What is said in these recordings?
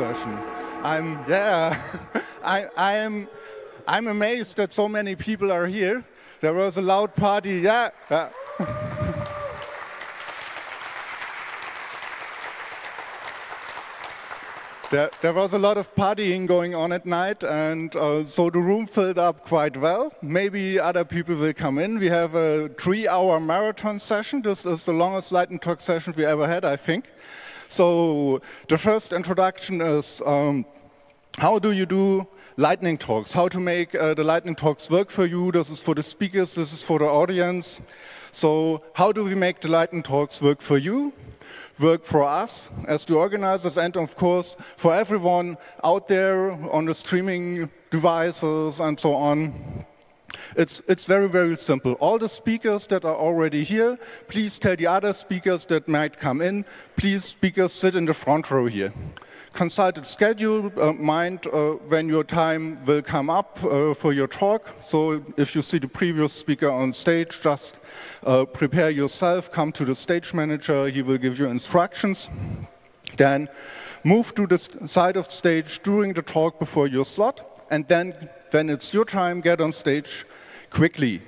session. I'm yeah, I I am I'm amazed that so many people are here. There was a loud party. Yeah. yeah. There, there, was a lot of partying going on at night, and uh, so the room filled up quite well. Maybe other people will come in. We have a three hour marathon session. This is the longest Lightning Talk session we ever had, I think. So, the first introduction is um, how do you do lightning talks? How to make uh, the lightning talks work for you? This is for the speakers, this is for the audience. So, how do we make the lightning talks work for you? work for us as the organizers and of course for everyone out there on the streaming devices and so on. It's, it's very, very simple. All the speakers that are already here, please tell the other speakers that might come in, please speakers sit in the front row here consulted schedule, uh, mind uh, when your time will come up uh, for your talk. So if you see the previous speaker on stage, just uh, prepare yourself, come to the stage manager, he will give you instructions. Then move to the side of stage during the talk before your slot, and then when it's your time, get on stage quickly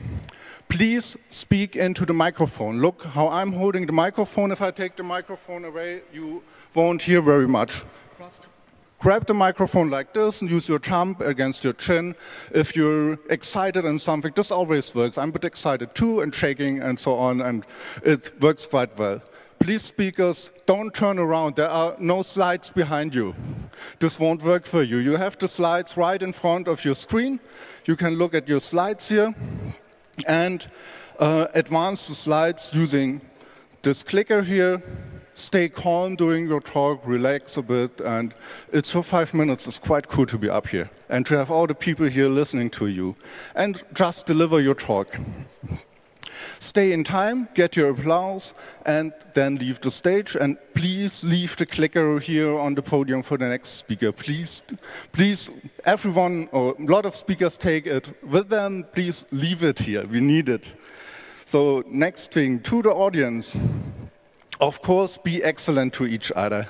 please speak into the microphone. Look how I'm holding the microphone. If I take the microphone away, you won't hear very much. Grab the microphone like this and use your thumb against your chin. If you're excited and something, this always works. I'm a bit excited too and shaking and so on, and it works quite well. Please, speakers, don't turn around. There are no slides behind you. This won't work for you. You have the slides right in front of your screen. You can look at your slides here and uh, advance the slides using this clicker here stay calm during your talk, relax a bit, and it's for five minutes. It's quite cool to be up here and to have all the people here listening to you and just deliver your talk. Stay in time, get your applause, and then leave the stage. And please leave the clicker here on the podium for the next speaker. Please, please, everyone, or a lot of speakers take it with them. Please leave it here. We need it. So, next thing to the audience of course, be excellent to each other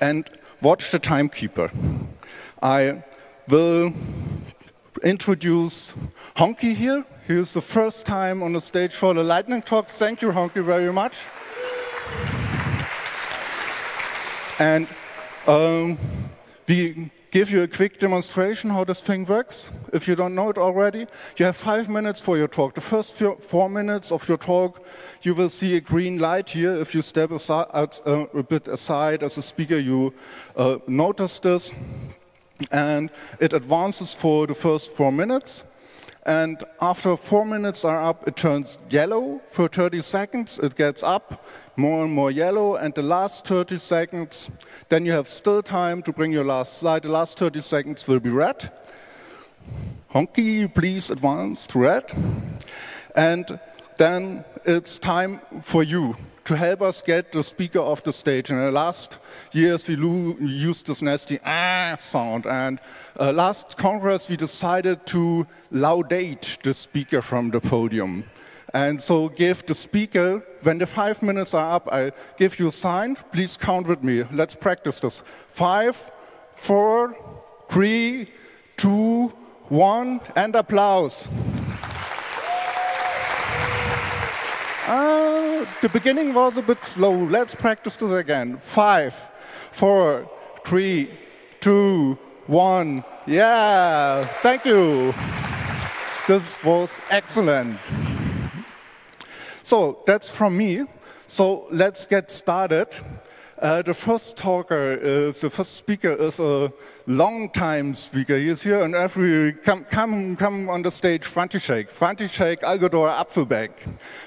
and watch the timekeeper. I will introduce Honky here. He is the first time on the stage for the lightning talks. Thank you, Honky, very much. And um, we give you a quick demonstration how this thing works. If you don't know it already, you have five minutes for your talk. The first four minutes of your talk, you will see a green light here. If you step aside, uh, a bit aside as a speaker, you uh, notice this. And it advances for the first four minutes. And after four minutes are up, it turns yellow for 30 seconds. It gets up, more and more yellow. And the last 30 seconds, then you have still time to bring your last slide. The last 30 seconds will be red. Honky, please advance to red. And then it's time for you to help us get the speaker off the stage. In the last years, we used this nasty ah sound. And uh, last Congress, we decided to laudate the speaker from the podium. And so give the speaker, when the five minutes are up, I give you a sign. Please count with me. Let's practice this. Five, four, three, two, one, and applause. Uh, the beginning was a bit slow. Let's practice this again. Five, four, three, two, one. Yeah, thank you. This was excellent. So that's from me. So let's get started. Uh, the first talker, the first speaker is a long-time speaker. He's here and every, come, come, come on the stage, František. František Algodor Apfelbeck.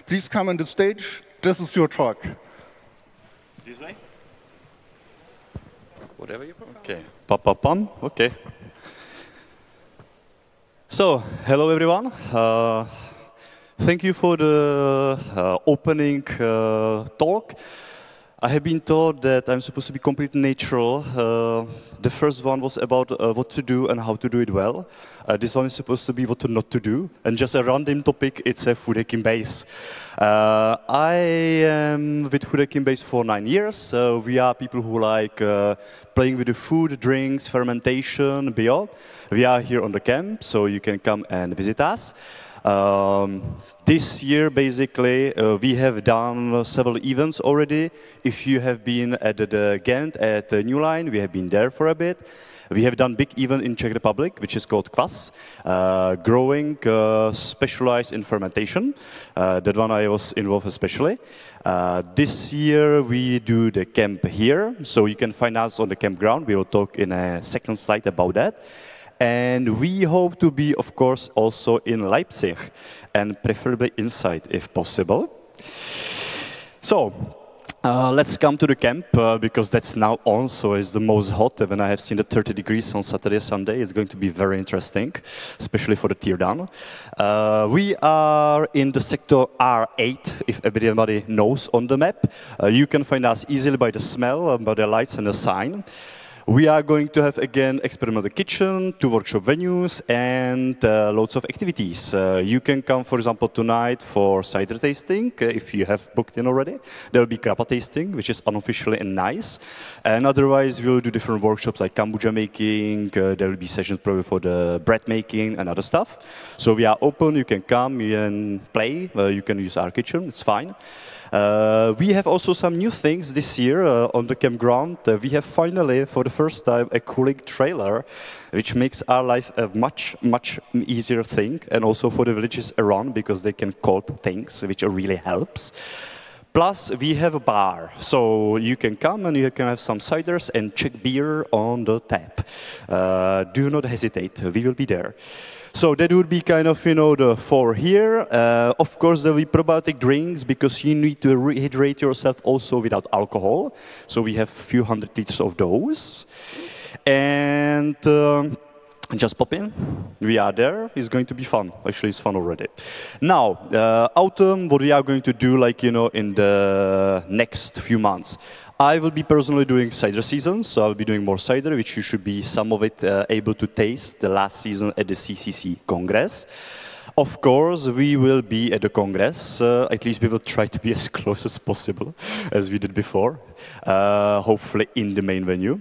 Please come on the stage. This is your talk. This way? Whatever you prefer. Okay. Pa, pa, pam. Okay. So, hello everyone. Uh, thank you for the uh, opening uh, talk. I have been told that I'm supposed to be completely natural. Uh, the first one was about uh, what to do and how to do it well. Uh, this one is supposed to be what to not to do. And just a random topic, it's a food hacking base. Uh, I am with food hacking base for nine years. we are people who like uh, playing with the food, drinks, fermentation, beyond. We are here on the camp, so you can come and visit us. Um, this year, basically, uh, we have done several events already. If you have been at the Ghent at the Newline, we have been there for a bit. We have done big event in Czech Republic, which is called Kvass, uh, growing uh, specialized in fermentation. Uh, that one I was involved especially. Uh, this year we do the camp here, so you can find us on the campground. We will talk in a second slide about that. And we hope to be, of course, also in Leipzig, and preferably inside if possible. So, uh, let's come to the camp uh, because that's now on, so it's the most hot. When I have seen the 30 degrees on Saturday, Sunday, it's going to be very interesting, especially for the teardown. Uh, we are in the sector R8, if everybody knows on the map. Uh, you can find us easily by the smell, by the lights and the sign. We are going to have again experimental kitchen, two workshop venues, and uh, loads of activities. Uh, you can come, for example, tonight for cider tasting uh, if you have booked in already. There will be grappa tasting, which is unofficially and nice. And otherwise, we'll do different workshops like kombucha making. Uh, there will be sessions probably for the bread making and other stuff. So we are open. You can come, can play. Uh, you can use our kitchen. It's fine. Uh, we have also some new things this year uh, on the campground. Uh, we have finally, for the first time, a cooling trailer, which makes our life a much, much easier thing, and also for the villages around because they can cold things, which really helps. Plus, we have a bar, so you can come and you can have some ciders and Czech beer on the tap. Uh, do not hesitate, we will be there. So that would be kind of, you know, the four here. Uh, of course, there will be probiotic drinks because you need to rehydrate yourself also without alcohol. So we have a few hundred liters of those. And um, just pop in. We are there. It's going to be fun. Actually, it's fun already. Now, uh, autumn, what we are going to do, like, you know, in the next few months. I will be personally doing cider season, so I'll be doing more cider, which you should be some of it uh, able to taste the last season at the CCC Congress. Of course, we will be at the Congress. Uh, at least we will try to be as close as possible as we did before, uh, hopefully in the main venue.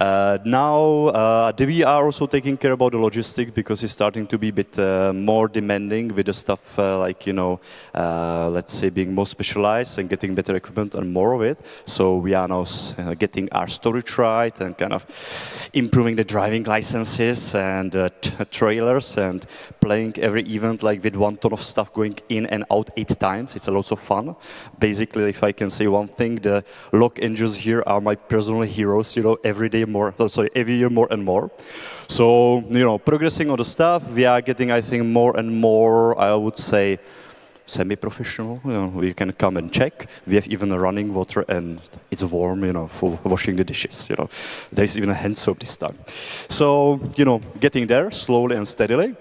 Uh, now, uh, we are also taking care about the logistics because it's starting to be a bit uh, more demanding with the stuff uh, like, you know, uh, let's say being more specialized and getting better equipment and more of it. So we are now uh, getting our storage right and kind of improving the driving licenses and trailers and playing every event like with one ton of stuff going in and out eight times. It's a lot of fun. Basically, if I can say one thing, the lock engines here are my personal heroes, you know, every day more, sorry, every year more and more. So, you know, progressing on the stuff, we are getting, I think, more and more, I would say, semi-professional. You know, we can come and check. We have even running water and it's warm, you know, for washing the dishes, you know. There's even a hand soap this time. So, you know, getting there slowly and steadily.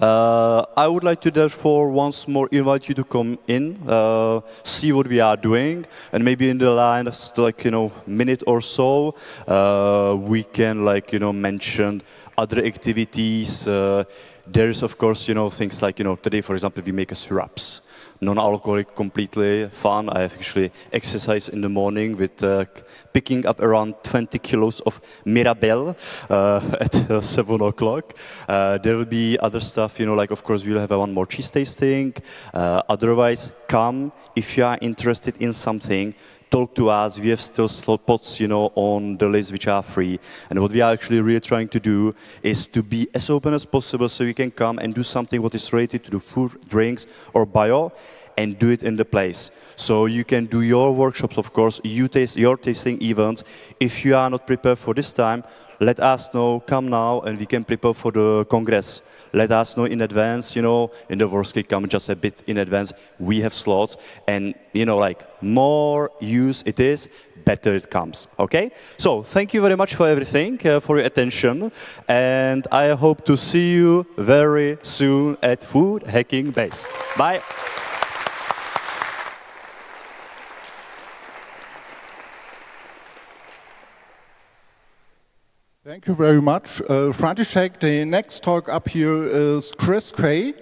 Uh, I would like to therefore once more invite you to come in, uh, see what we are doing, and maybe in the last like you know minute or so, uh, we can like you know mention other activities. Uh, there is of course you know things like you know today for example we make a syrups non-alcoholic, completely fun. I have actually exercise in the morning with uh, picking up around 20 kilos of Mirabelle uh, at uh, 7 o'clock. Uh, there will be other stuff, you know, like of course we'll have one more cheese tasting. Uh, otherwise, come if you are interested in something talk to us. We have still slots, you know, on the list which are free. And what we are actually really trying to do is to be as open as possible so you can come and do something what is related to the food, drinks, or bio and do it in the place. So you can do your workshops, of course, you taste your tasting events. If you are not prepared for this time, let us know, come now, and we can prepare for the Congress. Let us know in advance, you know, in the worst case, come just a bit in advance. We have slots, and, you know, like, more use it is, better it comes, okay? So, thank you very much for everything, uh, for your attention, and I hope to see you very soon at Food Hacking Base. Bye. Thank you very much. Uh, František, the next talk up here is Chris Kray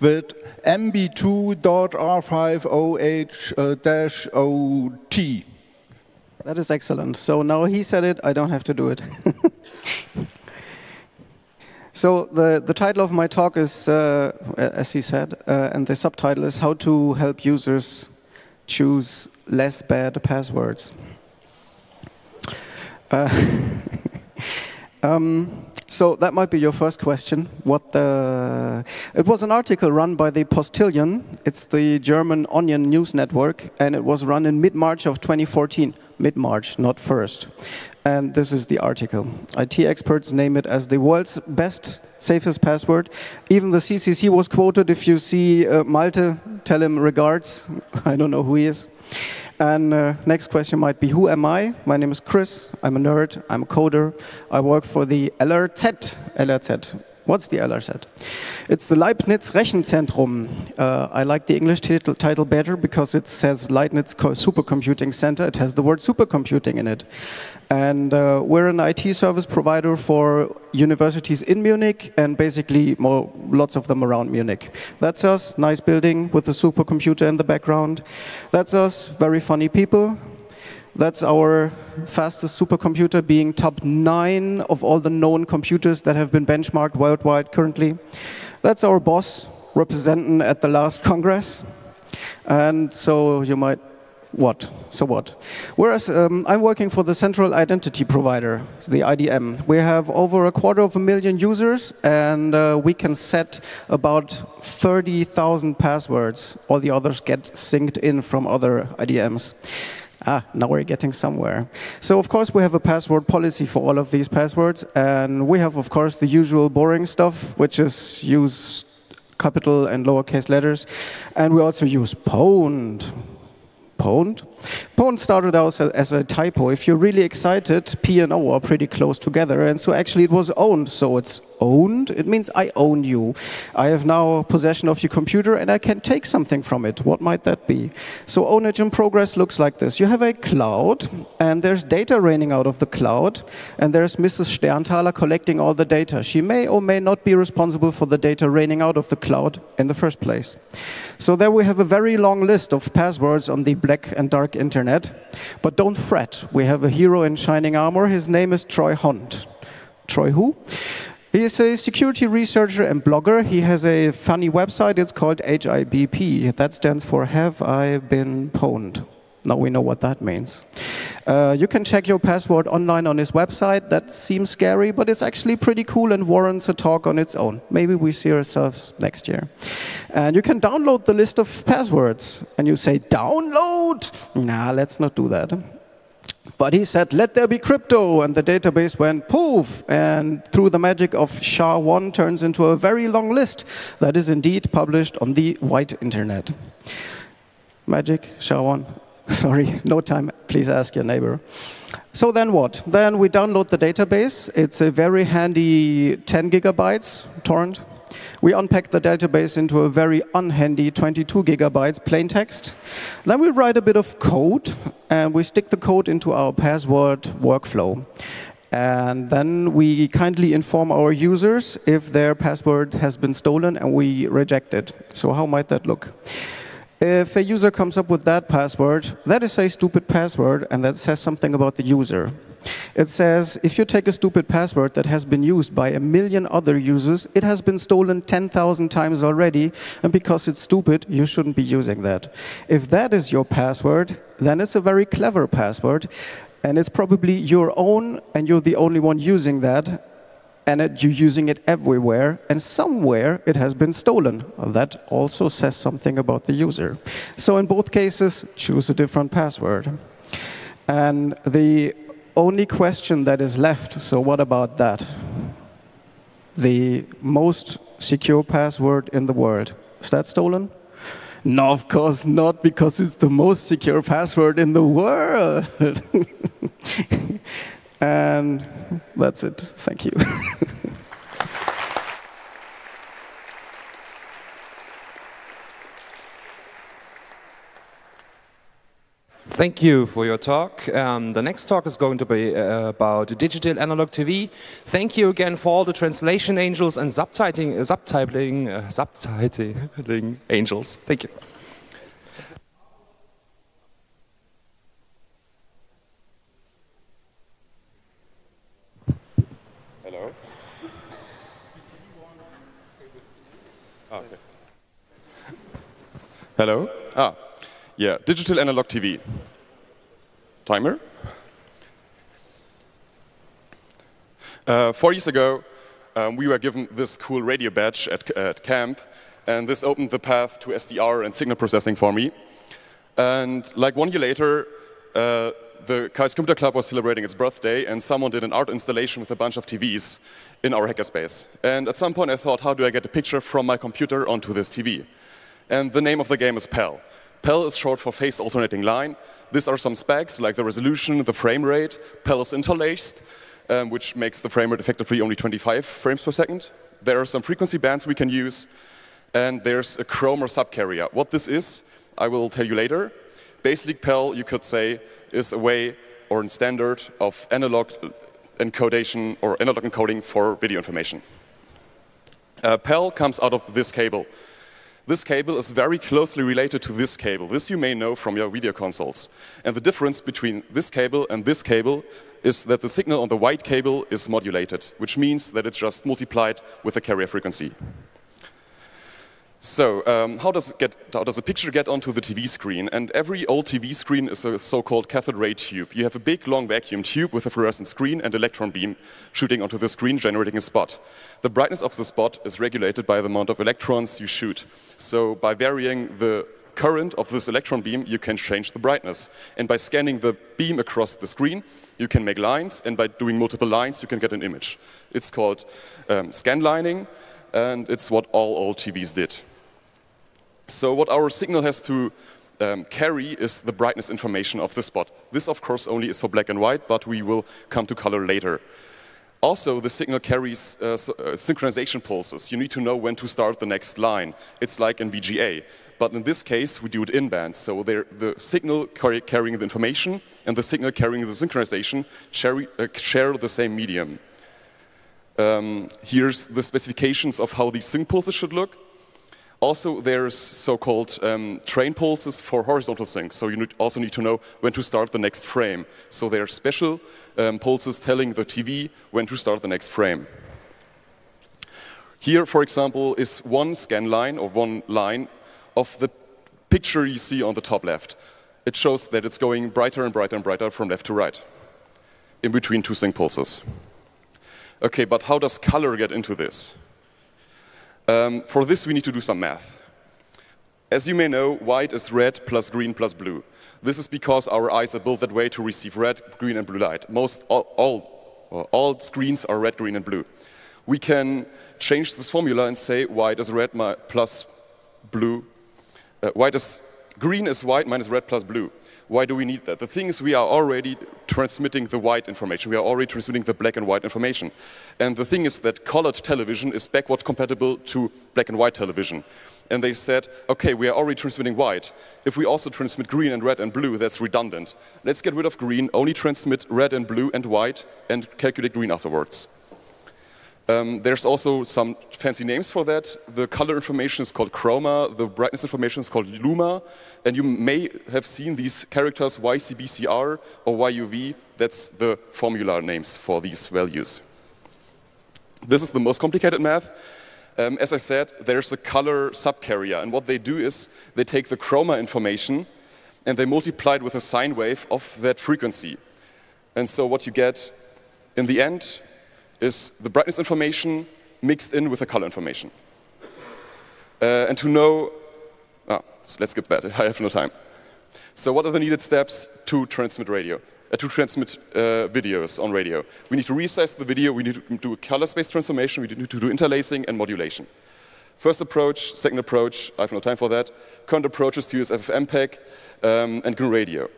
with MB2.R5OH-OT. That is excellent. So now he said it, I don't have to do it. so the, the title of my talk is, uh, as he said, uh, and the subtitle is How to Help Users Choose Less Bad Passwords. Uh, um, so that might be your first question. What the? It was an article run by the Postillon. It's the German Onion news network, and it was run in mid-March of 2014. Mid-March, not first. And this is the article. IT experts name it as the world's best, safest password. Even the CCC was quoted. If you see uh, Malte, tell him regards. I don't know who he is. And uh, next question might be, who am I? My name is Chris. I'm a nerd. I'm a coder. I work for the LRZ. LRZ. What's the LRZ? It's the Leibniz Rechenzentrum. Uh, I like the English title, title better because it says Leibniz Supercomputing Center. It has the word supercomputing in it. And uh, we're an IT service provider for universities in Munich and basically more, lots of them around Munich. That's us, nice building with a supercomputer in the background. That's us, very funny people. That's our fastest supercomputer, being top nine of all the known computers that have been benchmarked worldwide currently. That's our boss, representing at the last Congress. And so you might what? So what? Whereas um, I'm working for the central identity provider, the IDM. We have over a quarter of a million users, and uh, we can set about 30,000 passwords. All the others get synced in from other IDMs. Ah, now we're getting somewhere. So of course we have a password policy for all of these passwords, and we have of course the usual boring stuff, which is use capital and lowercase letters, and we also use pwned pwned. Pwned started out as a typo. If you're really excited, P and O are pretty close together, and so actually it was owned. So it's owned. It means I own you. I have now possession of your computer, and I can take something from it. What might that be? So ownage in progress looks like this. You have a cloud, and there's data raining out of the cloud, and there's Mrs. Sterntaler collecting all the data. She may or may not be responsible for the data raining out of the cloud in the first place. So there we have a very long list of passwords on the black and dark internet. But don't fret, we have a hero in shining armor. His name is Troy Hunt. Troy who? He is a security researcher and blogger. He has a funny website. It's called HIBP. That stands for Have I Been Pwned? Now we know what that means. Uh, you can check your password online on his website. That seems scary, but it's actually pretty cool and warrants a talk on its own. Maybe we see ourselves next year. And you can download the list of passwords. And you say, download? Nah, let's not do that. But he said, let there be crypto, and the database went poof, and through the magic of SHA-1 turns into a very long list that is indeed published on the white internet. Magic, SHA-1, Sorry, no time. Please ask your neighbor. So then what? Then we download the database. It's a very handy 10 gigabytes torrent. We unpack the database into a very unhandy 22 gigabytes plain text. Then we write a bit of code, and we stick the code into our password workflow. And then we kindly inform our users if their password has been stolen and we reject it. So how might that look? If a user comes up with that password, that is a stupid password, and that says something about the user. It says, if you take a stupid password that has been used by a million other users, it has been stolen 10,000 times already, and because it's stupid, you shouldn't be using that. If that is your password, then it's a very clever password, and it's probably your own, and you're the only one using that, and it, you're using it everywhere, and somewhere it has been stolen. That also says something about the user. So in both cases, choose a different password. And the only question that is left, so what about that? The most secure password in the world. Is that stolen? No, of course not, because it's the most secure password in the world. And that's it. Thank you. Thank you for your talk. Um, the next talk is going to be uh, about digital analog TV. Thank you again for all the translation angels and subtitling, uh, subtitling, uh, subtitling angels. Thank you. Hello. Ah, yeah. Digital analog TV. Timer. Uh, four years ago, um, we were given this cool radio badge at, at camp, and this opened the path to SDR and signal processing for me. And like one year later, uh, the Chaos Computer Club was celebrating its birthday, and someone did an art installation with a bunch of TVs in our hackerspace. And at some point, I thought, how do I get a picture from my computer onto this TV? And the name of the game is PAL. PAL is short for phase alternating line. These are some specs, like the resolution, the frame rate. PAL is interlaced, um, which makes the frame rate effectively only 25 frames per second. There are some frequency bands we can use, and there's a chroma subcarrier. What this is, I will tell you later. Basically, PAL, you could say, is a way or a standard of analog encodation or analog encoding for video information. Uh, PAL comes out of this cable. This cable is very closely related to this cable. This you may know from your video consoles. And the difference between this cable and this cable is that the signal on the white cable is modulated, which means that it's just multiplied with the carrier frequency. So um, how, does get, how does a picture get onto the TV screen? And every old TV screen is a so-called cathode ray tube. You have a big, long vacuum tube with a fluorescent screen and electron beam shooting onto the screen, generating a spot. The brightness of the spot is regulated by the amount of electrons you shoot. So by varying the current of this electron beam, you can change the brightness. And by scanning the beam across the screen, you can make lines, and by doing multiple lines, you can get an image. It's called um, scan lining, and it's what all old TVs did. So what our signal has to um, carry is the brightness information of the spot. This, of course, only is for black and white, but we will come to color later. Also, the signal carries uh, uh, synchronization pulses. You need to know when to start the next line. It's like in VGA. But in this case, we do it in band. So the signal carrying the information and the signal carrying the synchronization uh, share the same medium. Um, here's the specifications of how these sync pulses should look. Also, there's so-called um, train pulses for horizontal sync. So you need also need to know when to start the next frame. So there are special um, pulses telling the TV when to start the next frame. Here, for example, is one scan line or one line of the picture you see on the top left. It shows that it's going brighter and brighter and brighter from left to right in between two sync pulses. Okay, but how does color get into this? Um, for this, we need to do some math. As you may know, white is red plus green plus blue. This is because our eyes are built that way to receive red, green, and blue light. Most all, all, all screens are red, green, and blue. We can change this formula and say white is red plus blue. Uh, white is green is white minus red plus blue. Why do we need that? The thing is we are already transmitting the white information. We are already transmitting the black and white information. And the thing is that colored television is backward compatible to black and white television. And they said, okay, we are already transmitting white. If we also transmit green and red and blue, that's redundant. Let's get rid of green, only transmit red and blue and white, and calculate green afterwards. Um, there's also some fancy names for that. The color information is called chroma, the brightness information is called luma, and you may have seen these characters YCBCR or YUV. That's the formula names for these values. This is the most complicated math. Um, as I said, there's a color subcarrier, and what they do is they take the chroma information and they multiply it with a sine wave of that frequency. And so what you get in the end is the brightness information mixed in with the color information. Uh, and to know, oh, let's skip that, I have no time. So what are the needed steps to transmit radio, uh, to transmit uh, videos on radio? We need to resize the video, we need to do a color space transformation, we need to do interlacing and modulation. First approach, second approach, I have no time for that. Current approach is to use FFmpeg um, and GNU Radio.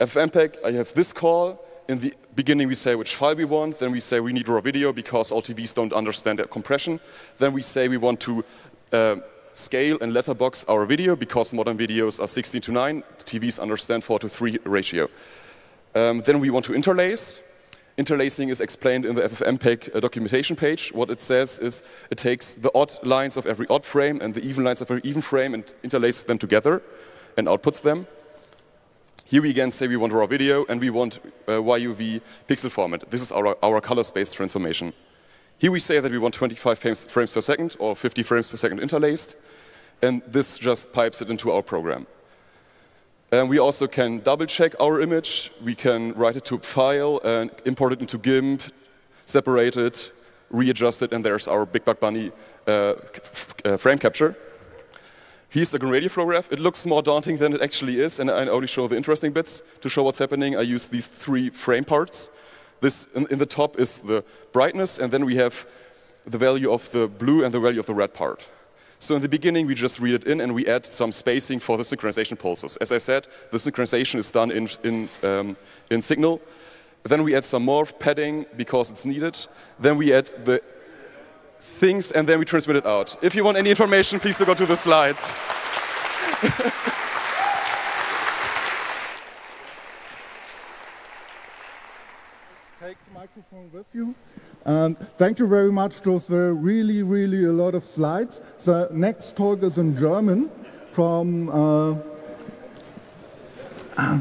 FFmpeg, I have this call, in the beginning we say which file we want, then we say we need raw video because all TVs don't understand that compression. Then we say we want to uh, scale and letterbox our video because modern videos are 16 to 9, TVs understand 4 to 3 ratio. Um, then we want to interlace. Interlacing is explained in the FFmpeg uh, documentation page. What it says is it takes the odd lines of every odd frame and the even lines of every even frame and interlaces them together and outputs them. Here we again say we want raw video and we want uh, YUV pixel format. This is our, our color space transformation. Here we say that we want 25 frames, per second or 50 frames per second interlaced, and this just pipes it into our program. And we also can double check our image. We can write it to a file and import it into GIMP, separate it, readjust it, and there's our Big Buck Bunny uh, uh, frame capture. Here's the radio flow graph. It looks more daunting than it actually is, and I only show the interesting bits. To show what's happening, I use these three frame parts. This in, in the top is the brightness, and then we have the value of the blue and the value of the red part. So in the beginning, we just read it in and we add some spacing for the synchronization pulses. As I said, the synchronization is done in, in, um, in Signal. Then we add some more padding because it's needed. Then we add the things and then we transmit it out. If you want any information, please go to the slides. Take the microphone with you. And thank you very much. Those were really, really a lot of slides. The next talk is in German from uh,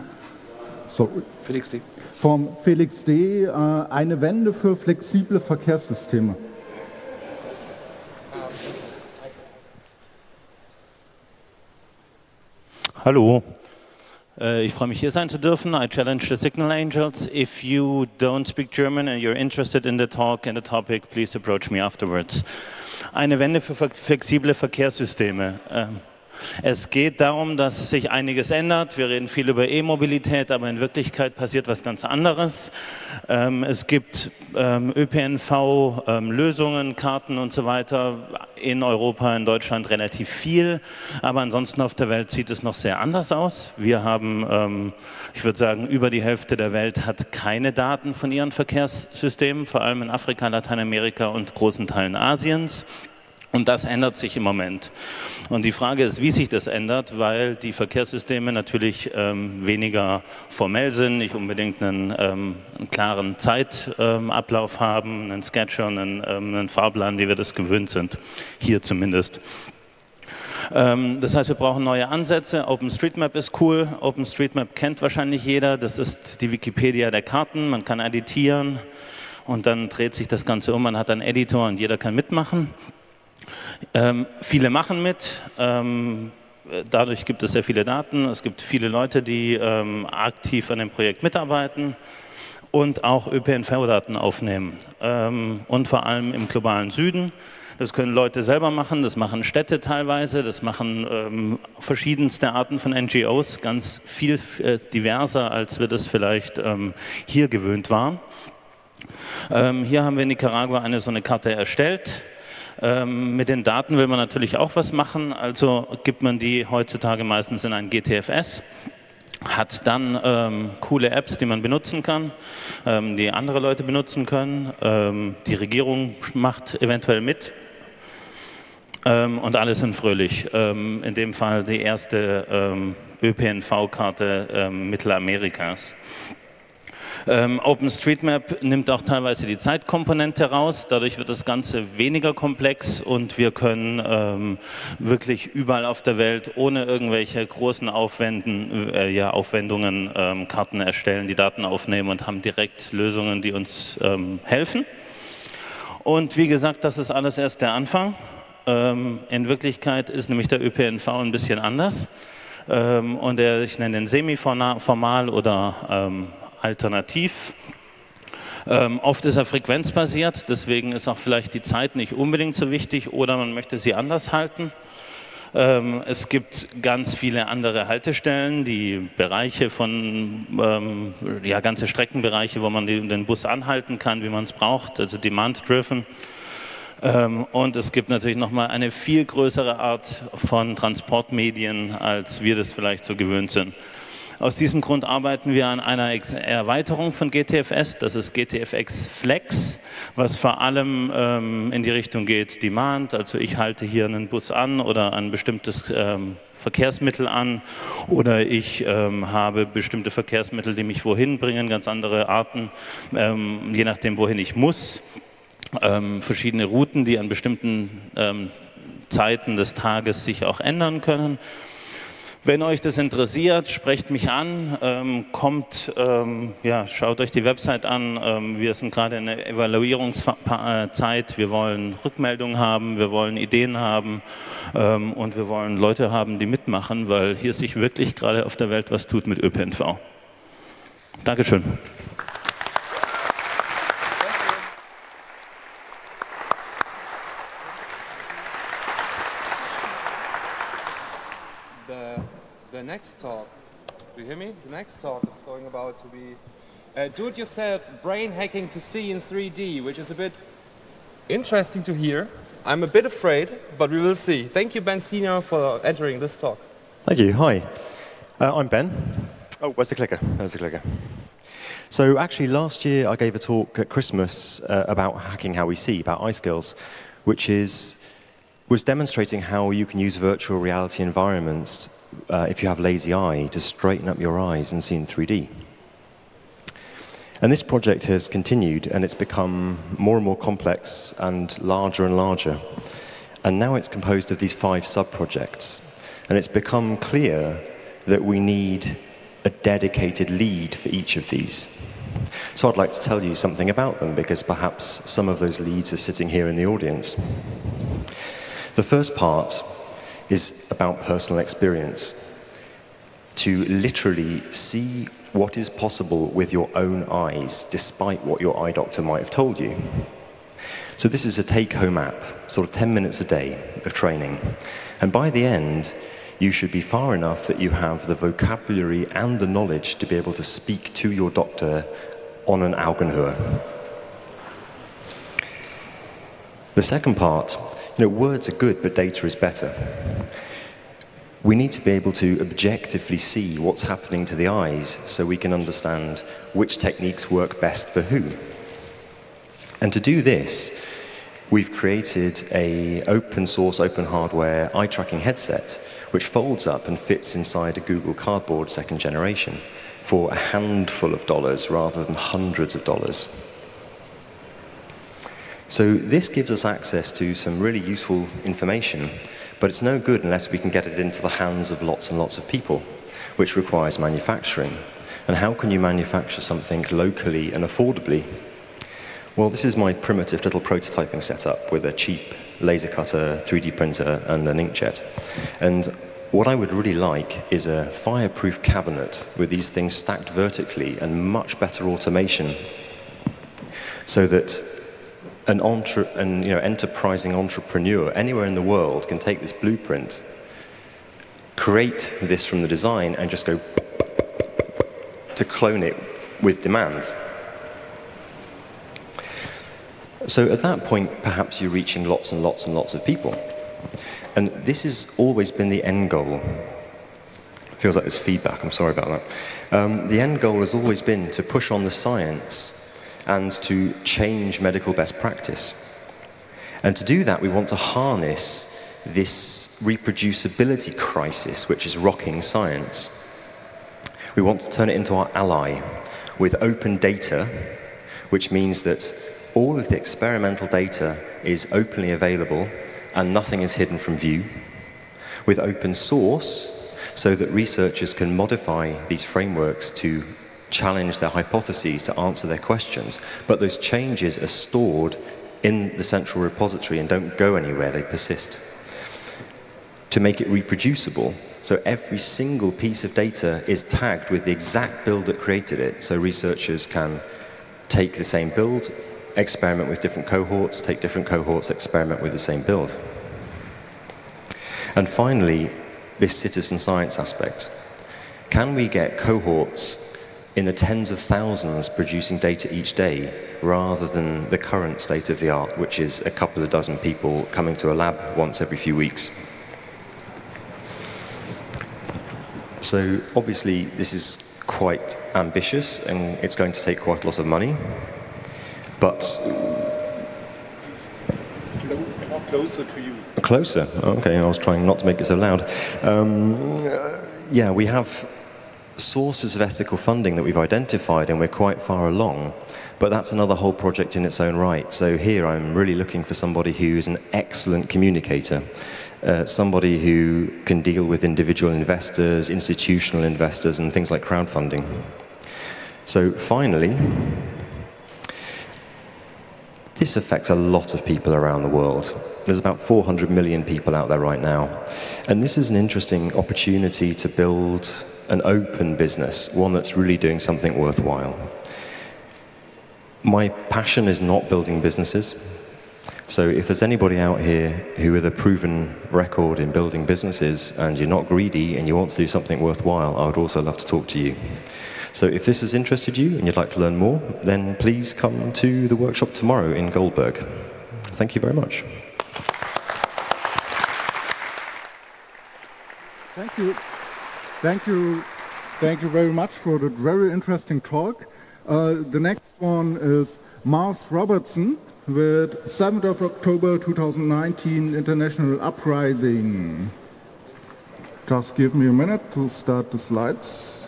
so, Felix D. vom Felix D. Äh, eine Wende für flexible Verkehrssysteme. Hallo. Uh, ich freue mich hier sein zu dürfen. I challenge the Signal Angels. If you don't speak German and you're interested in the talk and the topic, please approach me afterwards. Eine Wende für flexible Verkehrssysteme. Ähm, es geht darum, dass sich einiges ändert. Wir reden viel über E-Mobilität, aber in Wirklichkeit passiert was ganz anderes. Ähm, es gibt ähm, ÖPNV-Lösungen, ähm, Karten und so weiter in Europa, in Deutschland relativ viel, aber ansonsten auf der Welt sieht es noch sehr anders aus. Wir haben, ich würde sagen, über die Hälfte der Welt hat keine Daten von ihren Verkehrssystemen, vor allem in Afrika, Lateinamerika und großen Teilen Asiens. Und das ändert sich im Moment. Und die Frage ist, wie sich das ändert, weil die Verkehrssysteme natürlich ähm, weniger formell sind, nicht unbedingt einen, ähm, einen klaren Zeitablauf ähm, haben, einen Sketcher, einen, ähm, einen Fahrplan, wie wir das gewöhnt sind, hier zumindest. Ähm, das heißt, wir brauchen neue Ansätze. OpenStreetMap ist cool. OpenStreetMap kennt wahrscheinlich jeder. Das ist die Wikipedia der Karten. Man kann editieren und dann dreht sich das Ganze um. Man hat einen Editor und jeder kann mitmachen. Ähm, viele machen mit. Ähm, dadurch gibt es sehr viele Daten. Es gibt viele Leute, die ähm, aktiv an dem Projekt mitarbeiten und auch ÖPNV-Daten aufnehmen. Ähm, und vor allem im globalen Süden. Das können Leute selber machen, das machen Städte teilweise, das machen ähm, verschiedenste Arten von NGOs, ganz viel äh, diverser, als wir das vielleicht ähm, hier gewöhnt waren. Hier haben wir in Nicaragua eine so eine Karte erstellt. Ähm, mit den Daten will man natürlich auch was machen, also gibt man die heutzutage meistens in ein GTFS hat dann ähm, coole Apps, die man benutzen kann, ähm, die andere Leute benutzen können. Ähm, die Regierung macht eventuell mit ähm, und alle sind fröhlich. Ähm, in dem Fall die erste ähm, ÖPNV-Karte Mittelamerikas. Ähm, OpenStreetMap nimmt auch teilweise die Zeitkomponente raus, dadurch wird das Ganze weniger komplex und wir können ähm, wirklich überall auf der Welt ohne irgendwelche großen Aufwänden, äh, ja, Aufwendungen ähm, Karten erstellen, die Daten aufnehmen und haben direkt Lösungen, die uns ähm, helfen. Und wie gesagt, das ist alles erst der Anfang. Ähm, in Wirklichkeit ist nämlich der ÖPNV ein bisschen anders. Ähm, und ich nenne den semi-formal oder ähm, alternativ. Ähm, oft ist er frequenzbasiert, deswegen ist auch vielleicht die Zeit nicht unbedingt so wichtig oder man möchte sie anders halten. Ähm, es gibt ganz viele andere Haltestellen, die Bereiche von, ähm, ja, ganze Streckenbereiche, wo man den Bus anhalten kann, wie man es braucht, also demand-driven. Ähm, und es gibt natürlich nochmal eine viel größere Art von Transportmedien, als wir das vielleicht so gewöhnt sind. Aus diesem Grund arbeiten wir an einer Erweiterung von GTFS, das ist GTFX Flex, was vor allem ähm, in die Richtung geht Demand, also ich halte hier einen Bus an oder ein bestimmtes ähm, Verkehrsmittel an oder ich ähm, habe bestimmte Verkehrsmittel, die mich wohin bringen, ganz andere Arten, ähm, je nachdem wohin ich muss. Ähm, verschiedene Routen, die an bestimmten ähm, Zeiten des Tages sich auch ändern können. Wenn euch das interessiert, sprecht mich an, ähm, kommt, ähm, ja, schaut euch die Website an. Ähm, wir sind gerade in der Evaluierungszeit. Wir wollen Rückmeldungen haben, wir wollen Ideen haben ähm, und wir wollen Leute haben, die mitmachen, weil hier sich wirklich gerade auf der Welt was tut mit ÖPNV. Dankeschön. Next talk, do you hear me? The next talk is going about to be uh, do-it-yourself brain hacking to see in 3D, which is a bit interesting to hear. I'm a bit afraid, but we will see. Thank you, Ben Senior, for entering this talk. Thank you. Hi, uh, I'm Ben. Oh, where's the clicker? There's the clicker. So actually, last year I gave a talk at Christmas uh, about hacking how we see, about Eyeskills, which is was demonstrating how you can use virtual reality environments uh, if you have lazy eye to straighten up your eyes and see in 3D. And this project has continued and it's become more and more complex and larger and larger. And now it's composed of these five sub-projects. And it's become clear that we need a dedicated lead for each of these. So I'd like to tell you something about them because perhaps some of those leads are sitting here in the audience. The first part is about personal experience. To literally see what is possible with your own eyes, despite what your eye doctor might have told you. So this is a take-home app, sort of 10 minutes a day of training. And by the end, you should be far enough that you have the vocabulary and the knowledge to be able to speak to your doctor on an Augenhöhe. The second part you know, words are good, but data is better. We need to be able to objectively see what's happening to the eyes so we can understand which techniques work best for who. And to do this, we've created a open source, open hardware eye tracking headset, which folds up and fits inside a Google Cardboard second generation for a handful of dollars rather than hundreds of dollars. So this gives us access to some really useful information, but it's no good unless we can get it into the hands of lots and lots of people, which requires manufacturing. And how can you manufacture something locally and affordably? Well, this is my primitive little prototyping setup with a cheap laser cutter, 3D printer, and an inkjet. And what I would really like is a fireproof cabinet with these things stacked vertically and much better automation so that an, entre- an you know, enterprising entrepreneur anywhere in the world can take this blueprint, create this from the design, and just go to clone it with demand. So at that point, perhaps you're reaching lots and lots and lots of people. And this has always been the end goal. Feels like there's feedback, I'm sorry about that. Um, the end goal has always been to push on the science and to change medical best practice. And to do that, we want to harness this reproducibility crisis which is rocking science. We want to turn it into our ally with open data, which means that all of the experimental data is openly available and nothing is hidden from view. With open source, so that researchers can modify these frameworks to challenge their hypotheses, to answer their questions. But those changes are stored in the central repository and don't go anywhere, they persist. To make it reproducible, so every single piece of data is tagged with the exact build that created it, so researchers can take the same build, experiment with different cohorts, take different cohorts, experiment with the same build. And finally, this citizen science aspect. Can we get cohorts in the tens of thousands producing data each day rather than the current state of the art, which is a couple of dozen people coming to a lab once every few weeks. So obviously this is quite ambitious and it's going to take quite a lot of money, but closer to you. Closer. Okay, I was trying not to make it so loud. Um, yeah, we have sources of ethical funding that we've identified, and we're quite far along. But that's another whole project in its own right. So here I'm really looking for somebody who is an excellent communicator uh, somebody who can deal with individual investors, institutional investors, and things like crowdfunding. So finally, this affects a lot of people around the world. There's about 400 million people out there right now. And this is an interesting opportunity to build an open business, one that's really doing something worthwhile. My passion is not building businesses. So if there's anybody out here who with a proven record in building businesses and you're not greedy and you want to do something worthwhile, I would also love to talk to you. So if this has interested you and you'd like to learn more, then please come to the workshop tomorrow in Goldberg. Thank you very much. Thank you. Thank you. Thank you very much for that very interesting talk. Uh, the next one is Miles Robertson with 7th of October 2019 International Uprising. Just give me a minute to start the slides.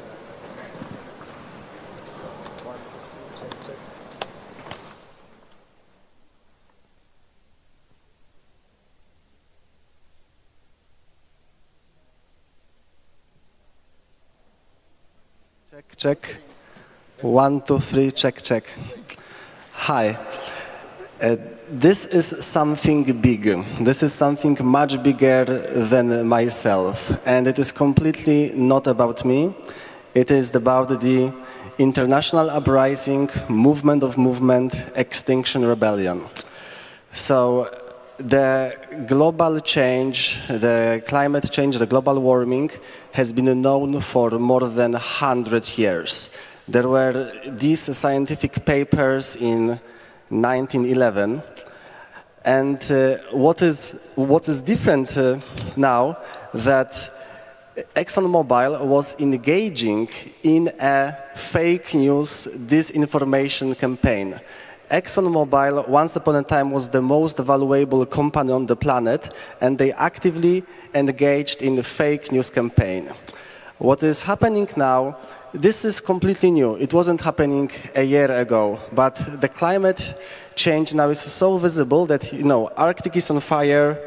Check. One, two, three, check, check. Hi. Uh, this is something big. This is something much bigger than myself. And it is completely not about me. It is about the international uprising, movement of movement, extinction rebellion. So the global change, the climate change, the global warming has been known for more than 100 years. There were these scientific papers in 1911. And uh, what, is, what is different uh, now that ExxonMobil was engaging in a fake news disinformation campaign. ExxonMobil, once upon a time, was the most valuable company on the planet, and they actively engaged in a fake news campaign. What is happening now, this is completely new. It wasn't happening a year ago, but the climate change now is so visible that, you know, Arctic is on fire,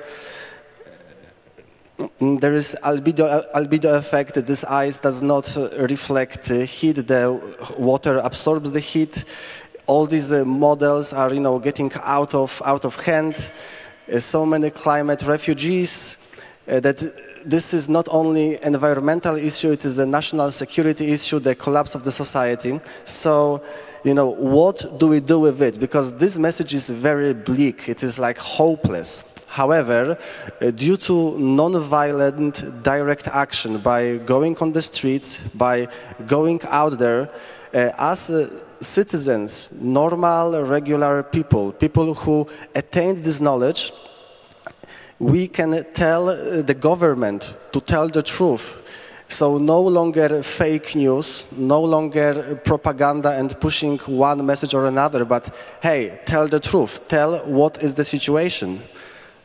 mm, there is albedo, albedo effect. This ice does not uh, reflect heat. The water absorbs the heat all these uh, models are, you know, getting out of, out of hand. Uh, so many climate refugees uh, that this is not only an environmental issue, it is a national security issue, the collapse of the society. So, you know, what do we do with it? Because this message is very bleak, it is like hopeless. However, uh, due to non-violent direct action by going on the streets, by going out there, uh, as uh, citizens, normal, regular people, people who attained this knowledge, we can tell uh, the government to tell the truth. So no longer fake news, no longer propaganda and pushing one message or another, but hey, tell the truth, tell what is the situation.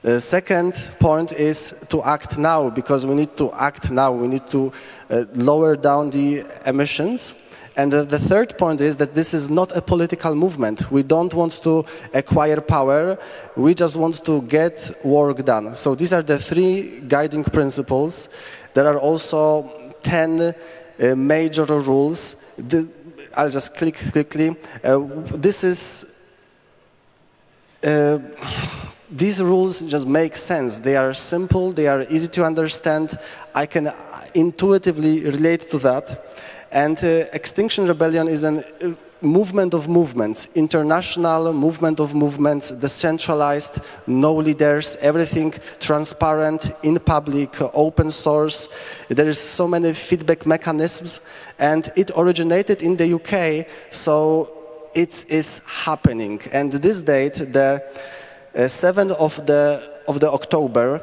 The second point is to act now, because we need to act now. We need to uh, lower down the emissions and the, the, third point is that this is not a political movement. We don't want to acquire power. We just want to get work done. So these are the three guiding principles. There are also 10 uh, major rules. The, I'll just click quickly. Uh, this is, uh, these rules just make sense. They are simple, they are easy to understand. I can intuitively relate to that. And uh, Extinction Rebellion is a uh, movement of movements, international movement of movements, decentralized, no leaders, everything transparent, in public, open source. There is so many feedback mechanisms, and it originated in the UK, so it is happening. And this date, the uh, 7th of the, of the October,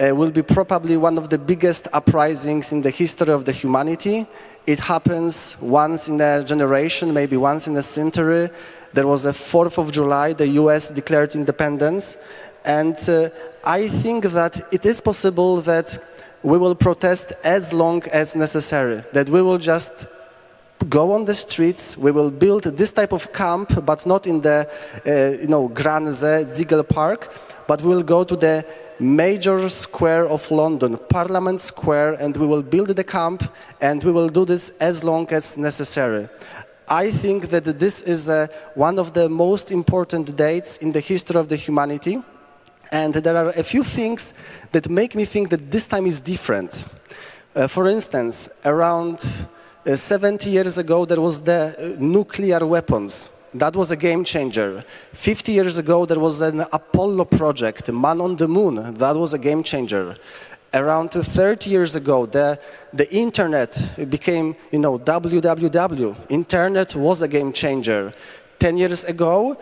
uh, will be probably one of the biggest uprisings in the history of the humanity. It happens once in a generation, maybe once in a century. There was a 4th of July, the US declared independence. And uh, I think that it is possible that we will protest as long as necessary, that we will just go on the streets. We will build this type of camp, but not in the, uh, you know, Granze, Ziegel Park, but we will go to the major square of London, Parliament Square, and we will build the camp, and we will do this as long as necessary. I think that this is uh, one of the most important dates in the history of the humanity. And there are a few things that make me think that this time is different. Uh, for instance, around uh, 70 years ago, there was the uh, nuclear weapons. That was a game changer. 50 years ago, there was an Apollo project, Man on the Moon. That was a game changer. Around 30 years ago, the, the internet became, you know, www. Internet was a game changer. 10 years ago,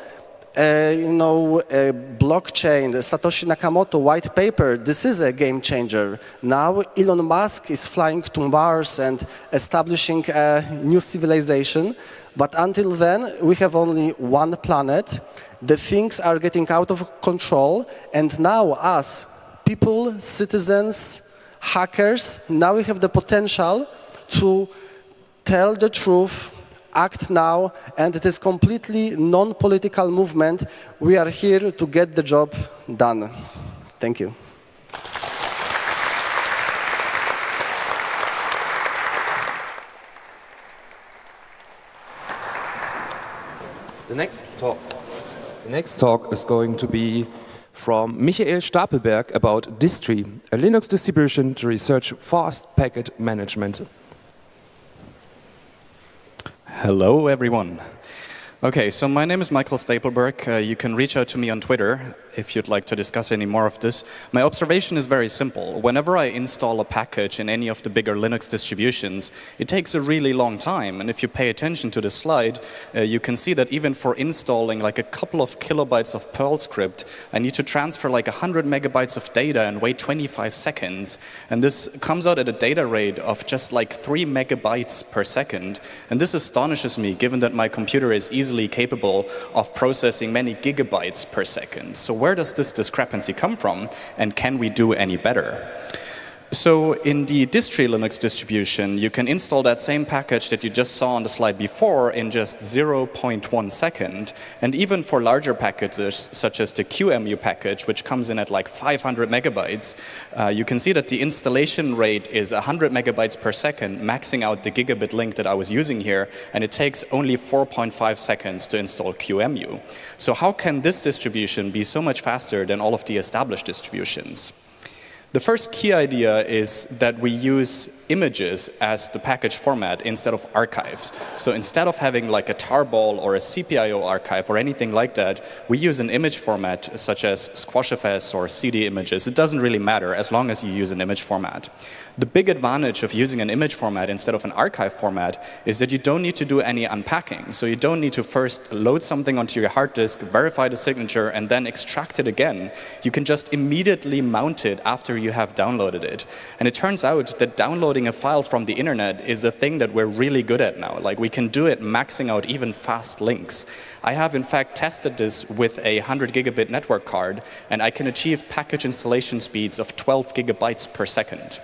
uh, you know, uh, blockchain, Satoshi Nakamoto white paper, this is a game changer. Now Elon Musk is flying to Mars and establishing a new civilization. But until then, we have only one planet. The things are getting out of control. And now us, people, citizens, hackers, now we have the potential to tell the truth act now, and it is completely non-political movement. We are here to get the job done. Thank you. The next talk, the next talk is going to be from Michael Stapelberg about Distri, a Linux distribution to research fast packet management. Hello, everyone. Okay, so my name is Michael Stapelberg. Uh, you can reach out to me on Twitter if you'd like to discuss any more of this. My observation is very simple. Whenever I install a package in any of the bigger Linux distributions, it takes a really long time. And if you pay attention to the slide, uh, you can see that even for installing like a couple of kilobytes of Perl script, I need to transfer like 100 megabytes of data and wait 25 seconds. And this comes out at a data rate of just like 3 megabytes per second. And this astonishes me, given that my computer is easily capable of processing many gigabytes per second. So where does this discrepancy come from, and can we do any better? So in the distri Linux distribution, you can install that same package that you just saw on the slide before in just 0.1 second. And even for larger packages, such as the QEMU package, which comes in at like 500 megabytes, uh, you can see that the installation rate is 100 megabytes per second, maxing out the gigabit link that I was using here, and it takes only 4.5 seconds to install QEMU. So how can this distribution be so much faster than all of the established distributions? The first key idea is that we use images as the package format instead of archives. So instead of having like a tarball or a CPIO archive or anything like that, we use an image format such as SquashFS or CD images. It doesn't really matter as long as you use an image format. The big advantage of using an image format instead of an archive format is that you don't need to do any unpacking. So you don't need to first load something onto your hard disk, verify the signature, and then extract it again. You can just immediately mount it after you have downloaded it. And it turns out that downloading a file from the internet is a thing that we're really good at now. Like we can do it maxing out even fast links. I have in fact tested this with a 100 gigabit network card, and I can achieve package installation speeds of 12 gigabytes per second.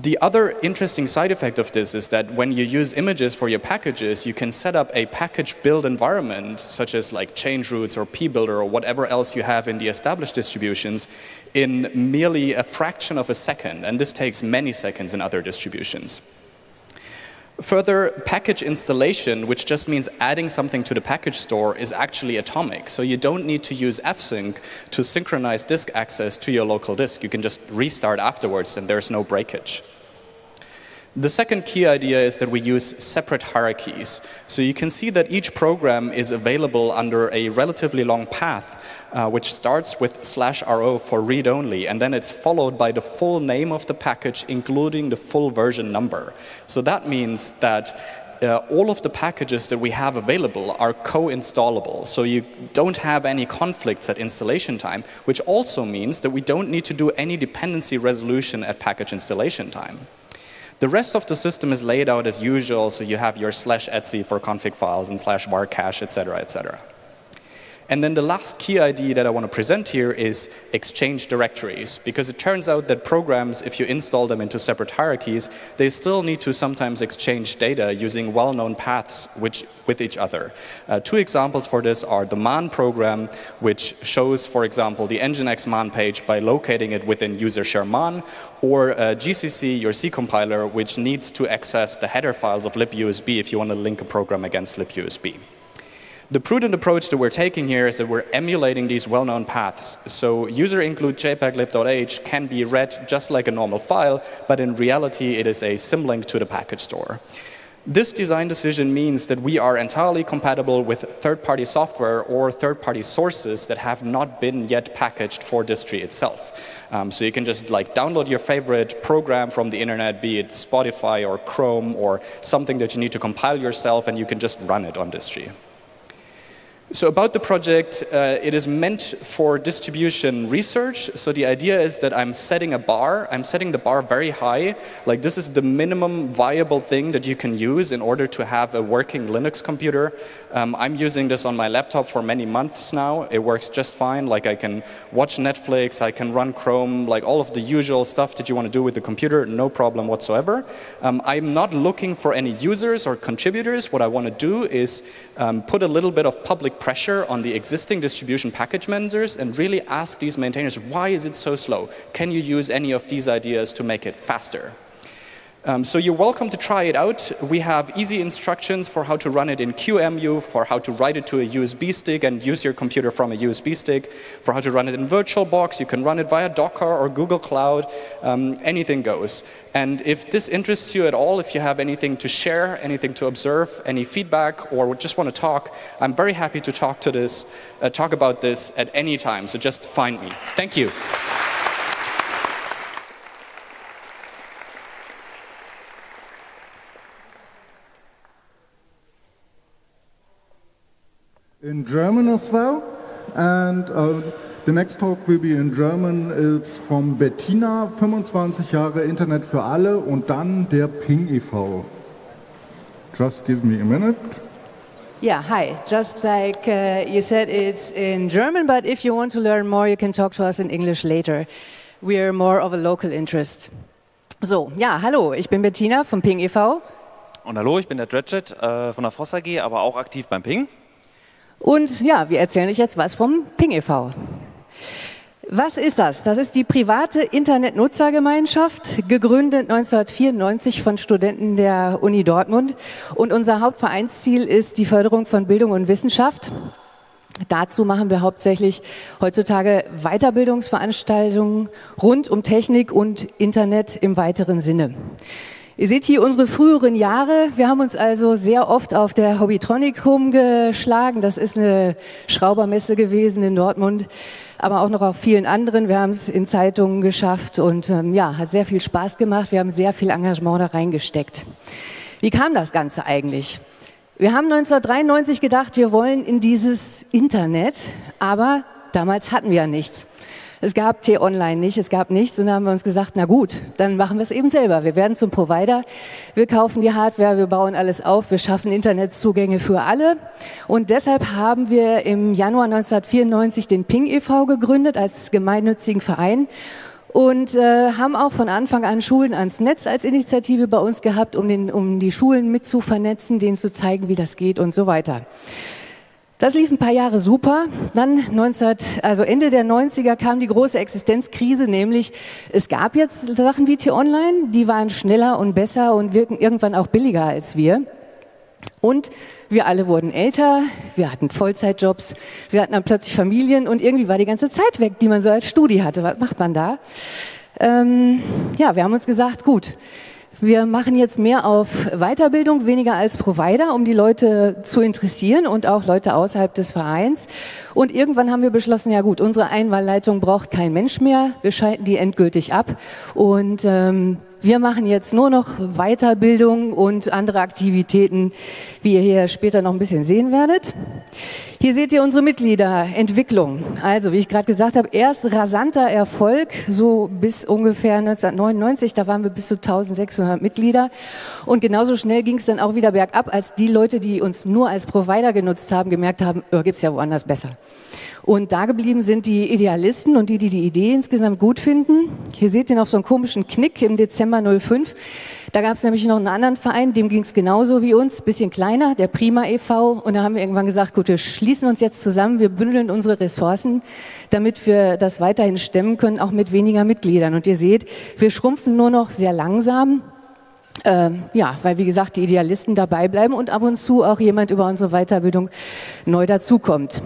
The other interesting side effect of this is that when you use images for your packages, you can set up a package build environment, such as like change roots or pbuilder or whatever else you have in the established distributions, in merely a fraction of a second. And this takes many seconds in other distributions. Further, package installation, which just means adding something to the package store, is actually atomic. So you don't need to use fsync to synchronize disk access to your local disk. You can just restart afterwards and there's no breakage. The second key idea is that we use separate hierarchies. So you can see that each program is available under a relatively long path, uh, which starts with slash ro for read-only, and then it's followed by the full name of the package, including the full version number. So that means that uh, all of the packages that we have available are co-installable. So you don't have any conflicts at installation time, which also means that we don't need to do any dependency resolution at package installation time. The rest of the system is laid out as usual, so you have your slash etc for config files and slash var cache, etc., etc. And then the last key idea that I want to present here is exchange directories, because it turns out that programs, if you install them into separate hierarchies, they still need to sometimes exchange data using well-known paths which, with each other. Uh, two examples for this are the man program, which shows, for example, the Nginx man page by locating it within user share man, or uh, GCC, your C compiler, which needs to access the header files of libUSB if you want to link a program against libUSB. The prudent approach that we're taking here is that we're emulating these well-known paths. So user include jpeg lib.h can be read just like a normal file, but in reality it is a symlink to the package store. This design decision means that we are entirely compatible with third-party software or third-party sources that have not been yet packaged for Distri itself. Um, so you can just like download your favorite program from the internet, be it Spotify or Chrome or something that you need to compile yourself, and you can just run it on Distri. So about the project, uh, it is meant for distribution research. So the idea is that I'm setting a bar. I'm setting the bar very high. Like this is the minimum viable thing that you can use in order to have a working Linux computer. Um, I'm using this on my laptop for many months now. It works just fine. Like I can watch Netflix, I can run Chrome, like all of the usual stuff that you want to do with the computer, no problem whatsoever. Um, I'm not looking for any users or contributors. What I want to do is um, put a little bit of public pressure on the existing distribution package managers and really ask these maintainers, why is it so slow? Can you use any of these ideas to make it faster? Um, so you're welcome to try it out. We have easy instructions for how to run it in QEMU, for how to write it to a USB stick and use your computer from a USB stick, for how to run it in VirtualBox. You can run it via Docker or Google Cloud. Um, anything goes. And if this interests you at all, if you have anything to share, anything to observe, any feedback, or just want to talk, I'm very happy to talk to this, uh, talk about this at any time. So just find me. Thank you. In German as well. And uh, the next talk will be in German. It's from Bettina, 25 Jahre Internet für alle und dann der Ping e.V. Just give me a minute. Yeah, hi. Just like uh, you said, it's in German, but if you want to learn more, you can talk to us in English later. We're more of a local interest. So, ja, hallo, ich bin Bettina vom Ping e.V. Und hallo, ich bin der Dredget äh, von der Voss AG, aber auch aktiv beim Ping. Und ja, wir erzählen euch jetzt was vom Ping e.V. Was ist das? Das ist die private Internetnutzergemeinschaft, gegründet 1994 von Studenten der Uni Dortmund. Und unser Hauptvereinsziel ist die Förderung von Bildung und Wissenschaft. Dazu machen wir hauptsächlich heutzutage Weiterbildungsveranstaltungen rund um Technik und Internet im weiteren Sinne. Ihr seht hier unsere früheren Jahre. Wir haben uns also sehr oft auf der Hobbytronic rumgeschlagen. Das ist eine Schraubermesse gewesen in Dortmund, aber auch noch auf vielen anderen. Wir haben es in Zeitungen geschafft und ähm, ja, hat sehr viel Spaß gemacht. Wir haben sehr viel Engagement da reingesteckt. Wie kam das Ganze eigentlich? Wir haben 1993 gedacht, wir wollen in dieses Internet, aber damals hatten wir ja nichts. Es gab T-Online nicht, es gab nichts und dann haben wir uns gesagt, na gut, dann machen wir es eben selber. Wir werden zum Provider, wir kaufen die Hardware, wir bauen alles auf, wir schaffen Internetzugänge für alle und deshalb haben wir im Januar 1994 den Ping e.V. gegründet als gemeinnützigen Verein und äh, haben auch von Anfang an Schulen ans Netz als Initiative bei uns gehabt, um, den, um die Schulen mit zu vernetzen, denen zu zeigen, wie das geht und so weiter. Das lief ein paar Jahre super. Dann 19, also Ende der 90er kam die große Existenzkrise, nämlich es gab jetzt Sachen wie T-Online, die waren schneller und besser und wirken irgendwann auch billiger als wir. Und wir alle wurden älter, wir hatten Vollzeitjobs, wir hatten dann plötzlich Familien und irgendwie war die ganze Zeit weg, die man so als Studi hatte. Was macht man da? Ähm, ja, wir haben uns gesagt, gut, wir machen jetzt mehr auf Weiterbildung, weniger als Provider, um die Leute zu interessieren und auch Leute außerhalb des Vereins. Und irgendwann haben wir beschlossen, ja gut, unsere Einwahlleitung braucht kein Mensch mehr. Wir schalten die endgültig ab und ähm, wir machen jetzt nur noch Weiterbildung und andere Aktivitäten, wie ihr hier später noch ein bisschen sehen werdet. Hier seht ihr unsere Mitgliederentwicklung. Also, wie ich gerade gesagt habe, erst rasanter Erfolg, so bis ungefähr 1999, da waren wir bis zu 1600 Mitglieder. Und genauso schnell ging es dann auch wieder bergab, als die Leute, die uns nur als Provider genutzt haben, gemerkt haben, oh, gibt's ja woanders besser. Und da geblieben sind die Idealisten und die, die die Idee insgesamt gut finden. Hier seht ihr noch so einen komischen Knick im Dezember 05. Da gab es nämlich noch einen anderen Verein, dem ging es genauso wie uns, bisschen kleiner, der Prima e.V. Und da haben wir irgendwann gesagt, gut, wir schließen uns jetzt zusammen, wir bündeln unsere Ressourcen, damit wir das weiterhin stemmen können, auch mit weniger Mitgliedern. Und ihr seht, wir schrumpfen nur noch sehr langsam. Ähm, ja, weil wie gesagt die Idealisten dabei bleiben und ab und zu auch jemand über unsere Weiterbildung neu dazukommt.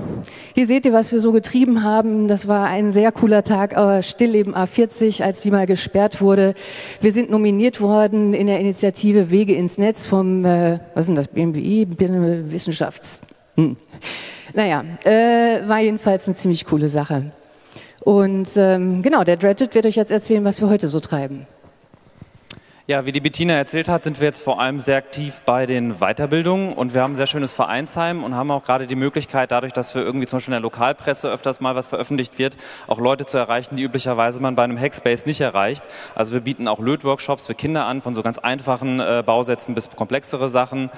Hier seht ihr, was wir so getrieben haben. Das war ein sehr cooler Tag, aber Stillleben A40, als sie mal gesperrt wurde. Wir sind nominiert worden in der Initiative Wege ins Netz vom, äh, was denn das, BMWI, Wissenschafts... Hm. Naja, äh, war jedenfalls eine ziemlich coole Sache. Und ähm, genau, der Dredget wird euch jetzt erzählen, was wir heute so treiben. Ja, wie die Bettina erzählt hat, sind wir jetzt vor allem sehr aktiv bei den Weiterbildungen und wir haben ein sehr schönes Vereinsheim und haben auch gerade die Möglichkeit, dadurch, dass wir irgendwie zum Beispiel in der Lokalpresse öfters mal was veröffentlicht wird, auch Leute zu erreichen, die üblicherweise man bei einem Hackspace nicht erreicht. Also wir bieten auch Lötworkshops für Kinder an, von so ganz einfachen äh, Bausätzen bis komplexere Sachen.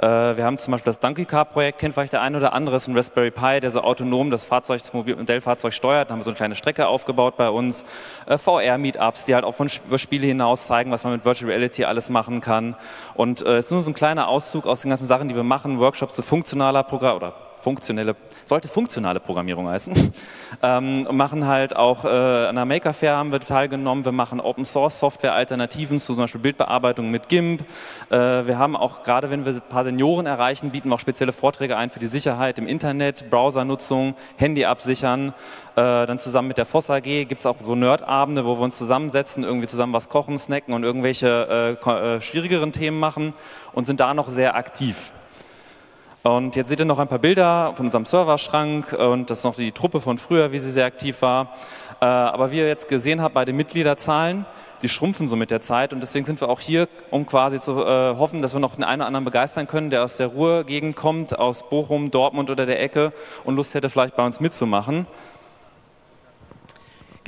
Äh, wir haben zum Beispiel das Donkey Car Projekt, kennt vielleicht der eine oder andere, ist ein Raspberry Pi, der so autonom das Fahrzeug, das Modellfahrzeug steuert. Da haben wir so eine kleine Strecke aufgebaut bei uns. Äh, VR-Meetups, die halt auch von über Spiele hinaus zeigen, was man mit Virtual Reality alles machen kann. Und es äh, ist nur so ein kleiner Auszug aus den ganzen Sachen, die wir machen, Workshops zu funktionaler Programm oder funktionelle, sollte funktionale Programmierung heißen, ähm, machen halt auch äh, an der Maker Fair haben wir teilgenommen, wir machen Open Source Software Alternativen zu zum Beispiel Bildbearbeitung mit GIMP. Äh, wir haben auch, gerade wenn wir ein paar Senioren erreichen, bieten wir auch spezielle Vorträge ein für die Sicherheit im Internet, Browsernutzung, Handy absichern. Äh, dann zusammen mit der Voss AG gibt es auch so Nerdabende, wo wir uns zusammensetzen, irgendwie zusammen was kochen, snacken und irgendwelche äh, äh, schwierigeren Themen machen und sind da noch sehr aktiv. Und jetzt seht ihr noch ein paar Bilder von unserem Serverschrank und das ist noch die Truppe von früher, wie sie sehr aktiv war. Äh, aber wie ihr jetzt gesehen habt bei den Mitgliederzahlen, die schrumpfen so mit der Zeit und deswegen sind wir auch hier, um quasi zu äh, hoffen, dass wir noch den einen oder anderen begeistern können, der aus der Ruhrgegend kommt, aus Bochum, Dortmund oder der Ecke und Lust hätte vielleicht bei uns mitzumachen.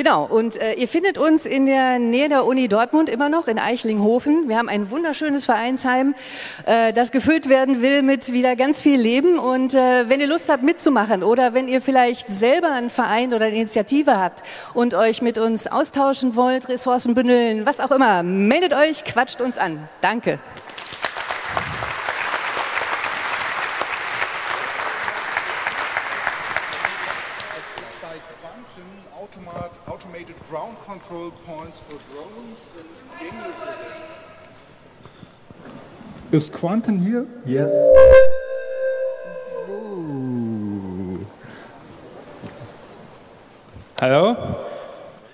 Genau, und äh, ihr findet uns in der Nähe der Uni Dortmund immer noch in Eichlinghofen. Wir haben ein wunderschönes Vereinsheim, äh, das gefüllt werden will mit wieder ganz viel Leben. Und äh, wenn ihr Lust habt mitzumachen oder wenn ihr vielleicht selber einen Verein oder eine Initiative habt und euch mit uns austauschen wollt, Ressourcen bündeln, was auch immer, meldet euch, quatscht uns an. Danke. Control points for drones in English Is Quantum here? Yes. Hello?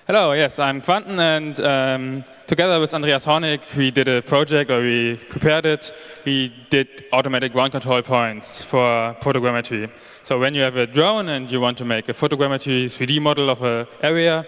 Hello, yes, I'm Quanten, and um, together with Andreas Hornig, we did a project, or we prepared it. We did automatic ground control points for photogrammetry. So when you have a drone and you want to make a photogrammetry 3D model of an area,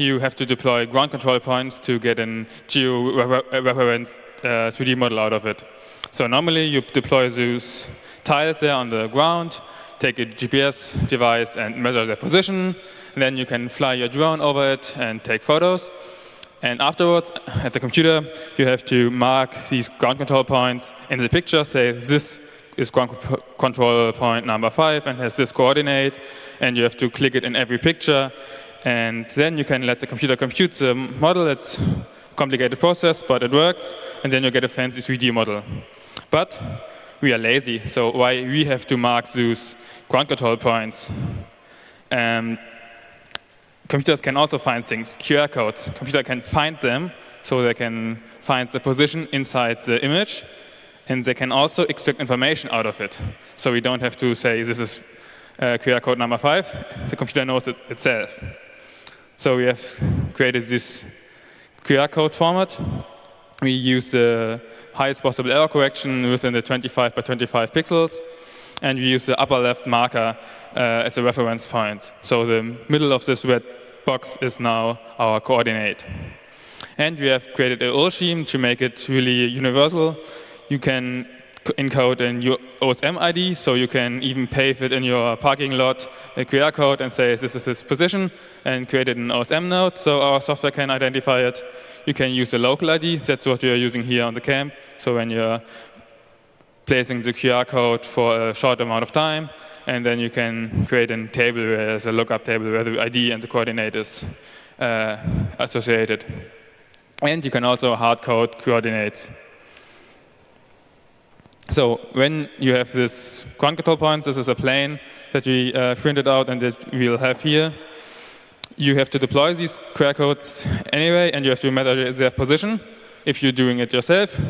you have to deploy ground control points to get a geo-reference uh, 3D model out of it. So normally you deploy those tiles there on the ground, take a GPS device and measure their position, then you can fly your drone over it and take photos. And afterwards, at the computer, you have to mark these ground control points in the picture, say this is ground control point number five and has this coordinate, and you have to click it in every picture, and then you can let the computer compute the model. It's a complicated process, but it works. And then you get a fancy 3D model. But we are lazy, so why we have to mark those ground control points? Um, computers can also find things, QR codes. Computer can find them, so they can find the position inside the image, and they can also extract information out of it. So we don't have to say this is uh, QR code number five. The computer knows it itself. So we have created this QR code format. We use the highest possible error correction within the 25 by 25 pixels. And we use the upper left marker uh, as a reference point. So the middle of this red box is now our coordinate. And we have created a URL scheme to make it really universal. You can encode in your OSM ID, so you can even pave it in your parking lot a QR code and say this is this position and create it in OSM node so our software can identify it. You can use a local ID, that's what we are using here on the camp. So when you're placing the QR code for a short amount of time, and then you can create a table where there's a lookup table where the ID and the coordinate is uh, associated. And you can also hard code coordinates. So when you have this ground control points, this is a plane that we uh, printed out and that we'll have here. You have to deploy these QR codes anyway, and you have to measure their position if you're doing it yourself.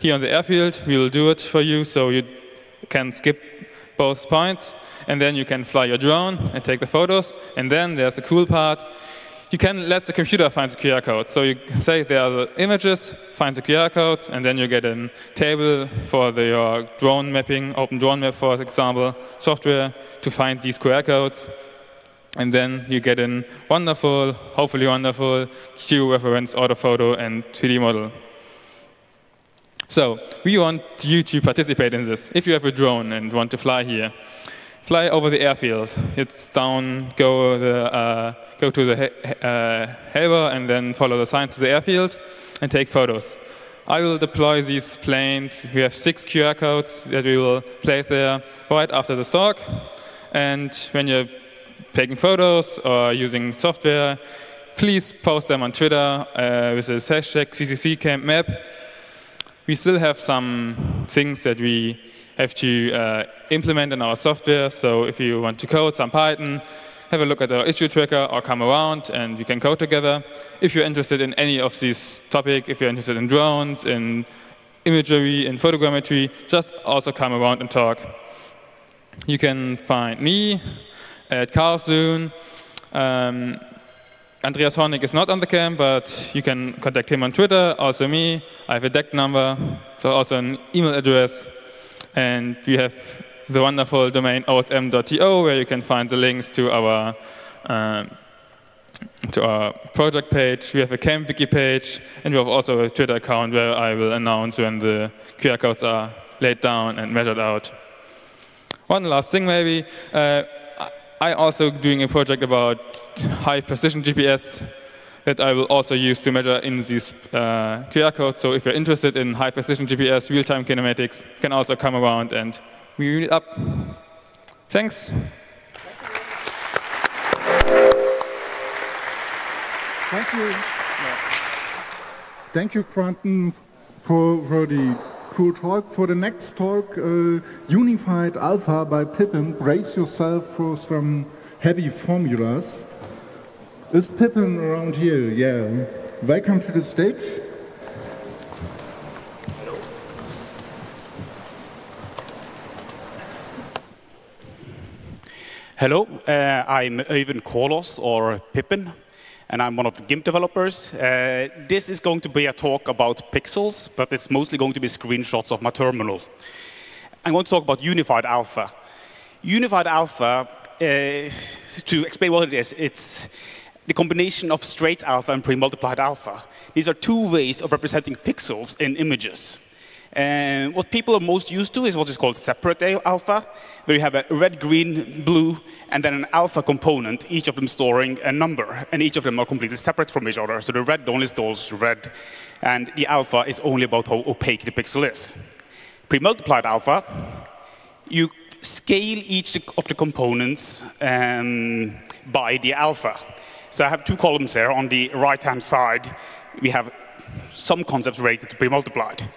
Here on the airfield, we will do it for you, so you can skip both points, and then you can fly your drone and take the photos. And then there's the cool part you can let the computer find the QR code. So you say there are the images, find the QR codes, and then you get a table for the, your drone mapping, Open Drone Map, for example, software to find these QR codes. And then you get a wonderful, hopefully wonderful, georeference orthophoto and 3D model. So we want you to participate in this. If you have a drone and want to fly here, fly over the airfield. It's down, go, the, uh, go to the uh, Helber and then follow the signs to the airfield and take photos. I will deploy these planes. We have six QR codes that we will place there right after the stock. And when you're taking photos or using software, please post them on Twitter uh, with the hashtag CCCCampMap. We still have some things that we have to uh, implement in our software. So if you want to code some Python, have a look at our issue tracker or come around and we can code together. If you're interested in any of these topics, if you're interested in drones, in imagery, in photogrammetry, just also come around and talk. You can find me at Chaos Um, Andreas Hornig is not on the camp, but you can contact him on Twitter, also me. I have a DECT number, so also an email address. And we have the wonderful domain osm.to where you can find the links to our um, to our project page. We have a camp wiki page, and we have also a Twitter account where I will announce when the QR codes are laid down and measured out. One last thing, maybe. Uh, I also doing a project about high precision GPS that I will also use to measure in these uh, QR codes. So if you're interested in high precision GPS, real-time kinematics, you can also come around and we meet up. Thanks. Thank you. Thank you, Quantum, for, for the cool talk. For the next talk, uh, Unified Alpha by Pippin. Brace yourself for some heavy formulas. Is Pippin around here? Yeah. Welcome to the stage. Hello, uh, I'm Øyvind Kolås, or Pippin, and I'm one of the GIMP developers. Uh, this is going to be a talk about pixels, but it's mostly going to be screenshots of my terminal. I'm going to talk about Unified Alpha. Unified Alpha, uh, to explain what it is, it's the combination of straight alpha and pre-multiplied alpha. These are two ways of representing pixels in images. And what people are most used to is what is called separate alpha, where you have a red, green, blue, and then an alpha component, each of them storing a number, and each of them are completely separate from each other. So the red only stores red, and the alpha is only about how opaque the pixel is. Pre-multiplied alpha, you scale each of the components um, by the alpha. So I have two columns here. On the right-hand side, we have some concepts related to pre-multiplied.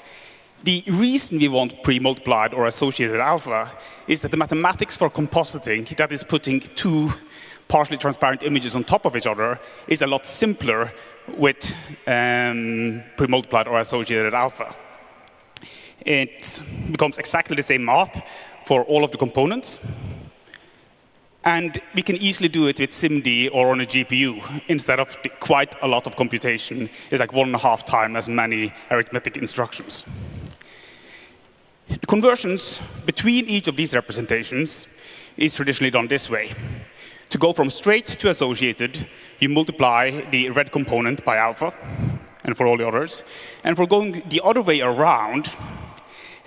The reason we want pre-multiplied or associated alpha is that the mathematics for compositing, that is putting two partially transparent images on top of each other, is a lot simpler with um, pre-multiplied or associated alpha. It becomes exactly the same math for all of the components, and we can easily do it with SIMD or on a GPU instead of quite a lot of computation. It's like one and a half times as many arithmetic instructions. The conversions between each of these representations is traditionally done this way. To go from straight to associated, you multiply the red component by alpha, and for all the others. And for going the other way around,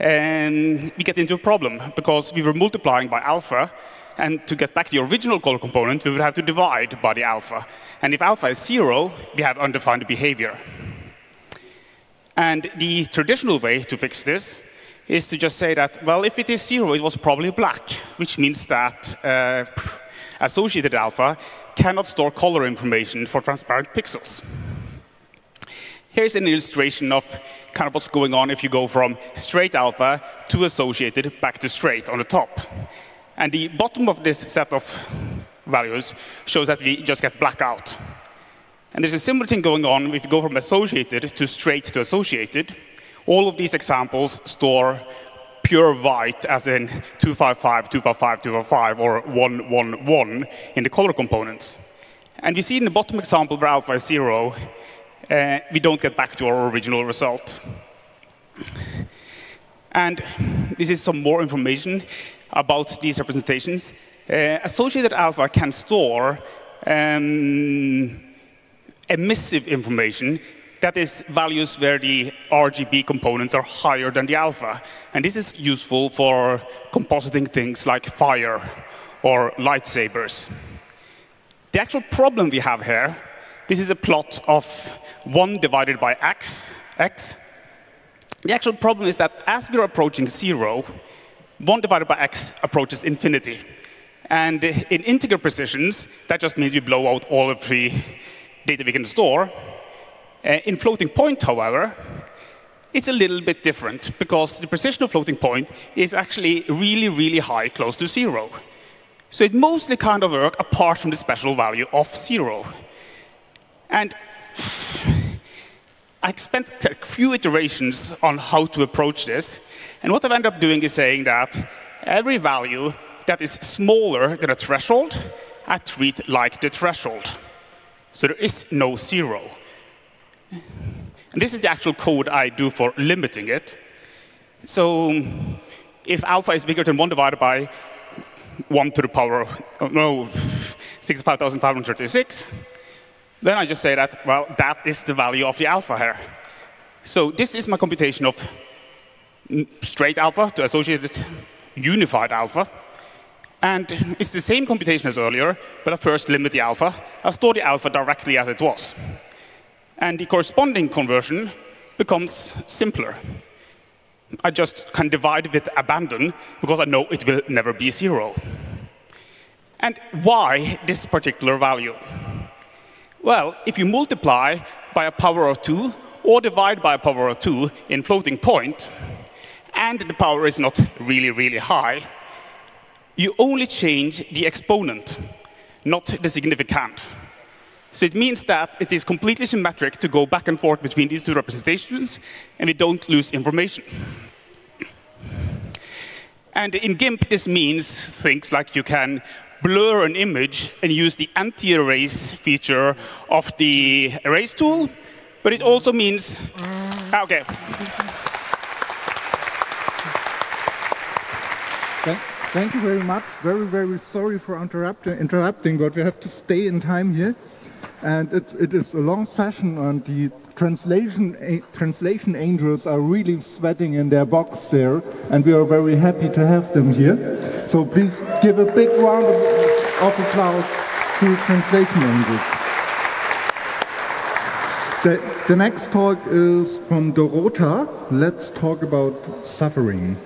um, we get into a problem, because we were multiplying by alpha, and to get back the original color component, we would have to divide by the alpha. And if alpha is zero, we have undefined behavior. And the traditional way to fix this is to just say that, well, if it is zero, it was probably black, which means that uh, associated alpha cannot store color information for transparent pixels. Here's an illustration of kind of what's going on if you go from straight alpha to associated back to straight on the top. And the bottom of this set of values shows that we just get blackout. And there's a similar thing going on if you go from associated to straight to associated. All of these examples store pure white, as in 255, 255, 255, or 111 in the color components. And we see in the bottom example where alpha is zero, uh, we don't get back to our original result. And this is some more information about these representations. Uh, associated alpha can store um, emissive information that is values where the RGB components are higher than the alpha. And this is useful for compositing things like fire or lightsabers. The actual problem we have here, this is a plot of 1 divided by x, x. The actual problem is that as we're approaching zero, 1 divided by x approaches infinity. And in integer precisions, that just means we blow out all of the data we can store. Uh, in floating point, however, it's a little bit different because the precision of floating point is actually really, really high, close to zero. So it mostly kind of works apart from the special value of zero. And I spent a few iterations on how to approach this. And what I've ended up doing is saying that every value that is smaller than a threshold, I treat like the threshold. So there is no zero. And this is the actual code I do for limiting it. So if alpha is bigger than 1 divided by 1 to the power of, oh, no, 65,536, then I just say that, well, that is the value of the alpha here. So this is my computation of straight alpha to associated unified alpha. And it's the same computation as earlier, but I first limit the alpha. I store the alpha directly as it was. And the corresponding conversion becomes simpler. I just can divide with abandon because I know it will never be zero. And why this particular value? Well, if you multiply by a power of 2 or divide by a power of 2 in floating point, and the power is not really, really high, you only change the exponent, not the significand. So it means that it is completely symmetric to go back and forth between these two representations, and we don't lose information. And in GIMP, this means things like you can blur an image and use the anti-erase feature of the erase tool, but it also means, ah, okay. Thank you very much. Very, very sorry for interrupting, interrupting, but we have to stay in time here. And it, it is a long session, and the translation, translation angels are really sweating in their box there, and we are very happy to have them here. So please give a big round of, of applause to translation angels. The, the next talk is from Dorota. Let's talk about suffering.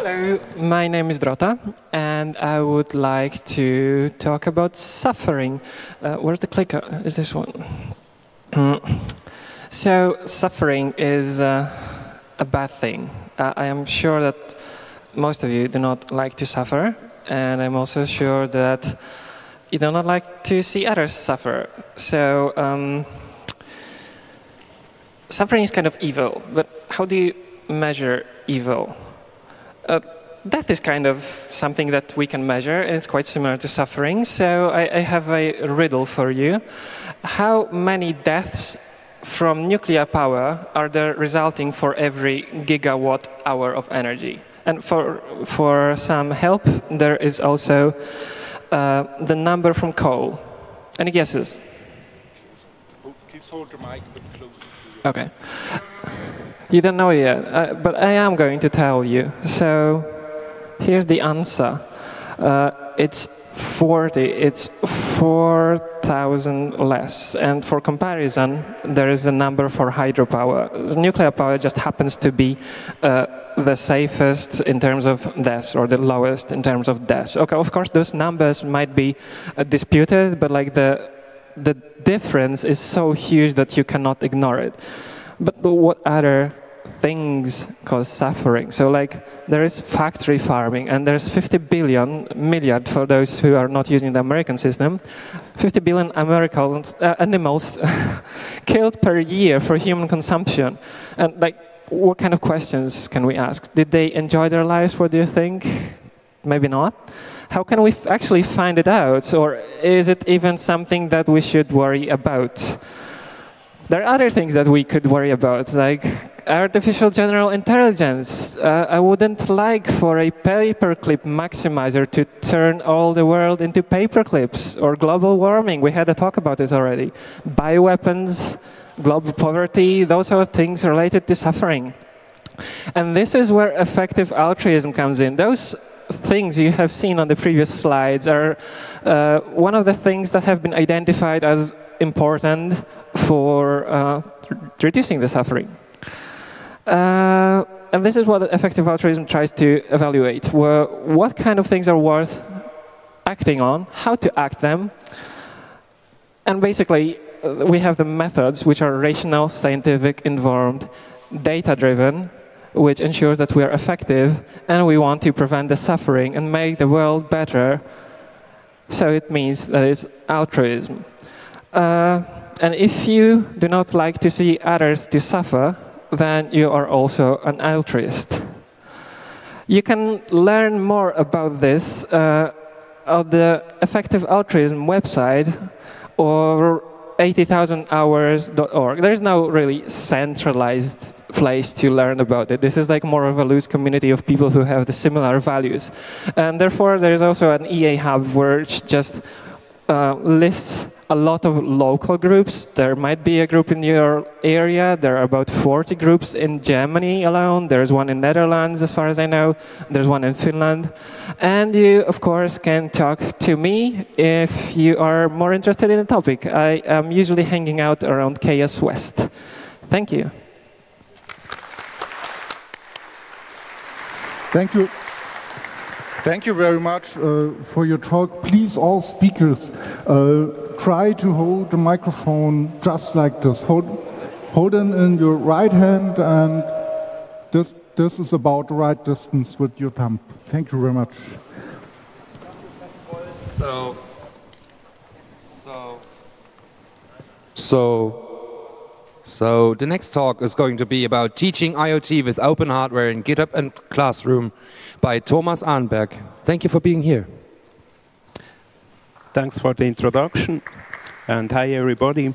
Hello, my name is Dorota, and I would like to talk about suffering. Uh, where's the clicker? Is this one? Mm. So, suffering is uh, a bad thing. Uh, I am sure that most of you do not like to suffer, and I'm also sure that you do not like to see others suffer. So, um, suffering is kind of evil, but how do you measure evil? Uh, death is kind of something that we can measure, and it's quite similar to suffering. So I, I, have a riddle for you. How many deaths from nuclear power are there resulting for every gigawatt hour of energy? And for, for some help, there is also uh, the number from coal. Any guesses? Please hold the mic a bit closer. Okay. You don't know yet, uh, but I am going to tell you. So here's the answer. Uh, it's 40, it's 4,000 less. And for comparison, there is a number for hydropower. Nuclear power just happens to be uh, the safest in terms of deaths or the lowest in terms of deaths. Okay, of course, those numbers might be uh, disputed, but like the the difference is so huge that you cannot ignore it. But what other things cause suffering? So like there is factory farming and there's 50 billion, milliard for those who are not using the American system, 50 billion American uh, animals killed per year for human consumption. And like what kind of questions can we ask? Did they enjoy their lives? What do you think? Maybe not. How can we actually find it out? Or is it even something that we should worry about? There are other things that we could worry about, like artificial general intelligence. Uh, I wouldn't like for a paperclip maximizer to turn all the world into paperclips or global warming. We had a talk about this already. Bioweapons, global poverty, those are things related to suffering. And this is where effective altruism comes in. Those things you have seen on the previous slides are uh, one of the things that have been identified as important for uh, reducing the suffering. Uh, and this is what effective altruism tries to evaluate. Well, what kind of things are worth acting on, how to act them, and basically we have the methods which are rational, scientific, informed, data-driven, which ensures that we are effective and we want to prevent the suffering and make the world better. So it means that it's altruism. Uh, and if you do not like to see others to suffer, then you are also an altruist. You can learn more about this uh, on the Effective Altruism website or 80,000hours.org. There's no really centralized place to learn about it. This is like more of a loose community of people who have the similar values. And therefore, there's also an EA hub which just uh, lists a lot of local groups. There might be a group in your area. There are about 40 groups in Germany alone. There's one in Netherlands, as far as I know. There's one in Finland. And you, of course, can talk to me if you are more interested in the topic. I am usually hanging out around KS West. Thank you. Thank you. Thank you very much uh, for your talk. Please, all speakers, uh, try to hold the microphone just like this. Hold, hold it in your right hand, and this, this is about the right distance with your thumb. Thank you very much. So, so, so. So the next talk is going to be about teaching IoT with open hardware in GitHub and Classroom by Thomas Amberg. Thank you for being here. Thanks for the introduction. And hi, everybody.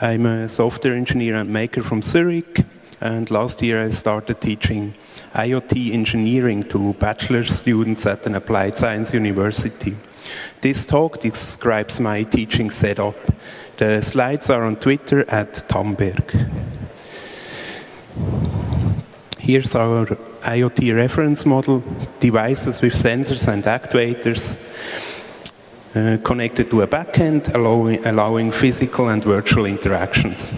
I'm a software engineer and maker from Zurich. And last year I started teaching IoT engineering to bachelor students at an applied science university. This talk describes my teaching setup. The slides are on Twitter at tamberg. Here's our IoT reference model, devices with sensors and actuators uh, connected to a backend, allowing, allowing physical and virtual interactions.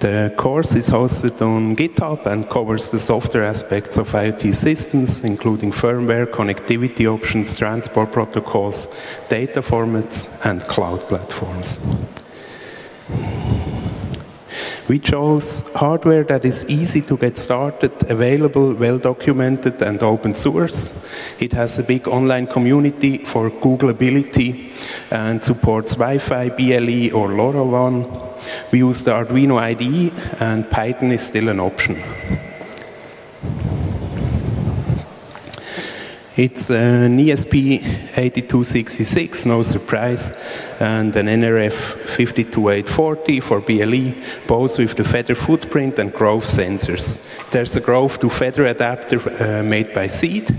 The course is hosted on GitHub and covers the software aspects of IoT systems, including firmware, connectivity options, transport protocols, data formats, and cloud platforms. We chose hardware that is easy to get started, available, well documented, and open source. It has a big online community for Googleability and supports Wi-Fi, BLE, or LoRaWAN. We use the Arduino IDE, and Python is still an option. It's an ESP8266, no surprise, and an NRF 52840 for BLE, both with the feather footprint and Grove sensors. There's a Grove to feather adapter uh, made by Seeed,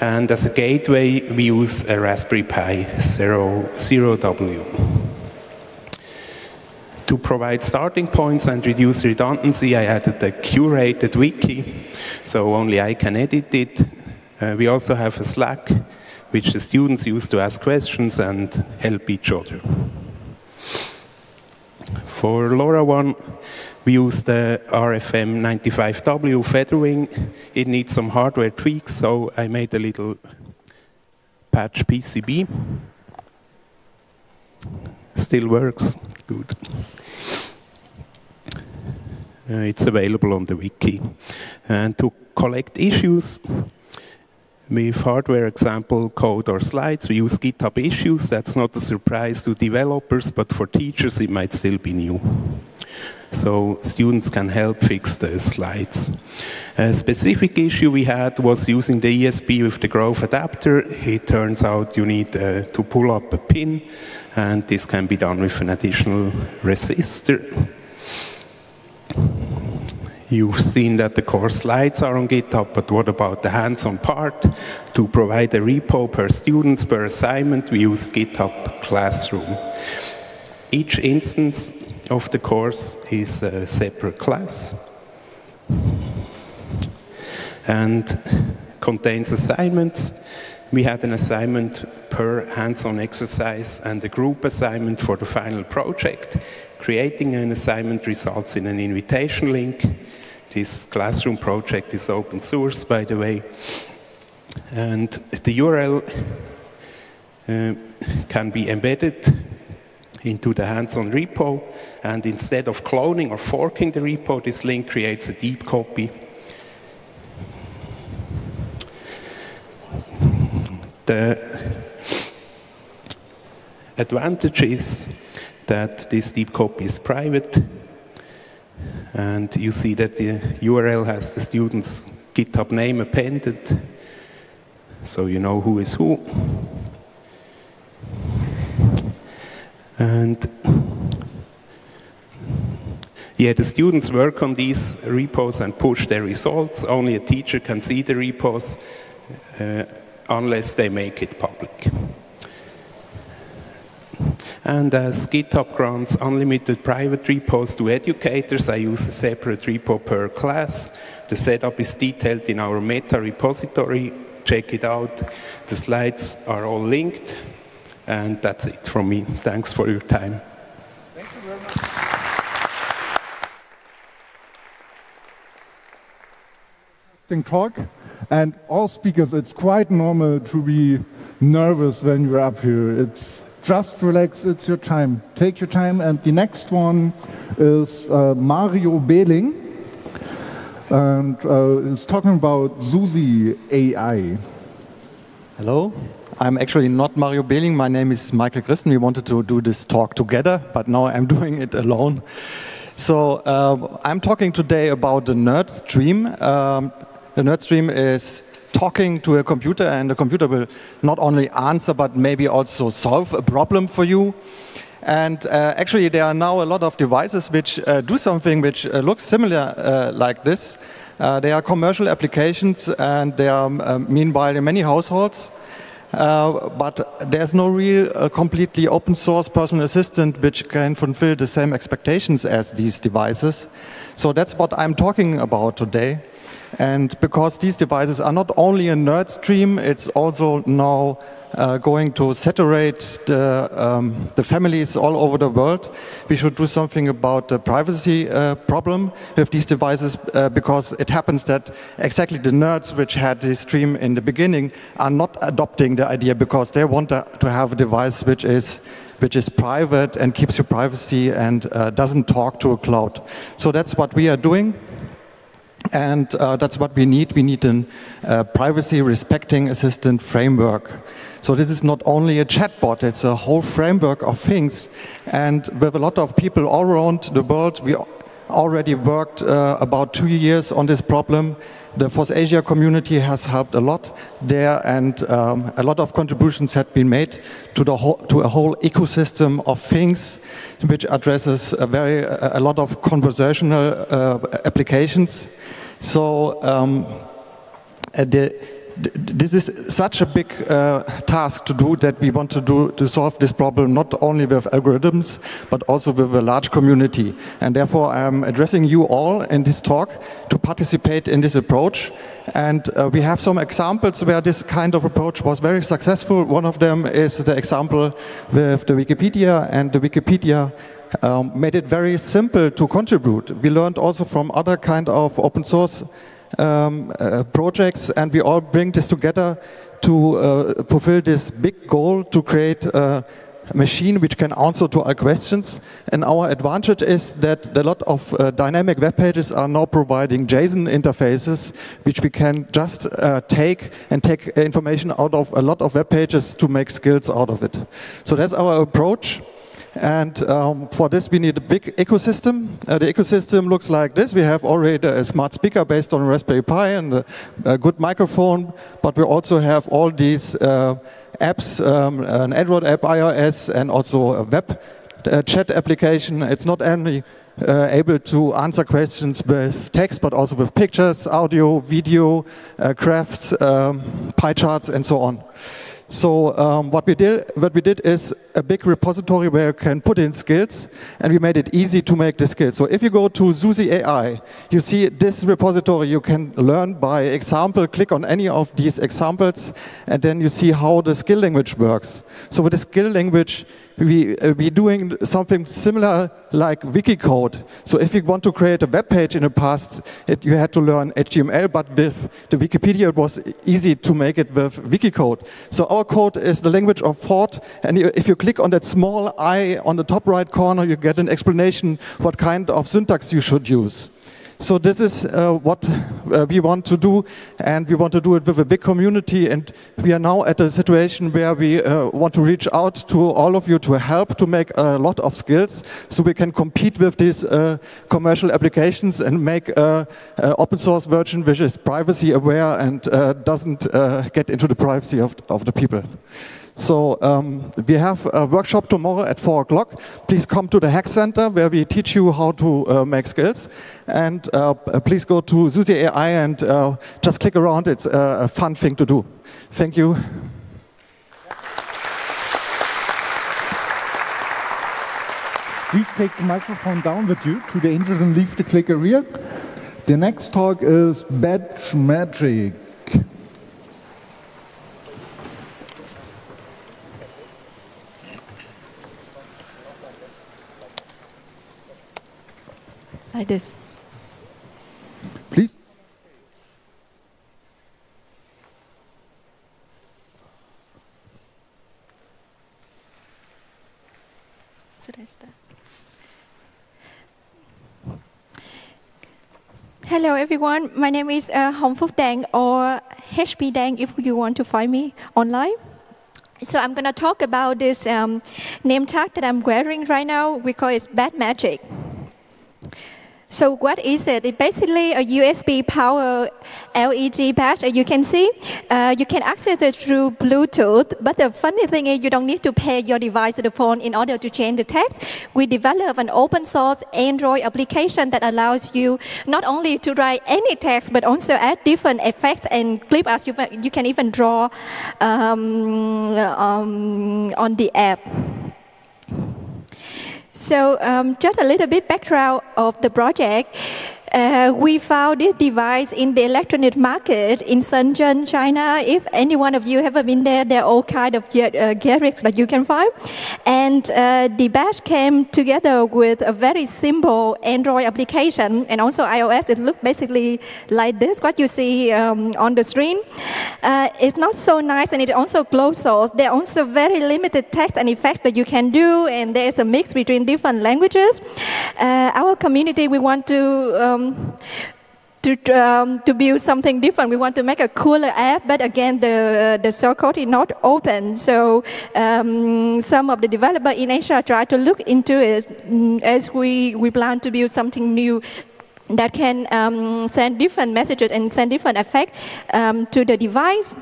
and as a gateway, we use a Raspberry Pi 0, 0W. To provide starting points and reduce redundancy, I added a curated wiki, so only I can edit it we also have a Slack, which the students use to ask questions and help each other. For LoRaWAN, we use the RFM 95W Featherwing. It needs some hardware tweaks, so I made a little patch PCB. Still works, good. Uh, it's available on the wiki. And to collect issues with hardware example code or slides, we use GitHub issues. That's not a surprise to developers, but for teachers it might still be new. So students can help fix the slides. A specific issue we had was using the ESP with the Grove adapter. It turns out you need uh, to pull up a pin, and this can be done with an additional resistor. You've seen that the core slides are on GitHub, but what about the hands-on part? To provide a repo per students per assignment, we use GitHub Classroom. Each instance of the course is a separate class and contains assignments. We had an assignment per hands-on exercise and a group assignment for the final project. Creating an assignment results in an invitation link this classroom project is open source, by the way. And the URL uh, can be embedded into the hands-on repo. And instead of cloning or forking the repo, this link creates a deep copy. The advantage is that this deep copy is private and you see that the URL has the student's GitHub name appended, so you know who is who. And yeah, the students work on these repos and push their results. Only a teacher can see the repos uh, unless they make it public. And uh, as GitHub grants unlimited private repos to educators, I use a separate repo per class. The setup is detailed in our meta repository. Check it out. The slides are all linked. And that's it from me. Thanks for your time. Thank you very much. Interesting talk. And all speakers, it's quite normal to be nervous when you're up here. It's just relax, it's your time. Take your time. And the next one is uh, Mario Behling. And uh, is talking about Susi AI. Hello. I'm actually not Mario Behling. My name is Michael Christen. We wanted to do this talk together, but now I'm doing it alone. So uh, I'm talking today about the nerd stream. Um, the nerd stream is talking to a computer and the computer will not only answer but maybe also solve a problem for you. And uh, actually there are now a lot of devices which uh, do something which uh, looks similar uh, like this. Uh, they are commercial applications and they are um, meanwhile in many households. Uh, but there's no real completely open source personal assistant which can fulfill the same expectations as these devices. So that's what I'm talking about today. And because these devices are not only a nerd stream, it's also now uh, going to saturate the, um, the, families all over the world. We should do something about the privacy uh, problem with these devices uh, because it happens that exactly the nerds which had this stream in the beginning are not adopting the idea because they want to have a device which is which is private and keeps your privacy and uh, doesn't talk to a cloud. So that's what we are doing. And uh, that's what we need. We need a uh, privacy respecting assistant framework. So this is not only a chatbot, it's a whole framework of things. And with a lot of people all around the world, we already worked uh, about two years on this problem. The FOSSASIA community has helped a lot there, and um, a lot of contributions have been made to, the to a whole ecosystem of things, which addresses a, very, a lot of conversational uh, applications. So um, uh, the, this is such a big uh, task to do that we want to do to solve this problem not only with algorithms but also with a large community. And therefore, I am addressing you all in this talk to participate in this approach. And uh, we have some examples where this kind of approach was very successful. One of them is the example with the Wikipedia and the Wikipedia um, made it very simple to contribute. We learned also from other kind of open source um, uh, projects, and we all bring this together to uh, fulfill this big goal to create a machine which can answer to our questions. And our advantage is that a lot of uh, dynamic web pages are now providing JSON interfaces, which we can just uh, take and take information out of a lot of web pages to make skills out of it. So that's our approach. And um, for this, we need a big ecosystem. Uh, the ecosystem looks like this. We have already a smart speaker based on Raspberry Pi and a, a good microphone, but we also have all these uh, apps, um, an Android app, iOS, and also a web uh, chat application. It's not only uh, able to answer questions with text, but also with pictures, audio, video, uh, crafts, um, pie charts, and so on. So um, what we did, what we did is a big repository where you can put in skills, and we made it easy to make the skills. So if you go to Susi AI, you see this repository. You can learn by example. Click on any of these examples, and then you see how the skill language works. So with the skill language, we uh, we doing something similar like Wikicode. So if you want to create a web page in the past, it, you had to learn HTML, but with the Wikipedia, it was easy to make it with Wikicode. So our code is the language of thought, and if you click on that small i on the top right corner, you get an explanation what kind of syntax you should use. So this is uh, what uh, we want to do, and we want to do it with a big community. And we are now at a situation where we uh, want to reach out to all of you to help to make a lot of skills, so we can compete with these uh, commercial applications and make a, a, open source version which is privacy aware and uh, doesn't uh, get into the privacy of, of the people. So um, we have a workshop tomorrow at 4 o'clock. Please come to the Hack Center where we teach you how to uh, make skills. And uh, please go to Susi AI and uh, just click around. It's a fun thing to do. Thank you. Please take the microphone down with you to the angel and leave the clicker here. The next talk is Badge Magic. Like this. Please. Should I start? Hello everyone, my name is uh, Hong Phúc Dang or HP Dang if you want to find me online. So I'm going to talk about this um, name tag that I'm wearing right now. We call it Badge Magic. So what is it? It's basically a USB power LED. As you can see uh, you can access it through Bluetooth. But the funny thing is you don't need to pair your device to the phone in order to change the text. We developed an open source Android application that allows you not only to write any text but also add different effects and clip as you, you can even draw um, um, on the app. So um, just a little bit background of the project. Uh, we found this device in the electronic market in Shenzhen, China. If any one of you have been there, there are all kind of uh, gadgets that you can find. And uh, the badge came together with a very simple Android application and also iOS. It looked basically like this, what you see um, on the screen. Uh, it's not so nice and it's also closed source. There are also very limited text and effects that you can do and there's a mix between different languages. Uh, our community, we want to um, um, to, um, to build something different. We want to make a cooler app, but again, the, the source code is not open. So um, some of the developers in Asia try to look into it mm, as we, we plan to build something new that can um, send different messages and send different effects um, to the device.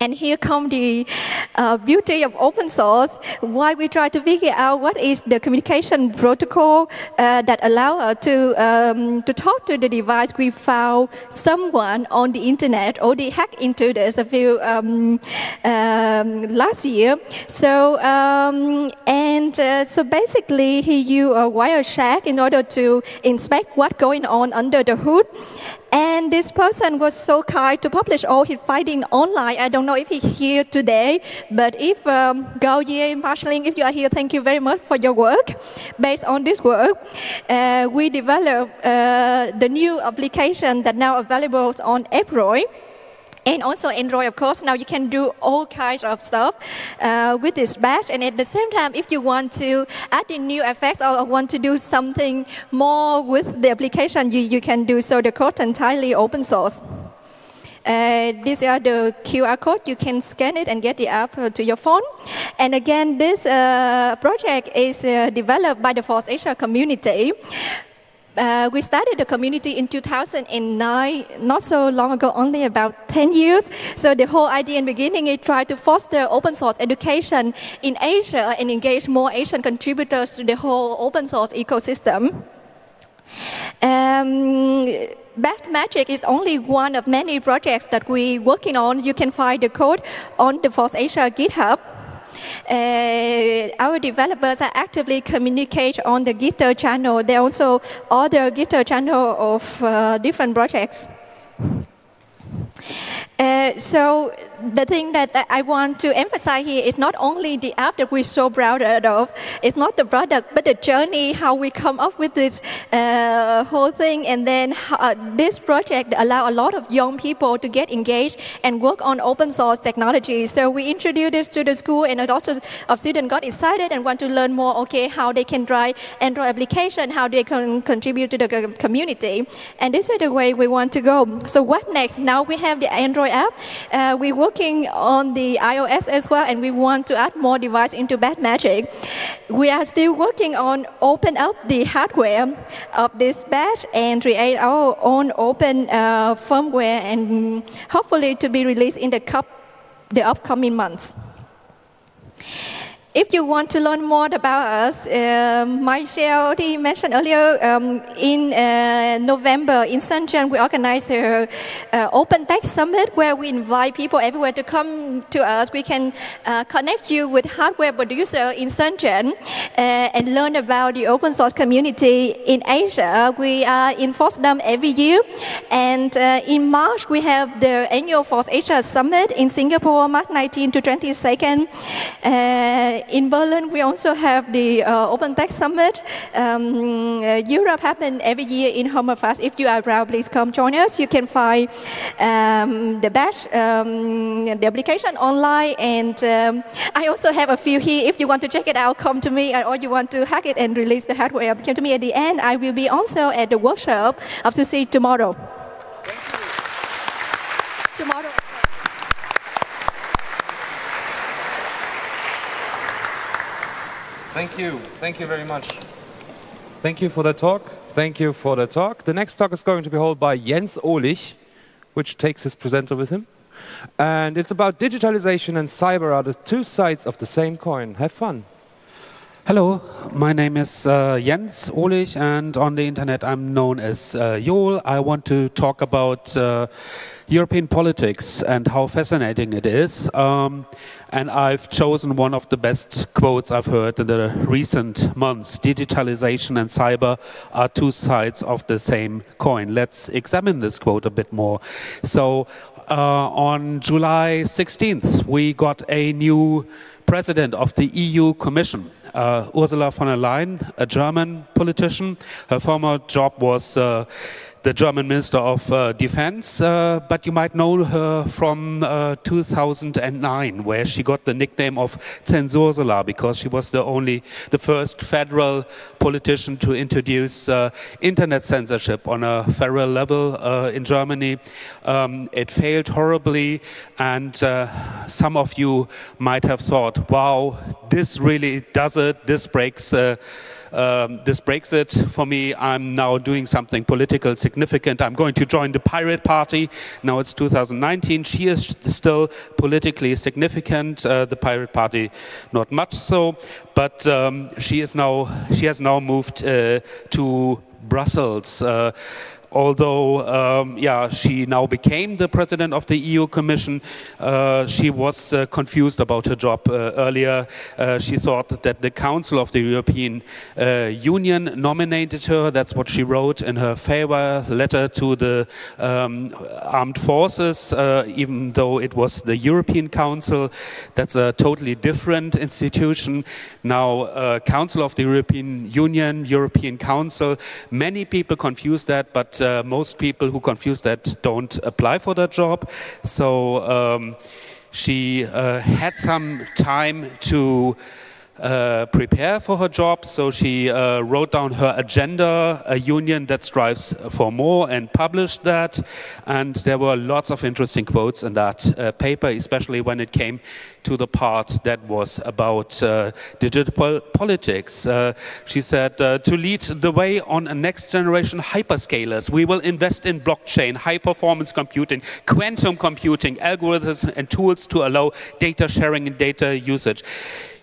And here come the uh, beauty of open source. Why we try to figure out what is the communication protocol uh, that allow us to um, to talk to the device. We found someone on the internet or they hacked into this a few um, um, last year. So um, and uh, so basically he used a wire Wireshark in order to inspect what's going on under the hood. And this person was so kind to publish all his findings online. I don't know if he's here today, but if um, Gao Ye, Marshalling, if you are here, thank you very much for your work. Based on this work, uh, we developed uh, the new application that now available on Android and also Android, of course. Now you can do all kinds of stuff uh, with this badge. And at the same time, if you want to add in new effects or want to do something more with the application, you, you can do so. The code entirely open source. Uh, these are the QR code. You can scan it and get the app uh, to your phone. And again, this uh, project is uh, developed by the FOSSASIA community. Uh, we started the community in 2009, not so long ago, only about 10 years. So the whole idea in beginning is try to foster open source education in Asia and engage more Asian contributors to the whole open source ecosystem. Um, Badge Magic is only one of many projects that we're working on. You can find the code on the FOSSASIA GitHub. Uh, our developers are actively communicate on the GitHub channel. They also other GitHub channel of uh, different projects. Uh, so the thing that I want to emphasize here is not only the app that we're so proud of, it's not the product, but the journey, how we come up with this uh, whole thing. And then uh, this project allow a lot of young people to get engaged and work on open source technology. So we introduced this to the school and a lot of students got excited and want to learn more, okay, how they can try Android application, how they can contribute to the community. And this is the way we want to go. So what next? Now we have the Android app. Uh, we're working on the iOS as well, and we want to add more device into Badge Magic. We are still working on open up the hardware of this badge and create our own open uh, firmware, and hopefully to be released in the, cup, the upcoming months. If you want to learn more about us, uh, Michelle already mentioned earlier, um, in uh, November in Shenzhen, we organize an uh, Open Tech Summit where we invite people everywhere to come to us. We can uh, connect you with hardware producer in Shenzhen uh, and learn about the open source community in Asia. We are in Potsdam every year. And uh, in March, we have the annual FOSSASIA Summit in Singapore, March 19 to 22nd in Berlin, we also have the uh, Open Tech Summit. Um, uh, Europe happens every year in Hammerfest. If you are around, please come join us. You can find um, the badge, um, the application online, and um, I also have a few here. If you want to check it out, come to me, or you want to hack it and release the hardware, come to me at the end. I will be also at the workshop of to see tomorrow. Tomorrow. Thank you. Thank you very much. Thank you for the talk. Thank you for the talk. The next talk is going to be held by Jens Ohlig, which takes his presenter with him. And it's about digitalization and cyber are the two sides of the same coin. Have fun. Hello, my name is uh, Jens Ohlig, and on the internet I'm known as uh, Jol. I want to talk about uh, European politics and how fascinating it is. Um, and I've chosen one of the best quotes I've heard in the recent months. Digitalization and cyber are two sides of the same coin. Let's examine this quote a bit more. So, uh, on July 16th, we got a new president of the EU Commission uh, Ursula von der Leyen, a German politician. Her former job was uh, the German Minister of uh, Defense, uh, but you might know her from uh, 2009, where she got the nickname of Zensursula because she was the only, the first federal politician to introduce uh, internet censorship on a federal level uh, in Germany. Um, it failed horribly, and uh, some of you might have thought, wow, this really does it, this breaks um, this Brexit, for me, I'm now doing something political significant. I'm going to join the Pirate Party. Now it's 2019. She is still politically significant. Uh, the Pirate Party, not much so, but um, she is now she has now moved uh, to Brussels. Uh, although um, yeah, she now became the president of the EU Commission, uh, she was uh, confused about her job uh, earlier. Uh, she thought that the Council of the European uh, Union nominated her. That's what she wrote in her farewell letter to the um, armed forces, uh, even though it was the European Council. That's a totally different institution. Now, Council of the European Union, European Council, many people confuse that, but uh, most people who confuse that don't apply for that job. So um, she uh, had some time to uh, prepare for her job. So she uh, wrote down her agenda, a union that strives for more, and published that. And there were lots of interesting quotes in that uh, paper, especially when it came to the part that was about uh, digital politics. Uh, she said, uh, to lead the way on a next generation hyperscalers, we will invest in blockchain, high performance computing, quantum computing, algorithms, and tools to allow data sharing and data usage.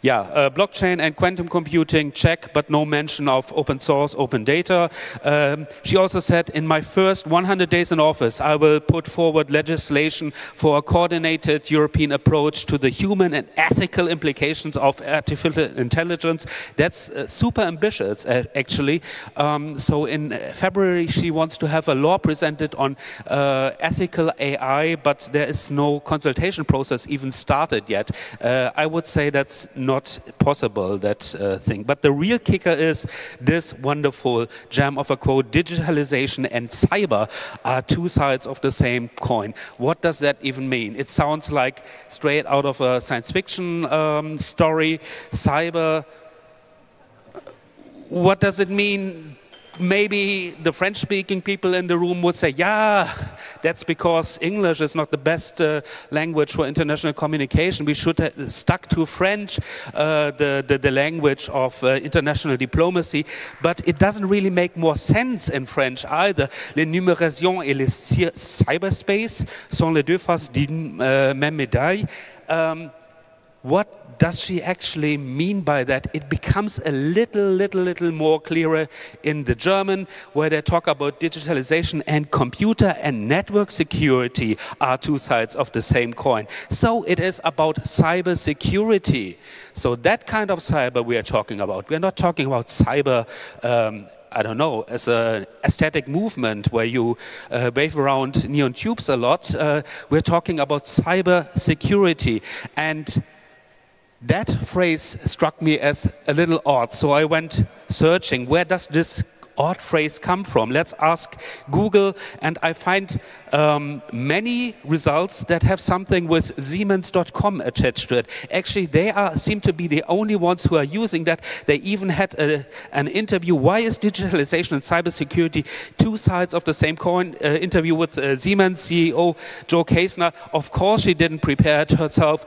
Yeah, uh, blockchain and quantum computing, check, but no mention of open source, open data. Um, she also said, in my first 100 days in office, I will put forward legislation for a coordinated European approach to the human and ethical implications of artificial intelligence. That's uh, super ambitious, uh, actually. Um, so in February, she wants to have a law presented on uh, ethical AI, but there is no consultation process even started yet. Uh, I would say that's not possible, that uh, thing. But the real kicker is this wonderful gem of a quote, digitalization and cyber are two sides of the same coin. What does that even mean? It sounds like straight out of a science fiction um, story, cyber. What does it mean maybe the French speaking people in the room would say, yeah, that's because English is not the best uh, language for international communication. We should have stuck to French, uh, the, the, the, language of uh, international diplomacy. But it doesn't really make more sense in French either. Les numérations et le cyberspace sont les deux faces d'une euh, même médaille. Um, what does she actually mean by that? It becomes a little, little, little more clearer in the German, where they talk about digitalization and computer and network security are two sides of the same coin. So it is about cyber security. So that kind of cyber we are talking about. We're not talking about cyber. Um, I don't know, as an aesthetic movement where you uh, wave around neon tubes a lot, uh, we're talking about cyber security. And that phrase struck me as a little odd, so I went searching. Where does this odd phrase come from? Let's ask Google, and I find um, many results that have something with Siemens.com attached to it. Actually, they are, seem to be the only ones who are using that. They even had a, an interview. Why is digitalization and cybersecurity two sides of the same coin? Uh, interview with uh, Siemens CEO Joe Kaeser. Of course, she didn't prepare it herself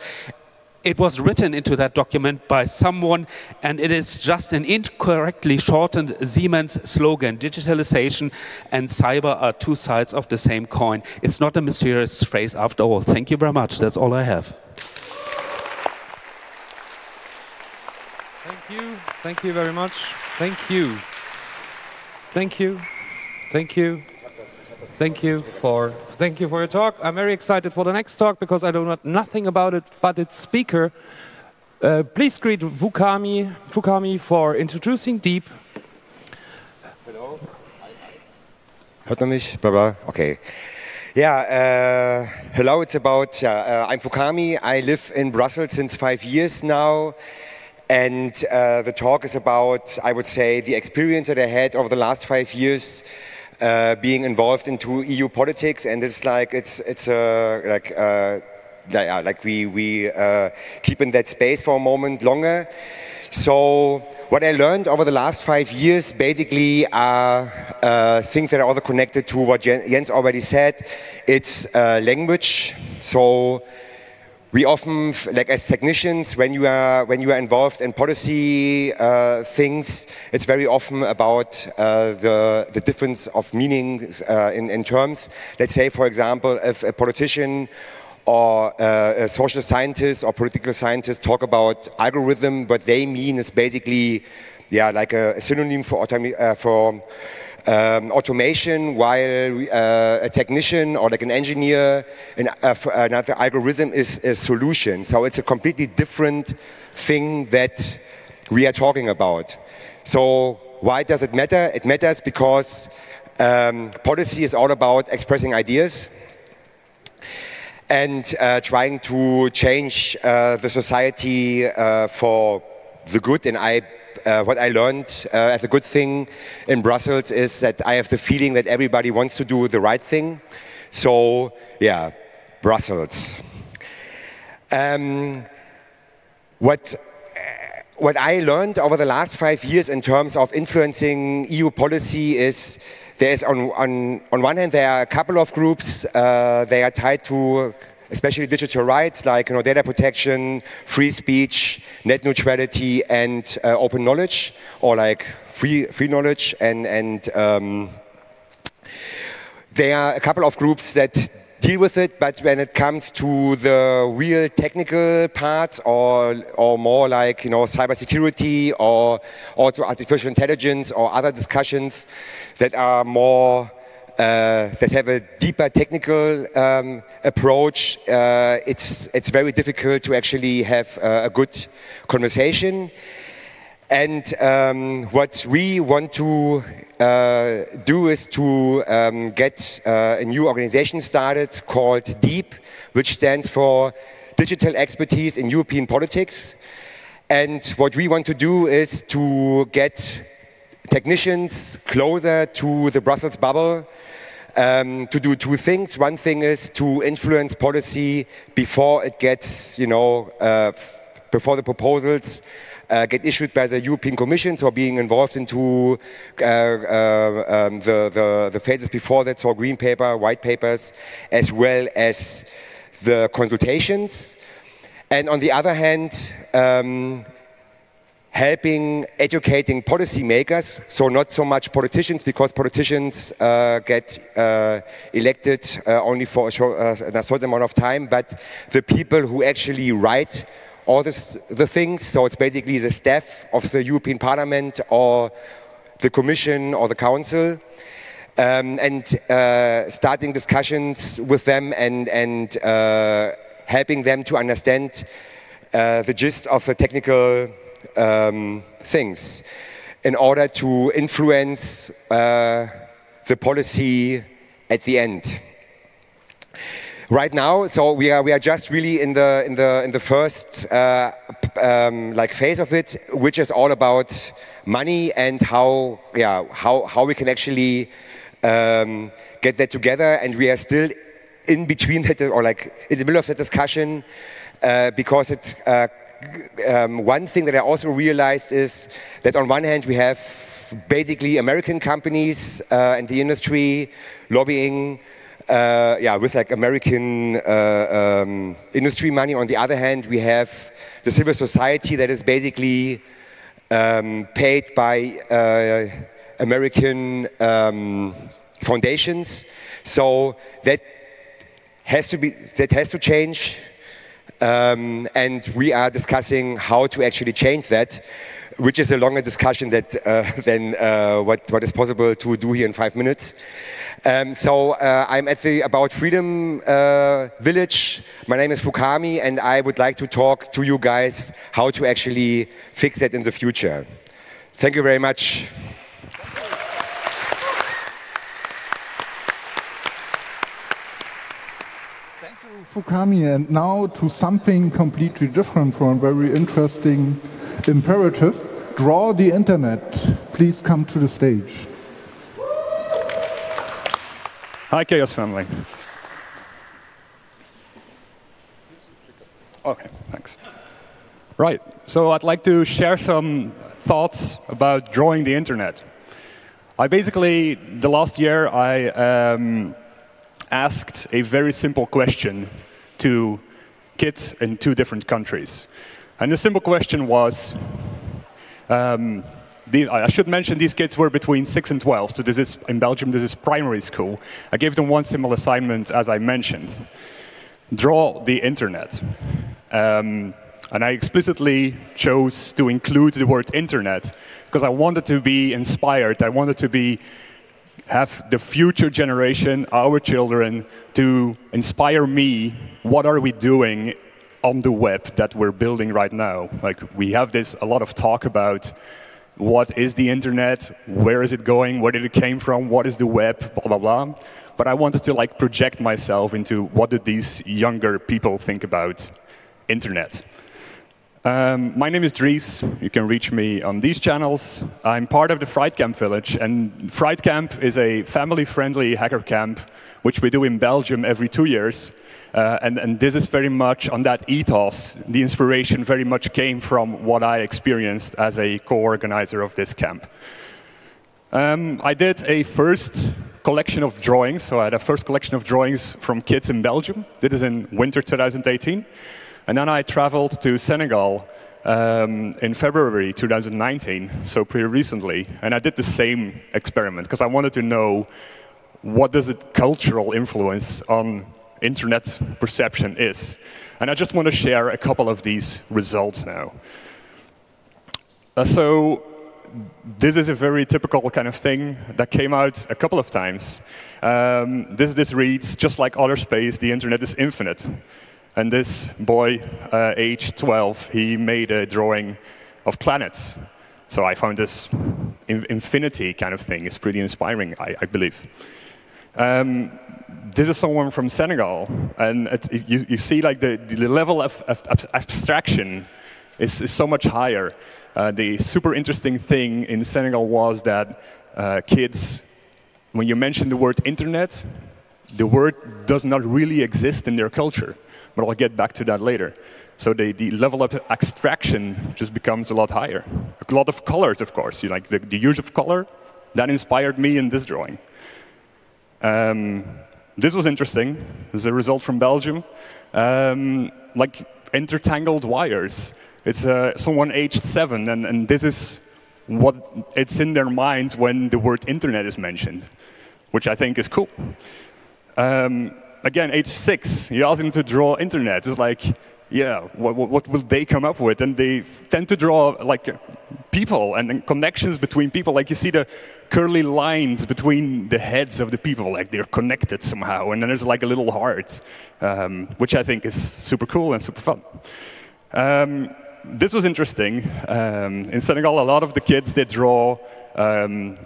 it was written into that document by someone, and it is just an incorrectly shortened Siemens slogan. Digitalization and cyber are two sides of the same coin. It's not a mysterious phrase after all. Thank you very much. That's all I have. Thank you. Thank you very much. Thank you. Thank you. Thank you. Thank you for thank you for your talk. I'm very excited for the next talk because I don't know nothing about it but its speaker. Uh, please greet Fukami, Fukami for introducing Deep. Hello. Hört man mich? Blah, blah. Okay. Yeah, uh, hello, it's about, yeah, uh, I'm Fukami. I live in Brussels since five years now. And uh, the talk is about, I would say, the experience that I had over the last five years uh, being involved into EU politics, and it's like it's it's uh, like uh, yeah, like we we uh, keep in that space for a moment longer. So what I learned over the last five years basically are uh, things that are also connected to what Jens already said. It's uh, language. So we often, like as technicians, when you are when you are involved in policy uh, things, it's very often about uh, the the difference of meanings uh, in in terms. Let's say, for example, if a politician or uh, a social scientist or political scientist talk about algorithm, what they mean is basically, yeah, like a, a synonym for automi- uh, for um, automation, while uh, a technician or like an engineer, uh, another algorithm is a solution. So it's a completely different thing that we are talking about. So why does it matter? It matters because um, policy is all about expressing ideas and uh, trying to change uh, the society uh, for the good. And I, uh, what I learned uh, as a good thing in Brussels is that I have the feeling that everybody wants to do the right thing. So, yeah, Brussels. Um, what what I learned over the last five years in terms of influencing EU policy is there is on, on, on one hand there are a couple of groups uh, they are tied to especially digital rights like you know, data protection, free speech, net neutrality, and uh, open knowledge, or like free free knowledge, and and um, there are a couple of groups that deal with it, but when it comes to the real technical parts or, or more like, you know, cybersecurity or also artificial intelligence or other discussions that are more, that have a deeper technical um, approach, uh, it's, it's very difficult to actually have uh, a good conversation. And um, what we want to uh, do is to um, get uh, a new organization started called DEEP, which stands for Digital Expertise in European Politics. And what we want to do is to get technicians closer to the Brussels bubble um, to do two things. One thing is to influence policy before it gets, you know, uh, before the proposals uh, get issued by the European Commission, so being involved into uh, uh, um, the, the, the phases before that, so green paper, white papers, as well as the consultations. And on the other hand, um, helping educating policymakers, so not so much politicians, because politicians uh, get uh, elected uh, only for a, short, uh, a certain amount of time, but the people who actually write all this, the things, so it's basically the staff of the European Parliament or the Commission or the Council. Um, and uh, starting discussions with them and, and uh, helping them to understand the gist of the technical um, things in order to influence uh, the policy at the end. Right now, so we are we are just really in the in the in the first uh, um, like phase of it, which is all about money and how yeah how how we can actually um, get that together, and we are still in between that or like in the middle of the discussion uh, because it's. Um, one thing that I also realized is that on one hand we have basically American companies uh, and the industry lobbying uh, yeah, with like American uh, um, industry money. On the other hand, we have the civil society that is basically um, paid by uh, American um, foundations. So that has to be that has to change. Um, and we are discussing how to actually change that, which is a longer discussion that, uh, than uh, what, what is possible to do here in five minutes. Um, so uh, I'm at the About Freedom uh, Village. My name is Fukami, and I would like to talk to you guys how to actually fix that in the future. Thank you very much. Fukami, and now to something completely different from a very interesting imperative. Draw the internet. Please come to the stage. Hi, Chaos Family. Okay, thanks. Right, so I'd like to share some thoughts about drawing the internet. I basically, the last year, I um, asked a very simple question to kids in two different countries. And the simple question was, um, the, I should mention these kids were between 6 and 12, so this is, in Belgium, this is primary school. I gave them one simple assignment, as I mentioned. Draw the internet. Um, and I explicitly chose to include the word internet because I wanted to be inspired. I wanted to be have the future generation, our children, to inspire me. What are we doing on the web that we're building right now? Like we have this a lot of talk about what is the internet, where is it going, where did it came from, what is the web, blah blah blah. But I wanted to like project myself into what do these younger people think about internet. Um, my name is Dries. You can reach me on these channels. I'm part of the Fri3d Camp Village, and Fri3d Camp is a family-friendly hacker camp, which we do in Belgium every two years. Uh, and, and, this is very much on that ethos. The inspiration very much came from what I experienced as a co-organizer of this camp. Um, I did a first collection of drawings. So I had a first collection of drawings from kids in Belgium. This is in winter 2018. And then I traveled to Senegal um, in February 2019, so pretty recently, and I did the same experiment because I wanted to know what does the cultural influence on internet perception is. And I just want to share a couple of these results now. Uh, so this is a very typical kind of thing that came out a couple of times. Um, this, this reads, just like outer space, the internet is infinite. And this boy, uh, age 12, he made a drawing of planets. So I found this in infinity kind of thing is pretty inspiring, I, I believe. Um, this is someone from Senegal, and it, it, you, you, see like the, the level of, of, abstraction is, is, so much higher. Uh, the super interesting thing in Senegal was that uh, kids, when you mention the word internet, the word does not really exist in their culture but I'll get back to that later. So the, the level of abstraction just becomes a lot higher. A lot of colors, of course. You like the, the use of color, that inspired me in this drawing. Um, this was interesting. This is a result from Belgium. Um, like intertangled wires. It's uh, someone aged seven, and, and this is what it's in their mind when the word internet is mentioned, which I think is cool. Um, again, age six, you ask them to draw internet. It's like, yeah, what, what, will they come up with? And they tend to draw like people and, connections between people. Like you see the curly lines between the heads of the people, like they're connected somehow. And then there's like a little heart, um, which I think is super cool and super fun. Um, this was interesting. Um, in Senegal, a lot of the kids, they draw um,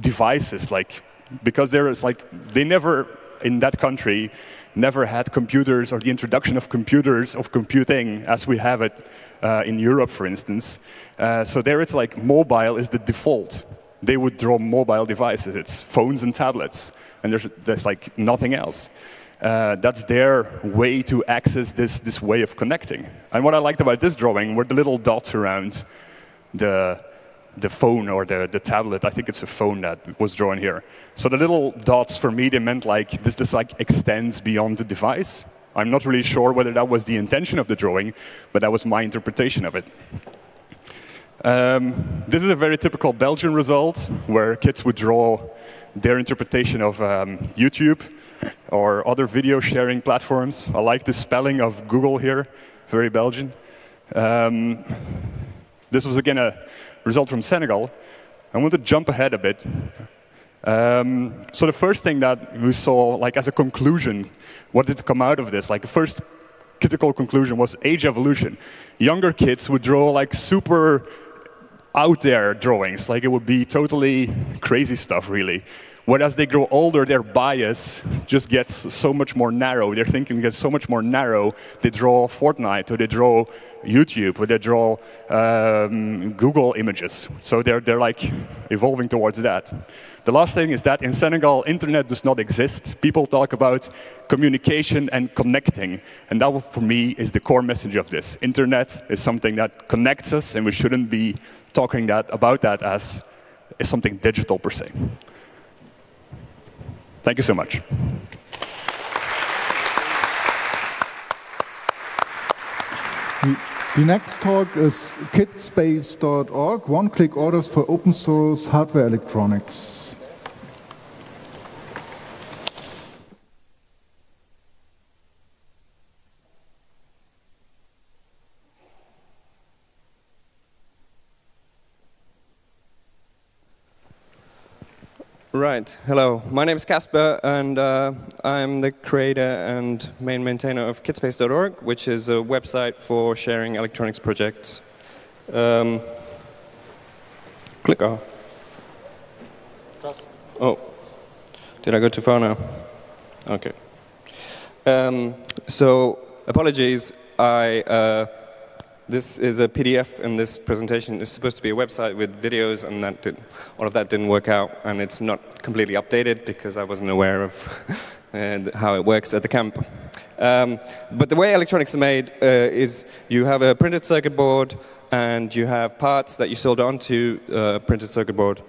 devices, like, because there is like, they never in that country never had computers or the introduction of computers, of computing, as we have it uh, in Europe, for instance. Uh, so there it's like mobile is the default. They would draw mobile devices. It's phones and tablets. And there's, there's like nothing else. Uh, that's their way to access this, this way of connecting. And what I liked about this drawing were the little dots around the, the phone or the, the tablet. I think it's a phone that was drawn here. So the little dots for me, they meant like this, this like extends beyond the device. I'm not really sure whether that was the intention of the drawing, but that was my interpretation of it. Um, this is a very typical Belgian result where kids would draw their interpretation of um, YouTube or other video sharing platforms. I like the spelling of Google here, very Belgian. Um, this was again a result from Senegal. I want to jump ahead a bit. Um, so the first thing that we saw, like as a conclusion, what did come out of this? Like the first critical conclusion was age evolution. Younger kids would draw like super out there drawings, like it would be totally crazy stuff, really. Whereas they grow older, their bias just gets so much more narrow. Their thinking gets so much more narrow. They draw Fortnite or they draw YouTube or they draw um, Google images. So they're, they're like evolving towards that. The last thing is that in Senegal, internet does not exist. People talk about communication and connecting. And that, for me, is the core message of this. Internet is something that connects us, and we shouldn't be talking that, about that as, as something digital per se. Thank you so much. The next talk is kitspace.org, one-click orders for open source hardware electronics. Right, hello. My name is Casper, and uh, I'm the creator and main maintainer of kitspace.org, which is a website for sharing electronics projects. Um, click on. Oh, did I go too far now? Okay. Um, so, apologies, I. Uh, this is a PDF, and this presentation is supposed to be a website with videos, and that did, all of that didn't work out, and it's not completely updated because I wasn't aware of how it works at the camp. Um, but the way electronics are made uh, is you have a printed circuit board, and you have parts that you solder onto a printed circuit board.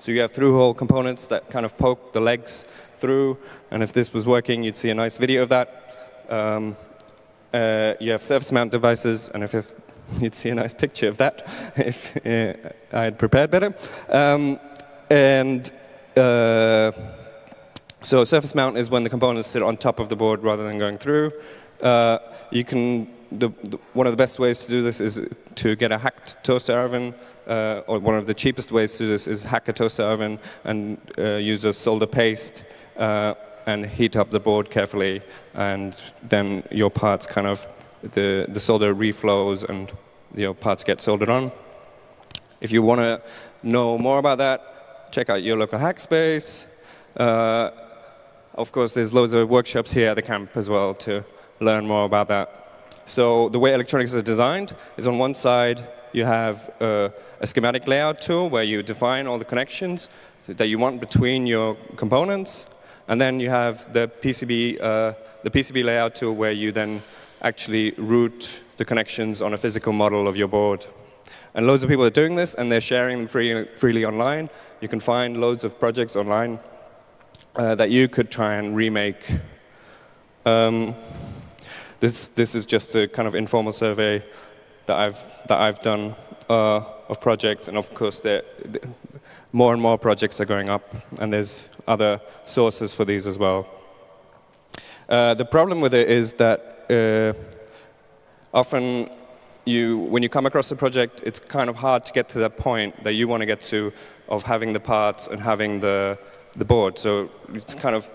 So you have through-hole components that kind of poke the legs through, and if this was working, you'd see a nice video of that. Um, uh, you have surface mount devices, and if, you'd see a nice picture of that if uh, I had prepared better. Um, and uh, so surface mount is when the components sit on top of the board rather than going through. Uh, you can the, the, one of the best ways to do this is to get a hacked toaster oven, uh, or one of the cheapest ways to do this is hack a toaster oven and uh, use a solder paste uh, and heat up the board carefully, and then your parts kind of, the, the solder reflows and your parts get soldered on. If you want to know more about that, check out your local hackspace. Uh, of course, there's loads of workshops here at the camp as well to learn more about that. So the way electronics is designed is on one side, you have uh, a schematic layout tool where you define all the connections that you want between your components. And then you have the PCB, uh, the PCB layout tool where you then actually route the connections on a physical model of your board. And loads of people are doing this, and they're sharing them free, freely online. You can find loads of projects online uh, that you could try and remake. Um, this, this is just a kind of informal survey that I've, that I've done uh, of projects, and of course, more and more projects are going up, and there's other sources for these as well. Uh, the problem with it is that uh, often you, when you come across a project, it's kind of hard to get to that point that you want to get to of having the parts and having the, the board. So it's kind of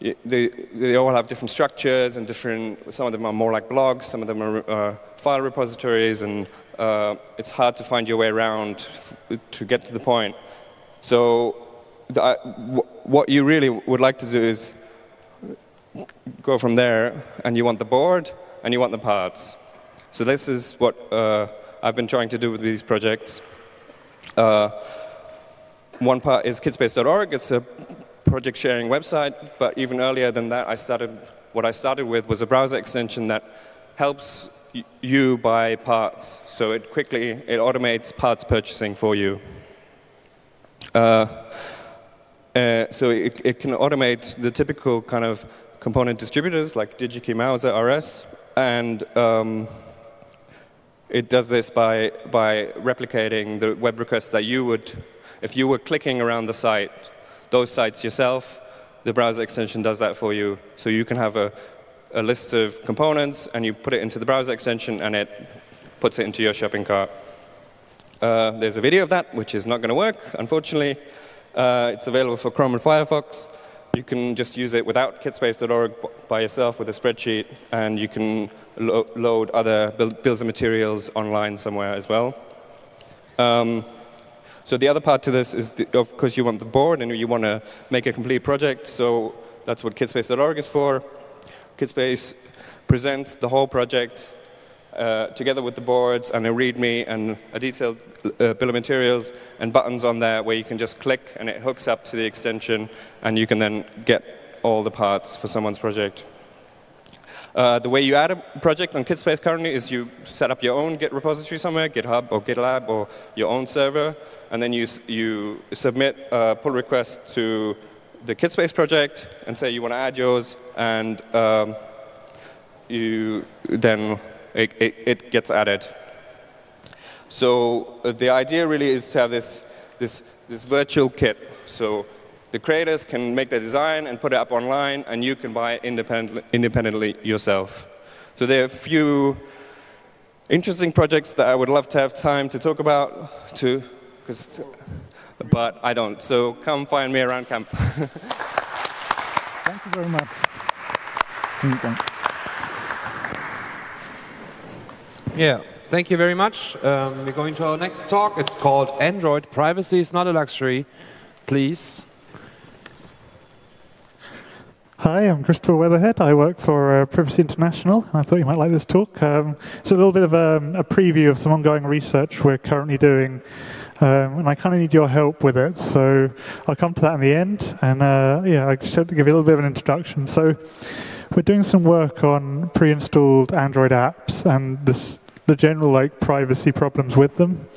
they, they all have different structures and different, some of them are more like blogs, some of them are uh, file repositories, and uh, it's hard to find your way around to get to the point. So what you really would like to do is go from there, and you want the board, and you want the parts. So this is what uh, I've been trying to do with these projects. Uh, one part is kitspace.org. It's a project sharing website, but even earlier than that, I started, what I started with was a browser extension that helps you buy parts. So it quickly, it automates parts purchasing for you. Uh, uh, so it, it, can automate the typical kind of component distributors like DigiKey Mouser RS, and um, it does this by, by replicating the web requests that you would, if you were clicking around the site, those sites yourself. The browser extension does that for you. So you can have a, a list of components and you put it into the browser extension and it puts it into your shopping cart. Uh, there's a video of that, which is not going to work, unfortunately. Uh, it's available for Chrome and Firefox. You can just use it without kitspace.org by yourself with a spreadsheet, and you can lo load other bills of materials online somewhere as well. Um, so the other part to this is, the, of course, you want the board and you want to make a complete project. So that's what kitspace.org is for. Kitspace presents the whole project uh, together with the boards and a README and a detailed uh, bill of materials and buttons on there where you can just click and it hooks up to the extension and you can then get all the parts for someone's project. Uh, the way you add a project on Kitspace currently is you set up your own Git repository somewhere, GitHub or GitLab or your own server, and then you, you submit a pull request to the Kitspace project and say you want to add yours, and um, you then it, it, it gets added. So uh, the idea really is to have this, this, this virtual kit. So the creators can make their design and put it up online, and you can buy it independently, independently yourself. So there are a few interesting projects that I would love to have time to talk about, to, but I don't. So come find me around camp. Thank you very much. Yeah, thank you very much. Um, we're going to our next talk. It's called Android Privacy is Not a Luxury. Please. Hi, I'm Christopher Weatherhead. I work for uh, Privacy International, and I thought you might like this talk. Um, it's a little bit of a, um, a, preview of some ongoing research we're currently doing, um, and I kind of need your help with it. So I'll come to that in the end, and uh, yeah, I just have to give you a little bit of an introduction. So we're doing some work on pre-installed Android apps and this, the general like privacy problems with them.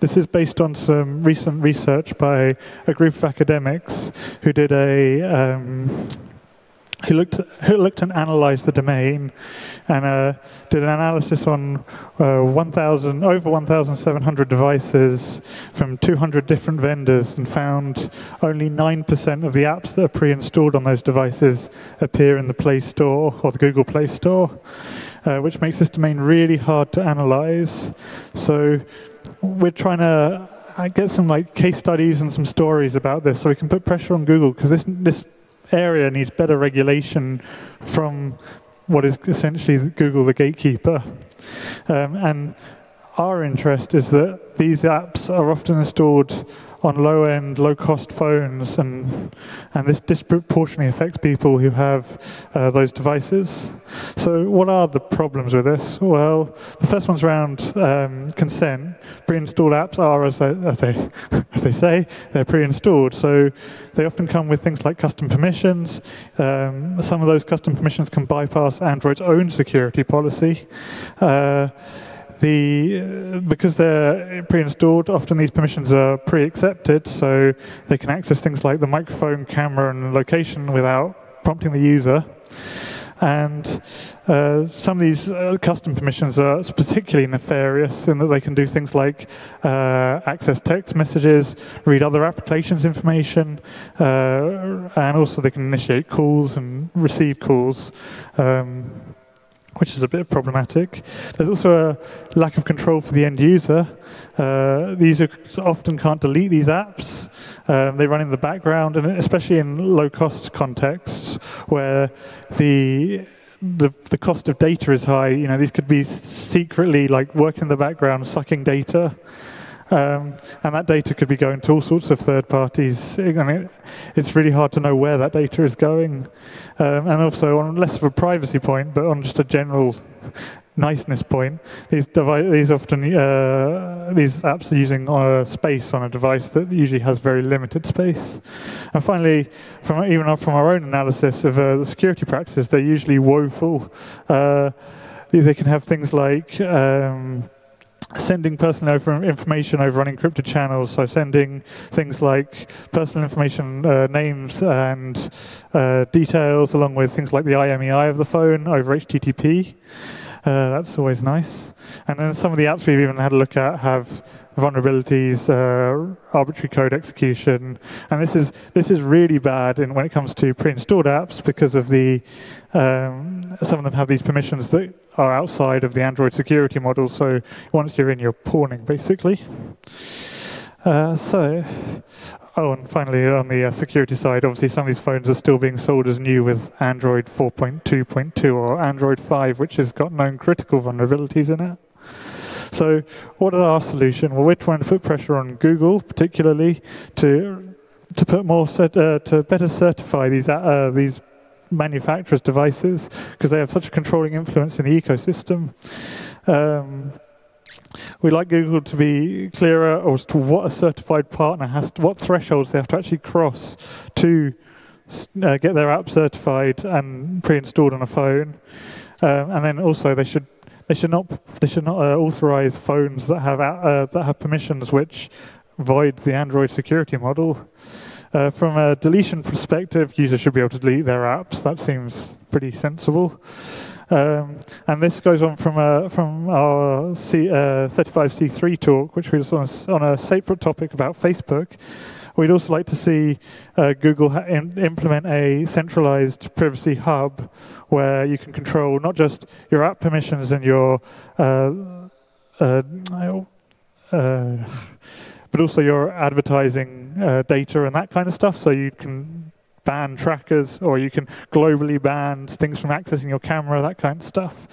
This is based on some recent research by a group of academics who did a um, who looked, who looked and analyzed the domain and uh, did an analysis on uh, 1,000, over 1,700 devices from 200 different vendors and found only 9% of the apps that are pre-installed on those devices appear in the Play Store or the Google Play Store, uh, which makes this domain really hard to analyze. So we're trying to uh, get some like case studies and some stories about this so we can put pressure on Google because this, this area needs better regulation from what is essentially Google the gatekeeper. Um, and our interest is that these apps are often installed on low-end, low-cost phones, and and this disproportionately affects people who have uh, those devices. So, what are the problems with this? Well, the first one's around um, consent. Pre-installed apps are, as they, as they as they say, they're pre-installed. So, they often come with things like custom permissions. Um, some of those custom permissions can bypass Android's own security policy. Uh, the uh, because they're pre-installed, often these permissions are pre-accepted, so they can access things like the microphone, camera, and location without prompting the user. And uh, some of these uh, custom permissions are particularly nefarious in that they can do things like uh, access text messages, read other applications information, uh, and also they can initiate calls and receive calls. Um, which is a bit problematic. There's also a lack of control for the end user. Uh, the user often can't delete these apps. Um, they run in the background, and especially in low-cost contexts where the the, the cost of data is high. You know, these could be secretly like working in the background, sucking data. Um, and that data could be going to all sorts of third parties. And it, it's really hard to know where that data is going. Um, and also, on less of a privacy point, but on just a general niceness point, these, these often uh, these apps are using uh, space on a device that usually has very limited space. And finally, from even from our own analysis of uh, the security practices, they're usually woeful. Uh, they can have things like um, sending personal information over unencrypted channels, so sending things like personal information, uh, names and uh, details, along with things like the IMEI of the phone over HTTP. Uh, that's always nice. And then some of the apps we've even had a look at have vulnerabilities, uh, arbitrary code execution, and this is this is really bad in, when it comes to pre-installed apps because of the um, some of them have these permissions that are outside of the Android security model. So once you're in, you're pawning basically. Uh, so, oh, and finally on the uh, security side, obviously some of these phones are still being sold as new with Android 4.2.2 or Android 5, which has got known critical vulnerabilities in it. So what is our solution? Well, we're trying to put pressure on Google, particularly, to to put more uh, to better certify these uh, these manufacturers' devices because they have such a controlling influence in the ecosystem. Um, we'd like Google to be clearer as to what a certified partner has, to, what thresholds they have to actually cross to uh, get their app certified and pre-installed on a phone. Um, and then also they should they should not they should not uh, authorize phones that have uh, that have permissions which void the Android security model. Uh, from a deletion perspective, users should be able to delete their apps. That seems pretty sensible. Um, and this goes on from uh, from our C, uh, 35C3 talk, which was on a, on a separate topic about Facebook. We'd also like to see uh, Google implement a centralized privacy hub where you can control not just your app permissions and your uh, uh, uh but also your advertising uh, data and that kind of stuff. So you can ban trackers or you can globally ban things from accessing your camera, that kind of stuff.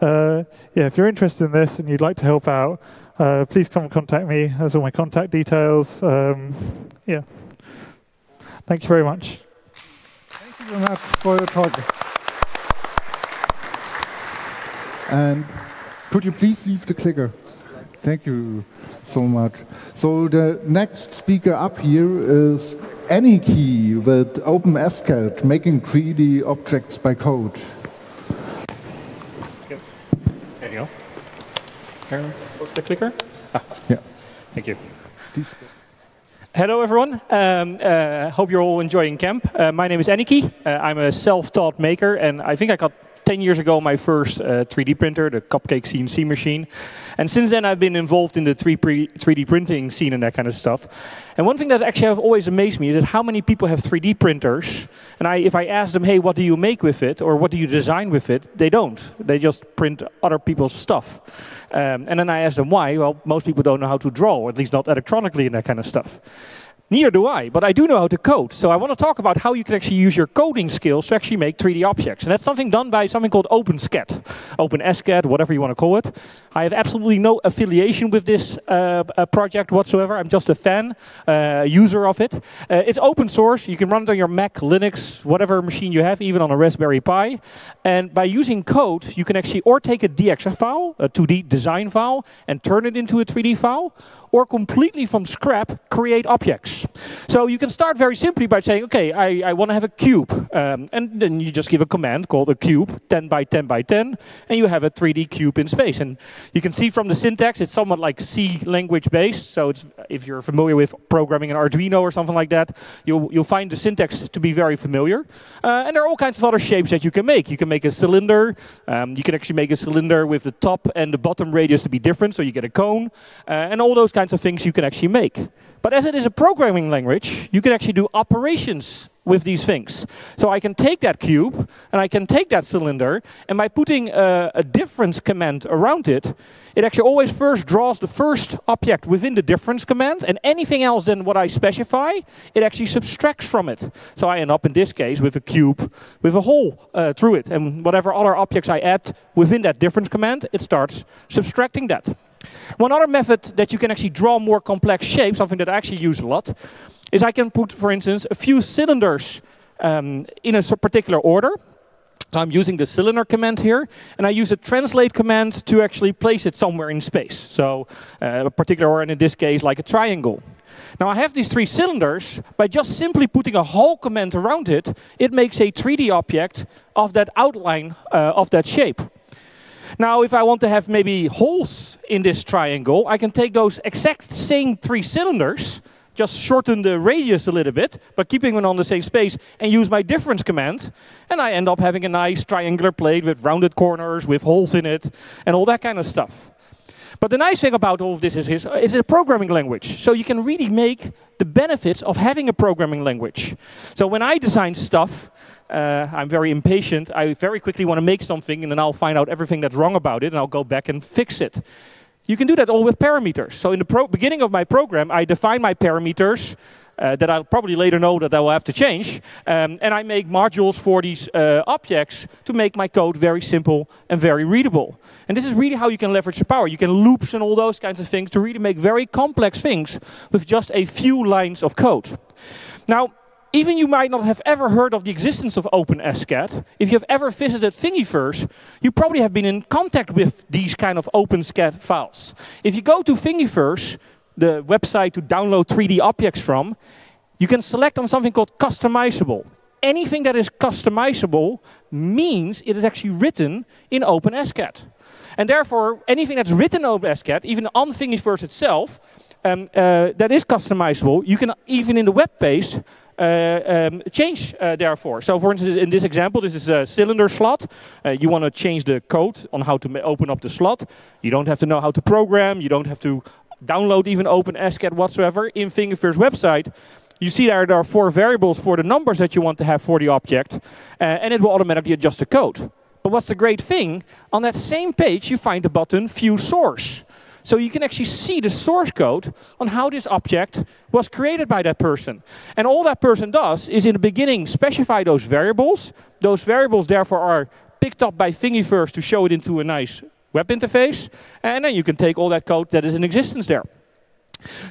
Uh, yeah, if you're interested in this and you'd like to help out, uh, please come and contact me. There's all my contact details. Um, yeah. Thank you very much. Thank you very much for your talk. And could you please leave the clicker? Thank you so much. So the next speaker up here is AnyKey with OpenSCAD, making 3D objects by code. There you go. What's the clicker? Ah. Yeah. Thank you. Hello, everyone. Um, uh, hope you're all enjoying camp. Uh, my name is AnyKey. Uh, I'm a self-taught maker, and I think I got 10 years ago my first uh, 3D printer, the Cupcake CNC machine. And since then I've been involved in the 3D printing scene and that kind of stuff. And one thing that actually have always amazed me is that how many people have 3D printers. And I, if I ask them, hey, what do you make with it? Or what do you design with it? They don't. They just print other people's stuff. Um, and then I ask them why. Well, most people don't know how to draw, or at least not electronically and that kind of stuff. Neither do I, but I do know how to code. So I want to talk about how you can actually use your coding skills to actually make 3D objects. And that's something done by something called OpenSCAD, OpenSCAD, whatever you want to call it. I have absolutely no affiliation with this uh, uh, project whatsoever. I'm just a fan, uh, user of it. Uh, it's open source. You can run it on your Mac, Linux, whatever machine you have, even on a Raspberry Pi. And by using code, you can actually or take a DXF file, a 2D design file, and turn it into a 3D file, or completely from scrap create objects. So you can start very simply by saying, okay, I, I want to have a cube. Um, and then you just give a command called a cube, 10 by 10 by 10, and you have a 3D cube in space. And you can see from the syntax, it's somewhat like C language based. So it's, if you're familiar with programming an Arduino or something like that, you'll, you'll find the syntax to be very familiar. Uh, and there are all kinds of other shapes that you can make. You can make a cylinder. Um, you can actually make a cylinder with the top and the bottom radius to be different, so you get a cone. Uh, and all those kinds of things you can actually make. But as it is a programming language, you can actually do operations with these things. So I can take that cube and I can take that cylinder, and by putting a, a, difference command around it, it actually always first draws the first object within the difference command, and anything else than what I specify, it actually subtracts from it. So I end up in this case with a cube with a hole uh, through it, and whatever other objects I add within that difference command, it starts subtracting that. One other method that you can actually draw more complex shapes, something that I actually use a lot, is I can put, for instance, a few cylinders um, in a particular order. So I'm using the cylinder command here, and I use a translate command to actually place it somewhere in space. So uh, a particular order, in this case, like a triangle. Now I have these three cylinders, by just simply putting a hull command around it, it makes a 3D object of that outline uh, of that shape. Now, if I want to have maybe holes in this triangle, I can take those exact same three cylinders, just shorten the radius a little bit, but keeping them on the same space, and use my difference command, and I end up having a nice triangular plate with rounded corners, with holes in it, and all that kind of stuff. But the nice thing about all of this is, is it's a programming language. So you can really make the benefits of having a programming language. So when I design stuff, uh, I'm very impatient. I very quickly want to make something, and then I'll find out everything that's wrong about it, and I'll go back and fix it. You can do that all with parameters. So in the beginning of my program, I define my parameters uh, that I'll probably later know that I will have to change. Um, and I make modules for these uh, objects to make my code very simple and very readable. And this is really how you can leverage the power. You can loops and all those kinds of things to really make very complex things with just a few lines of code. Now, even you might not have ever heard of the existence of OpenSCAD. If you have ever visited Thingiverse, you probably have been in contact with these kind of OpenSCAD files. If you go to Thingiverse, the website to download 3D objects from, you can select on something called customizable. Anything that is customizable means it is actually written in OpenSCAD. And therefore, anything that's written in OpenSCAD, even on Thingiverse itself, um, uh, that is customizable, you can even in the web page um, change uh, therefore. So for instance, in this example, this is a cylinder slot. Uh, you want to change the code on how to open up the slot. You don't have to know how to program. You don't have to download even OpenSCAD whatsoever. In Thingiverse website, you see there, there are four variables for the numbers that you want to have for the object, uh, and it will automatically adjust the code. But what's the great thing? On that same page, you find the button View Source. So you can actually see the source code on how this object was created by that person. And all that person does is in the beginning specify those variables. Those variables therefore are picked up by Thingiverse to show it into a nice web interface. And then you can take all that code that is in existence there.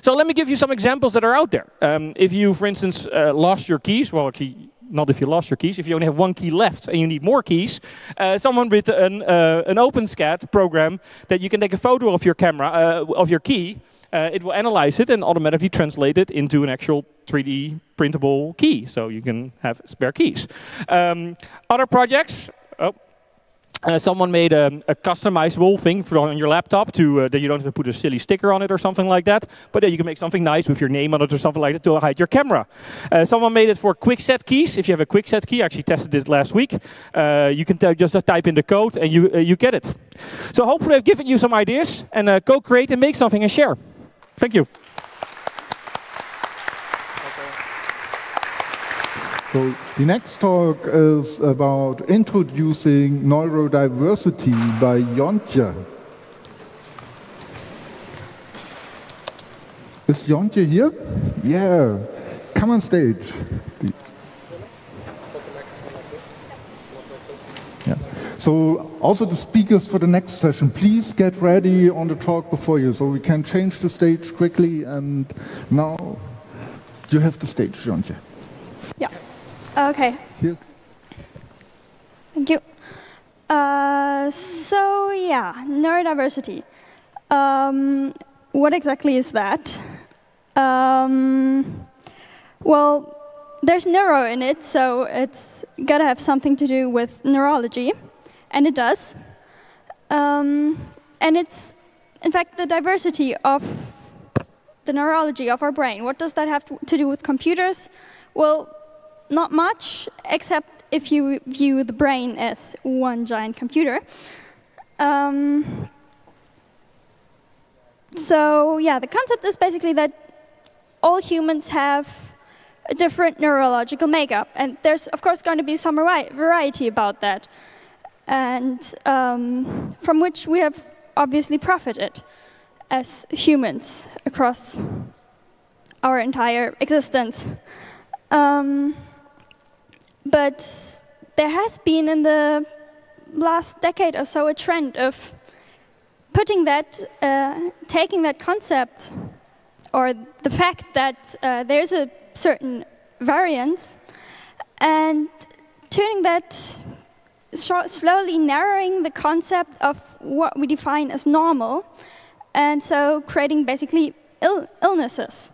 So let me give you some examples that are out there. Um, if you, for instance, uh, lost your keys, well, key, not if you lost your keys, if you only have one key left and you need more keys, uh, someone with an, uh, an OpenSCAD program that you can take a photo of your camera, uh, of your key, uh, it will analyze it and automatically translate it into an actual 3D printable key, so you can have spare keys. Um, other projects, oh, uh, someone made a, customizable thing for on your laptop to uh, that you don't have to put a silly sticker on it or something like that, but that you can make something nice with your name on it or something like that to hide your camera. Uh, someone made it for Kwikset keys. If you have a Kwikset key, I actually tested this last week. Uh, you can just type in the code and you uh, you get it. So hopefully I've given you some ideas and uh, go create and make something and share. Thank you. So the next talk is about introducing neurodiversity by Jontje. Is Jontje here? Yeah. Come on stage. Yeah. So also the speakers for the next session, please get ready on the talk before you so we can change the stage quickly and now you have the stage, Jontje. Yeah. Okay. Yes. Thank you. Uh, so yeah, neurodiversity. Um, what exactly is that? Um, well, there's neuro in it, so it's got to have something to do with neurology, and it does. Um, and it's, in fact, the diversity of the neurology of our brain. What does that have to, to do with computers? Well, not much, except if you view the brain as one giant computer. Um, so yeah, the concept is basically that all humans have a different neurological makeup, and there's of course going to be some variety about that, and um, from which we have obviously profited as humans across our entire existence. Um, but there has been in the last decade or so a trend of putting that, uh, taking that concept or the fact that uh, there's a certain variance and turning that slowly narrowing the concept of what we define as normal and so creating basically Ill illnesses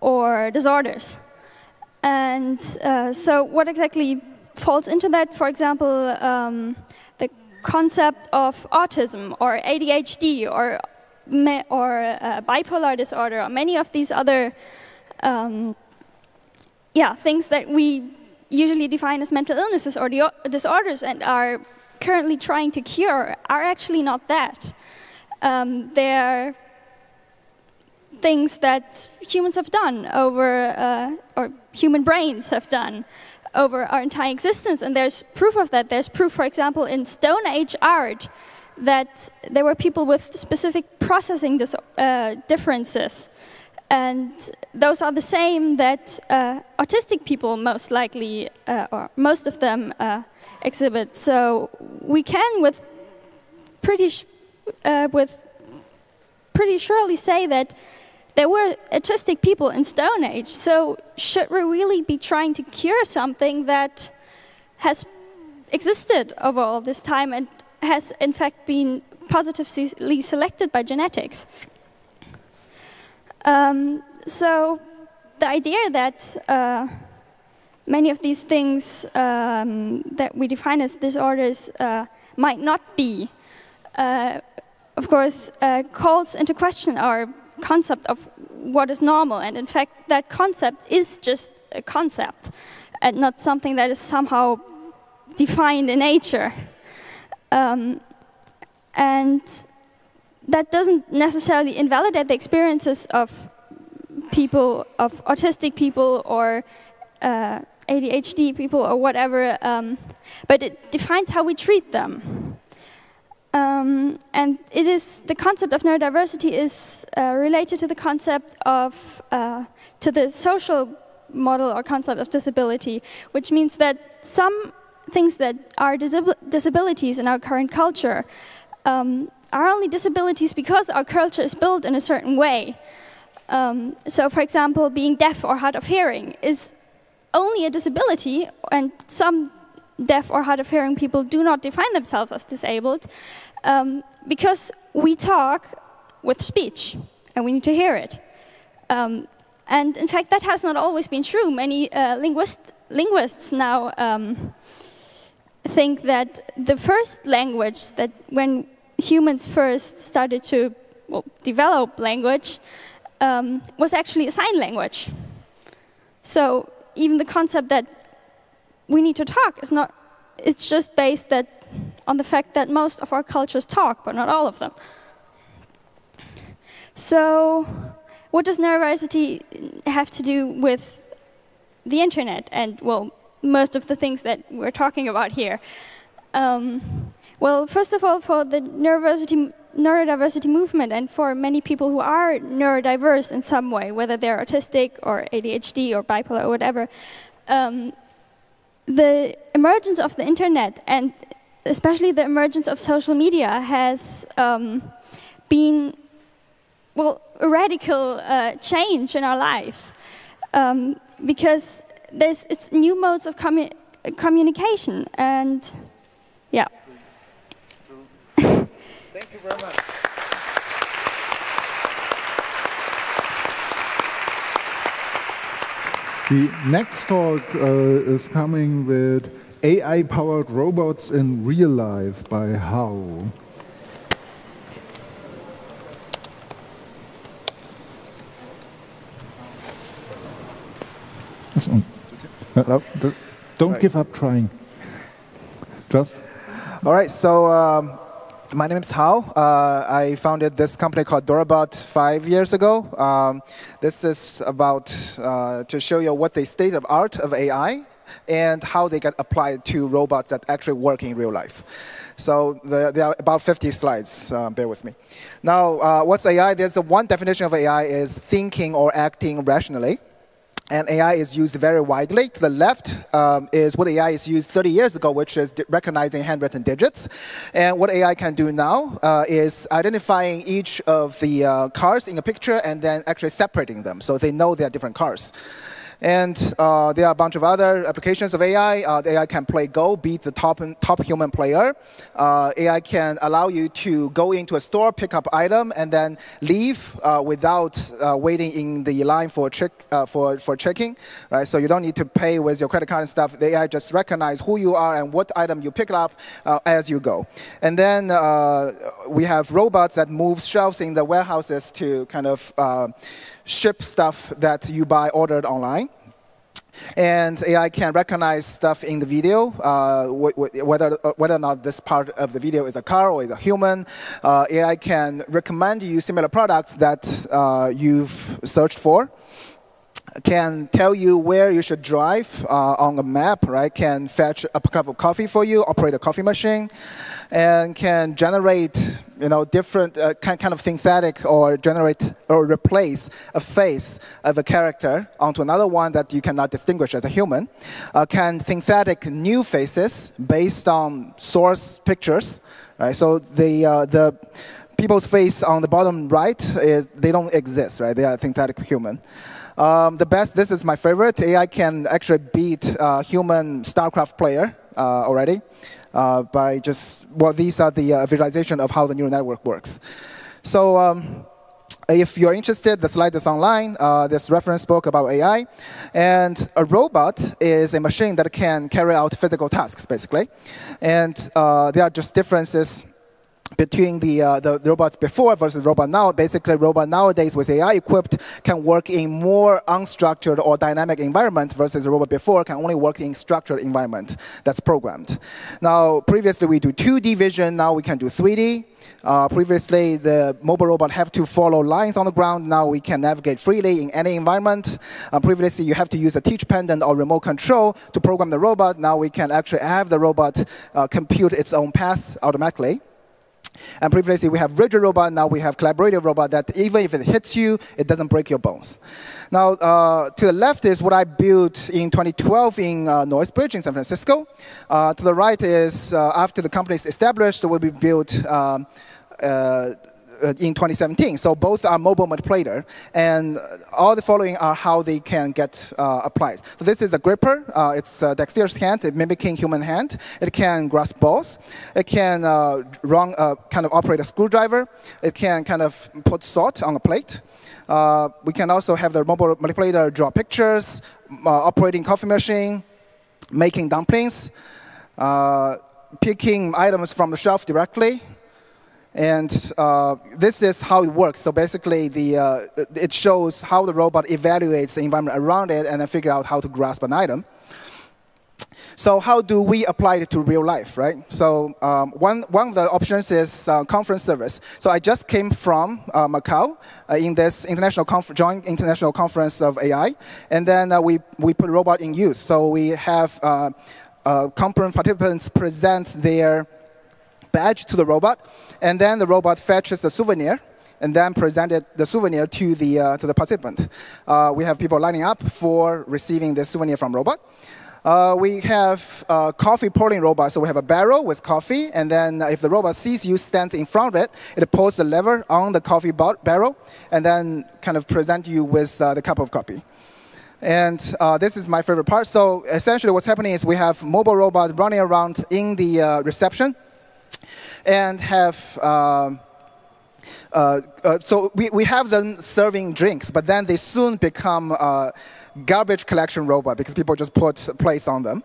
or disorders and uh, so, what exactly falls into that? For example, um, the concept of autism or ADHD or or uh, bipolar disorder or many of these other um, yeah things that we usually define as mental illnesses or disorders and are currently trying to cure are actually not that. Um, they're things that humans have done over, uh, or human brains have done over our entire existence. And there's proof of that. There's proof, for example, in Stone Age art that there were people with specific processing uh, differences. And those are the same that uh, autistic people most likely, uh, or most of them, uh, exhibit. So we can, with pretty, uh, with pretty surely say that there were autistic people in Stone Age, so should we really be trying to cure something that has existed over all this time and has in fact been positively selected by genetics? Um, so the idea that uh, many of these things um, that we define as disorders uh, might not be, uh, of course, uh, calls into question our concept of what is normal. And in fact, that concept is just a concept and not something that is somehow defined in nature. Um, and that doesn't necessarily invalidate the experiences of people, of autistic people or uh, ADHD people or whatever, um, but it defines how we treat them. Um, and it is the concept of neurodiversity is uh, related to the concept of uh, to the social model or concept of disability, which means that some things that are disab disabilities in our current culture um, are only disabilities because our culture is built in a certain way. Um, so, for example, being deaf or hard of hearing is only a disability, and some deaf or hard of hearing people do not define themselves as disabled um, because we talk with speech and we need to hear it. Um, and in fact, that has not always been true. Many uh, linguist, linguists now um, think that the first language that when humans first started to well, develop language um, was actually a sign language. So even the concept that we need to talk is not, it's just based that on the fact that most of our cultures talk, but not all of them. So what does neurodiversity have to do with the internet and, well, most of the things that we're talking about here? Um, well, first of all, for the neurodiversity, neurodiversity movement and for many people who are neurodiverse in some way, whether they're autistic or ADHD or bipolar or whatever, um, the emergence of the internet and especially the emergence of social media has um, been, well, a radical uh, change in our lives um, because there's it's new modes of commu communication and yeah. Thank you very much. The next talk uh, is coming with AI-powered robots in real life by. No, don't give up trying. Just. All right, so um, my name is Hao. Uh, I founded this company called Dorabot five years ago. Um, this is about uh, to show you what the state of art of AI and how they get applied to robots that actually work in real life. So the, there are about 50 slides, uh, bear with me. Now, uh, what's AI? There's one definition of AI is thinking or acting rationally. And AI is used very widely. To the left um, is what AI is used 30 years ago, which is recognizing handwritten digits. And what AI can do now uh, is identifying each of the uh, cars in a picture and then actually separating them so they know they are different cars. And uh, there are a bunch of other applications of AI. Uh, AI can play Go, beat the top, top human player. Uh, AI can allow you to go into a store, pick up item, and then leave uh, without uh, waiting in the line for, check, uh, for, for checking. Right? So you don't need to pay with your credit card and stuff. The AI just recognize who you are and what item you pick up as you go. And then we have robots that move shelves in the warehouses to kind of ship stuff that you buy ordered online. And AI can recognize stuff in the video, uh, whether, uh, whether or not this part of the video is a car or is a human. Uh, AI can recommend you similar products that uh, you've searched for can tell you where you should drive uh, on a map, right? Can fetch a cup of coffee for you, operate a coffee machine, and can generate, you know, different uh, kind of synthetic or generate or replace a face of a character onto another one that you cannot distinguish as a human. Uh, can synthetic new faces based on source pictures, right? So the uh, the people's face on the bottom right is they don't exist, right? They are synthetic human. Um, the best, this is my favorite. AI can actually beat uh, human StarCraft player uh, already uh, by just, well, these are the uh, visualization of how the neural network works. So um, if you're interested, the slide is online. Uh, there's reference book about AI. And a robot is a machine that can carry out physical tasks, basically. And uh, there are just differences between the, uh, the robots before versus robot now. Basically, robot nowadays with AI equipped can work in more unstructured or dynamic environment versus the robot before can only work in structured environment that's programmed. Now, previously we do 2D vision, now we can do 3D. Uh, previously, the mobile robot have to follow lines on the ground. Now we can navigate freely in any environment. Uh, previously, you have to use a teach pendant or remote control to program the robot. Now we can actually have the robot uh, compute its own path automatically. And previously we have rigid robot, now we have collaborative robot that even if it hits you, it doesn't break your bones. Now, uh, to the left is what I built in 2012 in uh, Noisebridge in San Francisco. Uh, to the right is uh, after the company is established, will be built um, uh, in 2017. So both are mobile multiplayer, and all the following are how they can get uh, applied. So this is a gripper. Uh, it's a dexterous hand, mimicking human hand. It can grasp balls. It can uh, run, uh, kind of operate a screwdriver. It can kind of put salt on a plate. Uh, we can also have the mobile manipulator draw pictures, operating coffee machine, making dumplings, picking items from the shelf directly, and uh, this is how it works. So basically, the, uh, it shows how the robot evaluates the environment around it and then figure out how to grasp an item. So how do we apply it to real life, right? So um, one, one of the options is uh, conference service. So I just came from uh, Macau uh, in this international joint international conference of AI, and then uh, we, we put robot in use. So we have uh, uh, conference participants present their badge to the robot, and then the robot fetches the souvenir and then presented the souvenir to the, uh, to the participant. Uh, we have people lining up for receiving the souvenir from robot. Uh, we have a coffee pouring robot. So we have a barrel with coffee, and then if the robot sees you stands in front of it, it pulls the lever on the coffee barrel, and then kind of present you with uh, the cup of coffee. And uh, this is my favorite part. So essentially what's happening is we have mobile robot running around in the uh, reception, and have. Um, uh, uh, so we, we have them serving drinks, but then they soon become garbage collection robot because people just put place on them.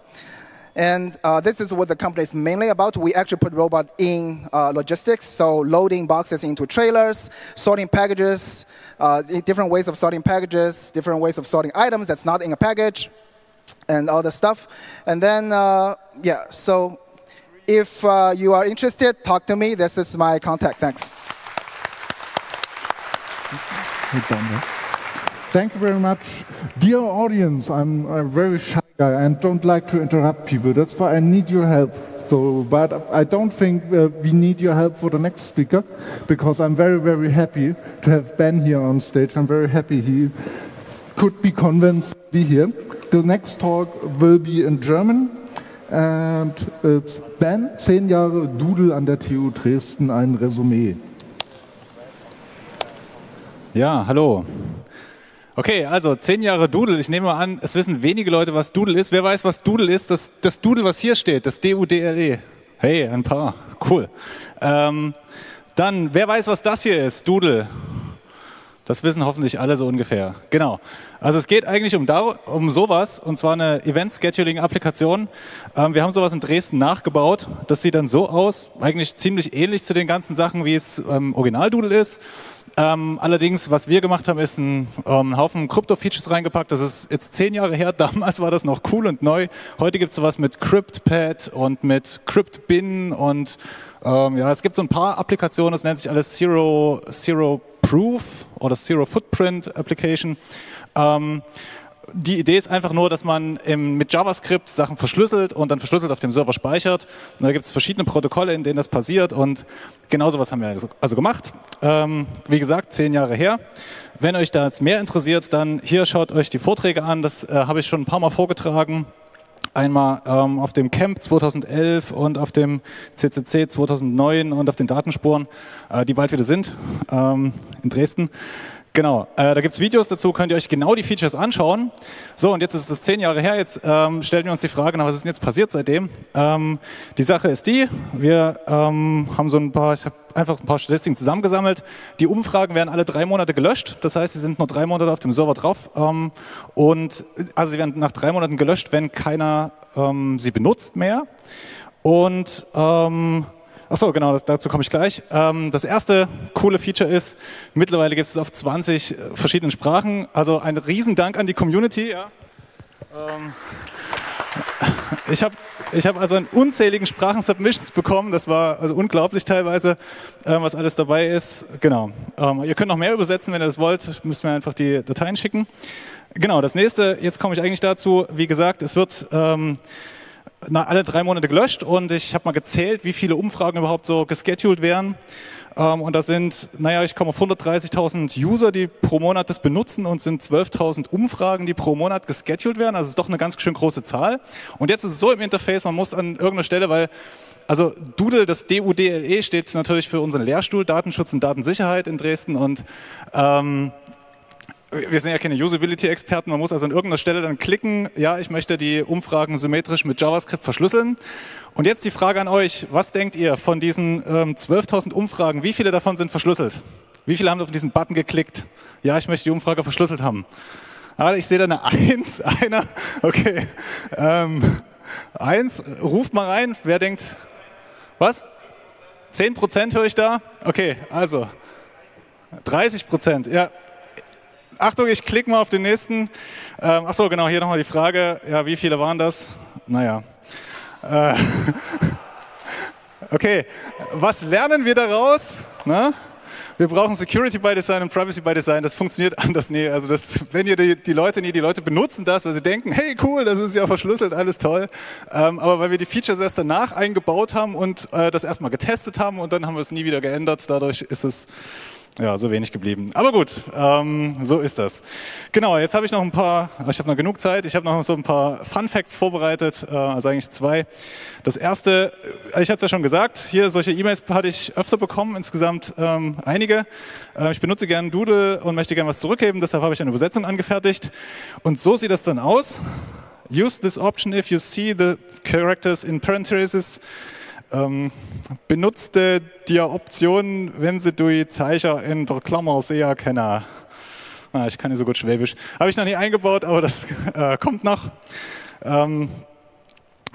And uh, this is what the company is mainly about. We actually put robot in uh, logistics, so loading boxes into trailers, sorting packages, uh, different ways of sorting packages, different ways of sorting items that's not in a package, and all the stuff. And then, yeah, so if uh, you are interested, talk to me. This is my contact. Thanks. Thank you very much. Dear audience, I'm a very shy guy and don't like to interrupt people. That's why I need your help. So, but I don't think uh, we need your help for the next speaker because I'm very, very happy to have Ben here on stage. I'm very happy he could be convinced to be here. The next talk will be in German and it's Ben, zehn Jahre Doodle an der TU Dresden, ein Resümee. Ja, hallo. Okay, also zehn Jahre Doodle. Ich nehme mal an, es wissen wenige Leute, was Doodle ist. Wer weiß, was Doodle ist? Das, das Doodle, was hier steht, das D-U-D-L-E. Hey, ein paar. Cool. Ähm, dann, wer weiß, was das hier ist? Doodle. Das wissen hoffentlich alle so ungefähr. Genau. Also es geht eigentlich um, um sowas, und zwar eine Event-Scheduling-Applikation. Ähm, wir haben sowas in Dresden nachgebaut. Das sieht dann so aus, eigentlich ziemlich ähnlich zu den ganzen Sachen, wie es ähm, Original-Doodle ist. Ähm, allerdings, was wir gemacht haben, ist ein, ähm, Haufen Krypto-Features reingepackt. Das ist jetzt zehn Jahre her. Damals war das noch cool und neu. Heute gibt es sowas mit CryptPad und mit CryptBin und ähm, ja, es gibt so ein paar Applikationen. Das nennt sich alles Zero, Zero Proof oder Zero Footprint Application. Ähm, die Idee ist einfach nur, dass man im, mit JavaScript Sachen verschlüsselt und dann verschlüsselt auf dem Server speichert. Und da gibt es verschiedene Protokolle, in denen das passiert und genau sowas haben wir also, also gemacht. Ähm, wie gesagt, zehn Jahre her. Wenn euch das mehr interessiert, dann hier schaut euch die Vorträge an. Das äh, habe ich schon ein paar Mal vorgetragen. Einmal ähm, auf dem Camp 2011 und auf dem CCC 2009 und auf den Datenspuren, äh, die bald wieder sind ähm, in Dresden. Genau, äh, da gibt es Videos dazu, könnt ihr euch genau die Features anschauen. So, und jetzt ist es zehn Jahre her, jetzt ähm, stellen wir uns die Frage, na, was ist denn jetzt passiert seitdem? Ähm, die Sache ist die, wir ähm, haben so ein paar, ich habe einfach ein paar Statistiken zusammengesammelt. Die Umfragen werden alle drei Monate gelöscht, das heißt, sie sind nur drei Monate auf dem Server drauf. Ähm, und also sie werden nach drei Monaten gelöscht, wenn keiner ähm, sie benutzt mehr. Und ähm, Achso, genau, das, dazu komme ich gleich. Ähm, das erste coole Feature ist, mittlerweile gibt es auf 20 äh, verschiedenen Sprachen. Also ein Riesendank an die Community. Ja. Ähm, ich habe ich hab also in unzähligen Sprachen Submissions bekommen. Das war also unglaublich teilweise, äh, was alles dabei ist. Genau. Ähm, ihr könnt noch mehr übersetzen, wenn ihr das wollt. Müsst mir einfach die Dateien schicken. Genau, das nächste, jetzt komme ich eigentlich dazu. Wie gesagt, es wird ähm, alle drei Monate gelöscht und ich habe mal gezählt, wie viele Umfragen überhaupt so gescheduled werden. Ähm, und da sind, naja, ich komme auf 130.000 User, die pro Monat das benutzen und sind 12.000 Umfragen, die pro Monat gescheduled werden. Also ist doch eine ganz schön große Zahl. Und jetzt ist es so im Interface, man muss an irgendeiner Stelle, weil also Doodle, das DUDLE steht natürlich für unseren Lehrstuhl Datenschutz und Datensicherheit in Dresden und ähm, wir sind ja keine Usability-Experten, man muss also an irgendeiner Stelle dann klicken, ja, ich möchte die Umfragen symmetrisch mit JavaScript verschlüsseln. Und jetzt die Frage an euch, was denkt ihr von diesen ähm, 12.000 Umfragen, wie viele davon sind verschlüsselt? Wie viele haben auf diesen Button geklickt? Ja, ich möchte die Umfrage verschlüsselt haben. Ah, ich sehe da eine Eins, einer, okay. Ähm, eins, ruft mal rein, wer denkt, was? 10 Prozent höre ich da? Okay, also 30 Prozent, ja, Achtung, ich klicke mal auf den nächsten. Ähm, achso, genau, hier nochmal die Frage. Ja, wie viele waren das? Naja. Äh, okay, was lernen wir daraus? Na? wir brauchen Security by Design und Privacy by Design. Das funktioniert anders. Nee, also das, wenn ihr die, die Leute nie, die Leute benutzen das, weil sie denken, hey cool, das ist ja verschlüsselt, alles toll. Ähm, aber weil wir die Features erst danach eingebaut haben und äh, das erstmal getestet haben und dann haben wir es nie wieder geändert, dadurch ist es ja, so wenig geblieben. Aber gut, ähm, so ist das. Genau, jetzt habe ich noch ein paar, ich habe noch genug Zeit, ich habe noch so ein paar Fun Facts vorbereitet, äh, also eigentlich zwei. Das erste, äh, ich hatte es ja schon gesagt, hier solche E-Mails hatte ich öfter bekommen, insgesamt ähm, einige. Äh, ich benutze gerne Doodle und möchte gerne was zurückgeben, deshalb habe ich eine Übersetzung angefertigt. Und so sieht das dann aus. Use this option if you see the characters in parentheses ähm, benutzte die Option, wenn sie durch Zeichen in der Klammer sehr kennen. Ah, ich kann nicht so gut Schwäbisch. Habe ich noch nie eingebaut, aber das äh, kommt noch. Ähm,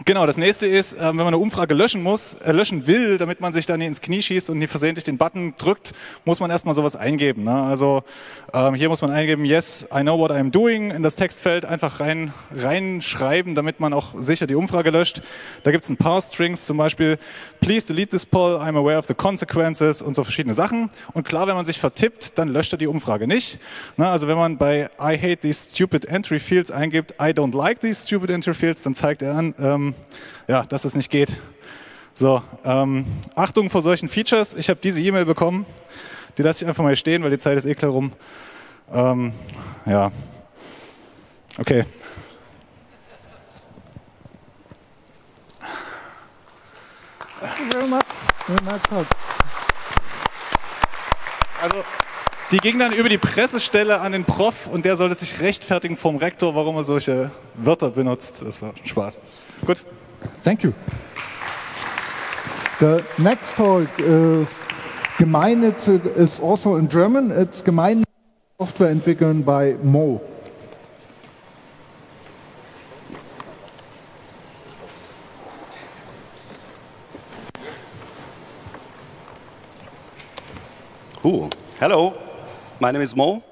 Genau, das nächste ist, äh, wenn man eine Umfrage löschen muss, äh, löschen will, damit man sich dann nicht ins Knie schießt und nicht versehentlich den Button drückt, muss man erstmal sowas eingeben. Ne? Also ähm, hier muss man eingeben, yes, I know what I'm doing, in das Textfeld einfach rein, reinschreiben, damit man auch sicher die Umfrage löscht. Da gibt es ein paar Strings, zum Beispiel, please delete this poll, I'm aware of the consequences und so verschiedene Sachen. Und klar, wenn man sich vertippt, dann löscht er die Umfrage nicht. Ne? Also wenn man bei I hate these stupid entry fields eingibt, I don't like these stupid entry fields, dann zeigt er an, ähm, ja, dass es nicht geht. So, ähm, Achtung vor solchen Features. Ich habe diese E-Mail bekommen. Die lasse ich einfach mal stehen, weil die Zeit ist eh klar rum. Ähm, ja. Okay. Also, die ging dann über die Pressestelle an den Prof und der sollte sich rechtfertigen vom Rektor, warum er solche Wörter benutzt. Das war Spaß. Gut. Thank you. The next talk is Gemeinnetz is also in German. It's Gemeinnetz Software entwickeln by Mo. Cool. Hello, my name is Mo.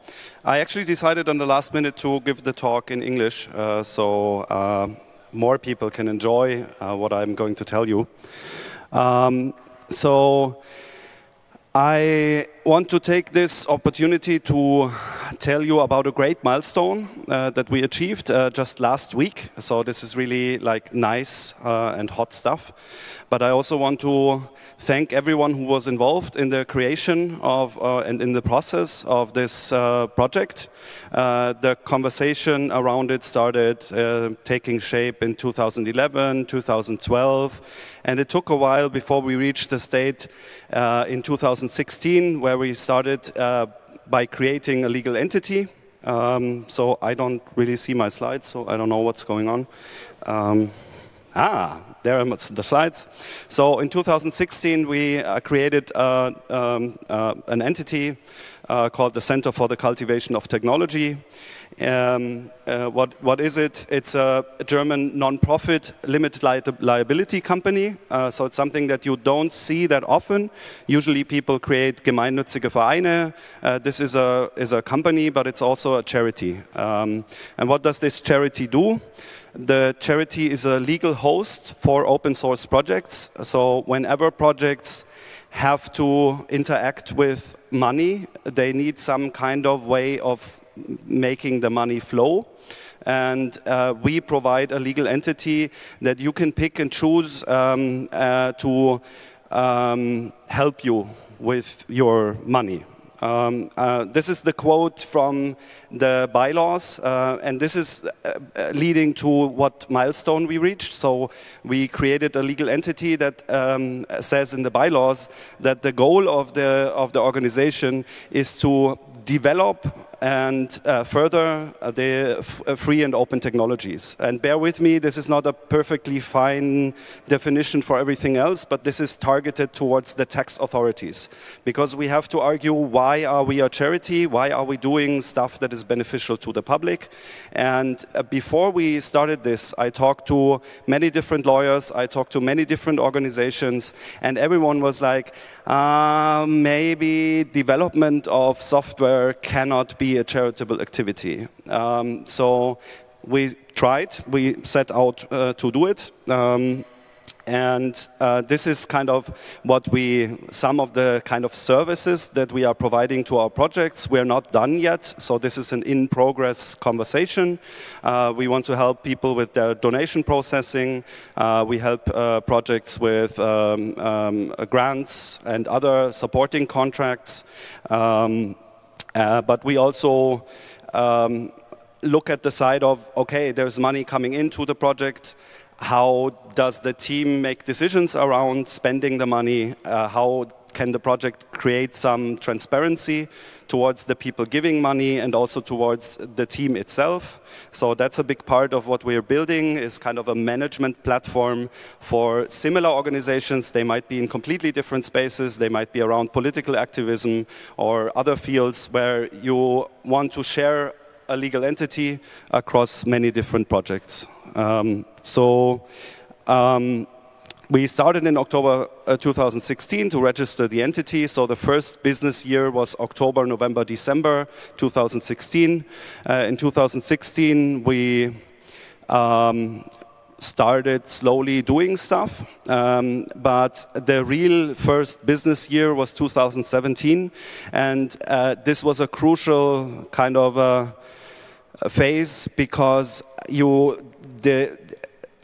I actually decided on the last minute to give the talk in English, uh, so uh, more people can enjoy uh, what I'm going to tell you. Um, so I want to take this opportunity to tell you about a great milestone uh, that we achieved uh, just last week. So this is really like nice uh, and hot stuff. But I also want to thank everyone who was involved in the creation of uh, and in the process of this uh, project. Uh, the conversation around it started uh, taking shape in 2011, 2012, and it took a while before we reached the state uh, in 2016 where we started by creating a legal entity. Um, so I don't really see my slides, so I don't know what's going on. Um, ah, there are the slides. So in 2016, we uh, created uh, um, uh, an entity called the Center for the Cultivation of Technology. Um, uh, what, what is it? It's a German non-profit limited li liability company. Uh, so it's something that you don't see that often. Usually people create gemeinnützige Vereine. Uh, this is a, is a company, but it's also a charity. Um, and what does this charity do? The charity is a legal host for open source projects. So whenever projects have to interact with money, they need some kind of way of making the money flow. And uh, we provide a legal entity that you can pick and choose um, uh, to um, help you with your money. Um, uh, this is the quote from the bylaws, uh, and this is uh, uh, leading to what milestone we reached. So we created a legal entity that um, says in the bylaws that the goal of the of the organization is to develop and uh, further uh, the uh, free and open technologies. And bear with me, this is not a perfectly fine definition for everything else, but this is targeted towards the tax authorities. Because we have to argue why are we a charity, why are we doing stuff that is beneficial to the public. And uh, before we started this, I talked to many different lawyers, I talked to many different organizations, and everyone was like, uh, maybe development of software cannot be a charitable activity. Um, so we tried, we set out uh, to do it. Um, and uh, this is kind of what we, some of the kind of services that we are providing to our projects. We're not done yet, so this is an in progress conversation. Uh, we want to help people with their donation processing. Uh, we help uh, projects with um, um, grants and other supporting contracts. Um, but we also um, look at the side of, okay, there's money coming into the project. How does the team make decisions around spending the money? Uh, how can the project create some transparency towards the people giving money and also towards the team itself? So that's a big part of what we're building is kind of a management platform for similar organizations. They might be in completely different spaces. They might be around political activism or other fields where you want to share a legal entity across many different projects. Um, so um, we started in October uh, 2016 to register the entity. So the first business year was October, November, December 2016. Uh, in 2016, we um, started slowly doing stuff, um, but the real first business year was 2017, and uh, this was a crucial kind of a, a phase because you the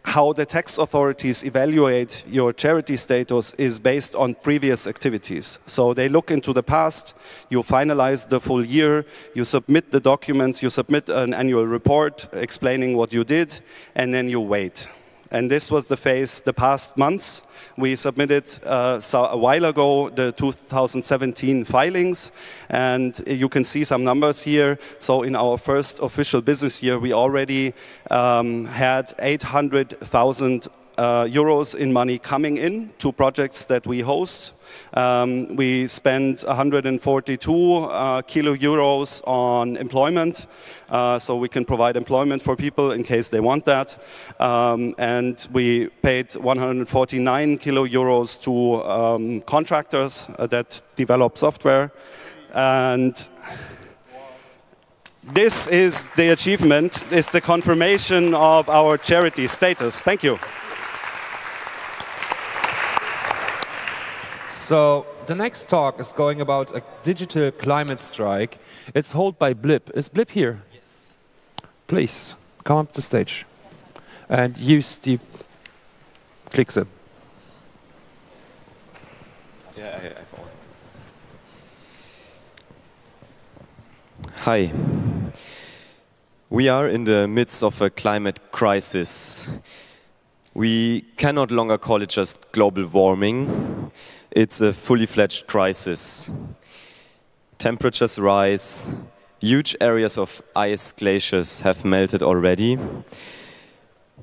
how the tax authorities evaluate your charity status is based on previous activities. So they look into the past, you finalize the full year, you submit the documents, you submit an annual report explaining what you did, and then you wait. And this was the phase the past months. We submitted uh, so a while ago the 2017 filings, and you can see some numbers here. So in our first official business year, we already um, had 800,000 uh, euros in money coming in to projects that we host. Um, we spent 142 uh, kilo euros on employment, uh, so we can provide employment for people in case they want that. Um, and we paid 149 kilo euros to um, contractors uh, that develop software. And this is the achievement, it's the confirmation of our charity status. Thank you. So the next talk is going about a digital climate strike. It's held by Blip. Is Blip here? Yes. Please come up to stage and use the Clickse. Yeah, I, I've Hi. We are in the midst of a climate crisis. We cannot longer call it just global warming it's a fully fledged crisis. Temperatures rise, huge areas of ice glaciers have melted already.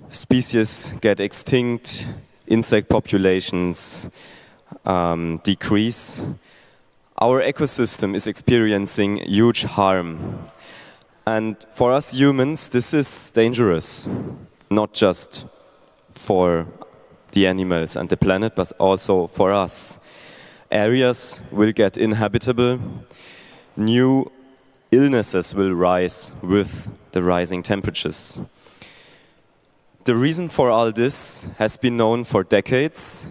Species get extinct, insect populations um, decrease. our ecosystem is experiencing huge harm. And for us humans, this is dangerous, not just for the animals and the planet, but also for us. Areas will get inhabitable, new illnesses will rise with the rising temperatures. The reason for all this has been known for decades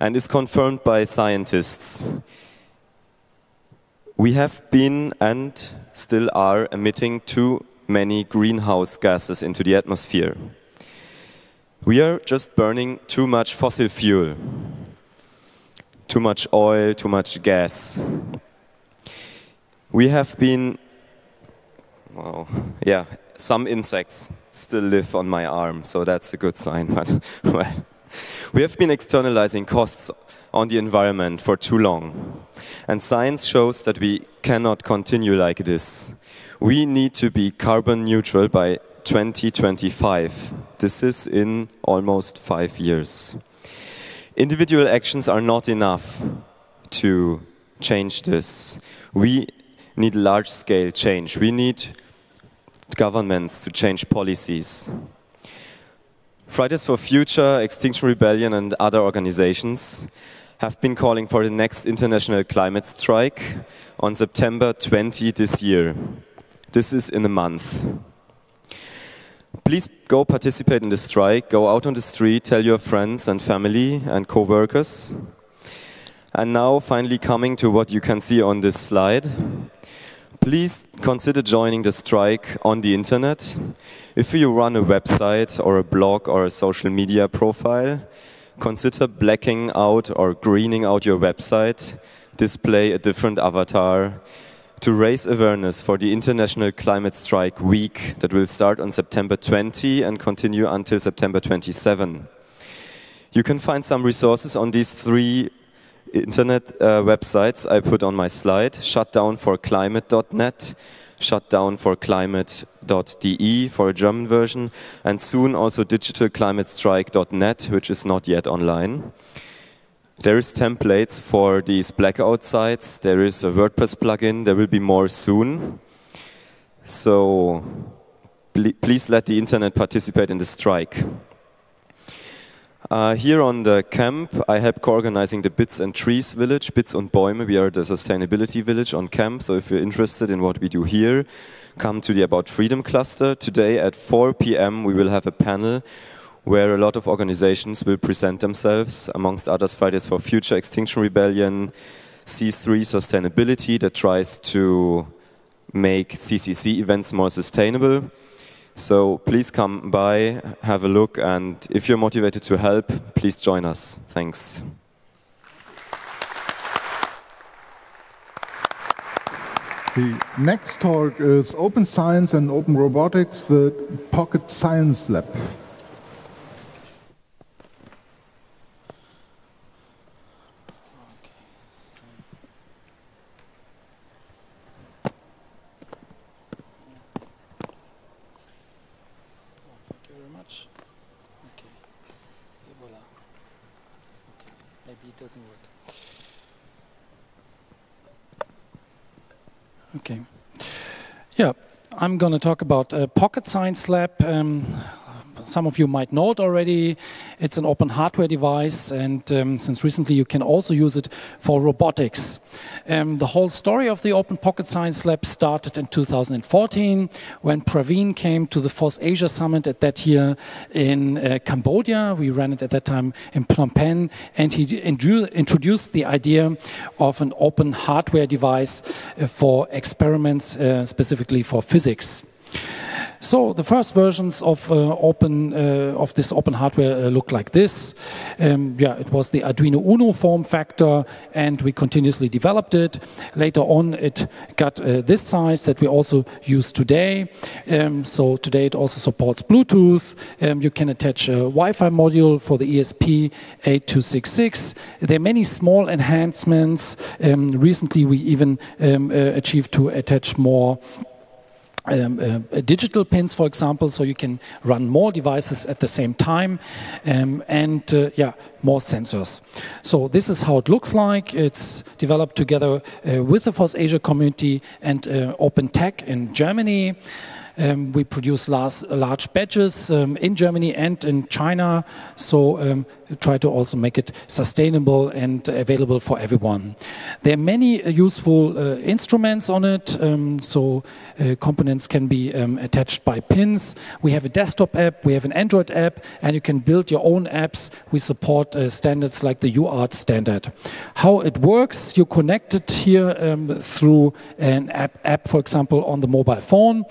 and is confirmed by scientists. We have been and still are emitting too many greenhouse gases into the atmosphere. We are just burning too much fossil fuel, too much oil, too much gas. We have been, well, yeah, some insects still live on my arm, so that's a good sign. But well, we have been externalizing costs on the environment for too long. And science shows that we cannot continue like this. We need to be carbon neutral by 2025. This is in almost five years. Individual actions are not enough to change this. We need large scale change. We need governments to change policies. Fridays for Future, Extinction Rebellion, and other organizations have been calling for the next international climate strike on September 20 this year. This is in a month. Please go participate in the strike, go out on the street, tell your friends and family and co-workers. And now finally coming to what you can see on this slide. Please consider joining the strike on the internet. If you run a website or a blog or a social media profile, consider blacking out or greening out your website, display a different avatar, to raise awareness for the International Climate Strike Week that will start on September 20 and continue until September 27. You can find some resources on these three internet uh, websites I put on my slide, shutdownforclimate.net, shutdownforclimate.de for a German version, and soon also digitalclimatestrike.net, which is not yet online. There is templates for these blackout sites. There is a WordPress plugin. There will be more soon. So please let the internet participate in the strike. Uh, here on the camp, I help co-organizing the Bits and Trees village, Bits und Bäume. We are the sustainability village on camp. So if you're interested in what we do here, come to the About Freedom cluster. Today at 4 p.m. we will have a panel where a lot of organizations will present themselves, amongst others Fridays for Future, Extinction Rebellion, C3 Sustainability that tries to make CCC events more sustainable. So please come by, have a look, and if you're motivated to help, please join us. Thanks. The next talk is Open Science and Open Robotics, the Pocket Science Lab. Okay. Yeah, I'm going to talk about a Pocket Science Lab. Um, some of you might know it already. It's an open hardware device, and um, since recently you can also use it for robotics. Um, the whole story of the Open Pocket Science Lab started in 2014 when Praveen came to the FOSSASIA Summit at that year in uh, Cambodia. We ran it at that time in Phnom Penh, and he introduced the idea of an open hardware device uh, for experiments, uh, specifically for physics. So the first versions of uh, open uh, of this open hardware uh, look like this. Um, yeah, it was the Arduino Uno form factor, and we continuously developed it. Later on, it got uh, this size that we also use today. Um, so today it also supports Bluetooth. Um, you can attach a Wi-Fi module for the ESP8266. There are many small enhancements. Um, recently, we even um, uh, achieved to attach more um, uh, digital pins, for example, so you can run more devices at the same time, um, and uh, yeah, more sensors. So this is how it looks like. It's developed together uh, with the FOSSASIA community and uh, OpnTec in Germany. Um, we produce large, large batches um, in Germany and in China, so um, try to also make it sustainable and available for everyone. There are many uh, useful uh, instruments on it, um, so uh, components can be um, attached by pins. We have a desktop app, we have an Android app, and you can build your own apps. We support uh, standards like the UART standard. How it works, you connect it here um, through an app, app, for example, on the mobile phone.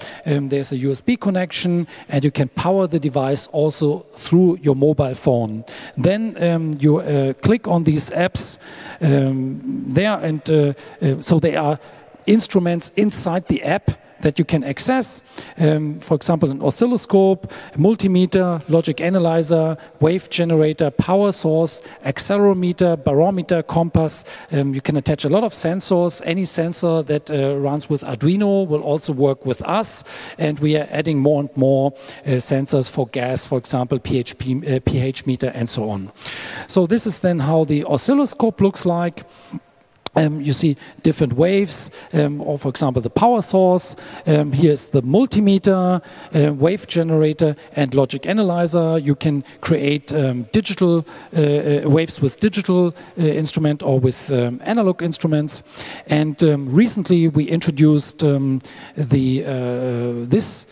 There's a USB connection, and you can power the device also through your mobile phone. Then um, you uh, click on these apps um, there, and uh, uh, so they are instruments inside the app that you can access. Um, for example, an oscilloscope, multimeter, logic analyzer, wave generator, power source, accelerometer, barometer, compass. Um, you can attach a lot of sensors. Any sensor that uh, runs with Arduino will also work with us. And we are adding more and more uh, sensors for gas, for example, PHP, uh, pH meter, and so on. So this is then how the oscilloscope looks like. Um, you see different waves, um, or for example, the power source. Um, here's the multimeter, uh, wave generator, and logic analyzer. You can create um, digital uh, uh, waves with digital uh, instrument or with um, analog instruments. And um, recently, we introduced the uh, this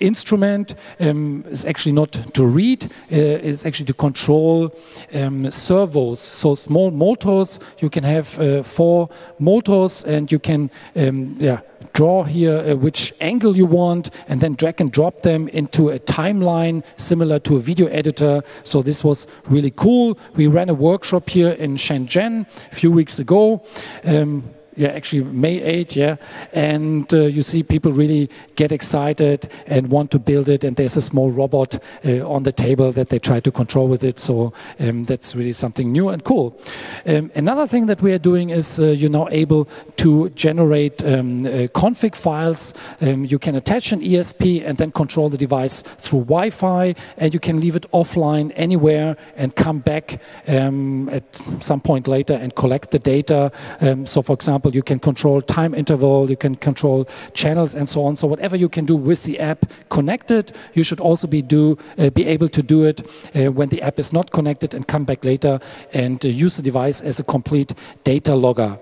instrument um, is actually not to read, uh, it's actually to control um, servos. So small motors, you can have uh, four motors and you can um, yeah, draw here uh, which angle you want and then drag and drop them into a timeline similar to a video editor. So this was really cool. We ran a workshop here in Shenzhen a few weeks ago. Um, yeah, actually May 8, yeah. And uh, you see people really get excited and want to build it. And there's a small robot uh, on the table that they try to control with it. So um, that's really something new and cool. Um, another thing that we are doing is uh, you're now able to generate um, uh, config files. Um, you can attach an ESP and then control the device through Wi-Fi, and you can leave it offline anywhere and come back um, at some point later and collect the data. Um, so, for example example, you can control time interval, you can control channels and so on. So whatever you can do with the app connected, you should also be do uh, be able to do it uh, when the app is not connected and come back later and uh, use the device as a complete data logger.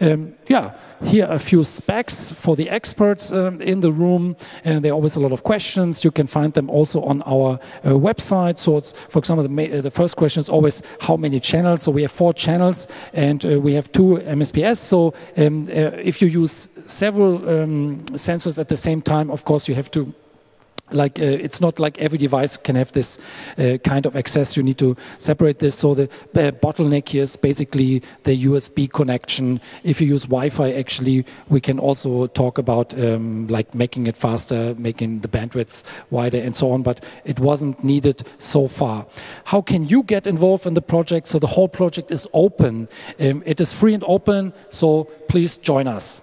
Um, yeah, here a few specs for the experts um, in the room. And there are always a lot of questions. You can find them also on our uh, website. So it's, for example, the, uh, the, first question is always how many channels. So we have four channels and uh, we have two MSPS. So um, uh, if you use several um, sensors at the same time, of course, you have to like uh, it's not like every device can have this uh, kind of access. You need to separate this. So the uh, bottleneck here is basically the usb connection. If you use wi-fi actually we can also talk about um, like making it faster making the bandwidth wider and so on but it wasn't needed so far. How can you get involved in the project? So the whole project is open. Um, it is free and open so please join us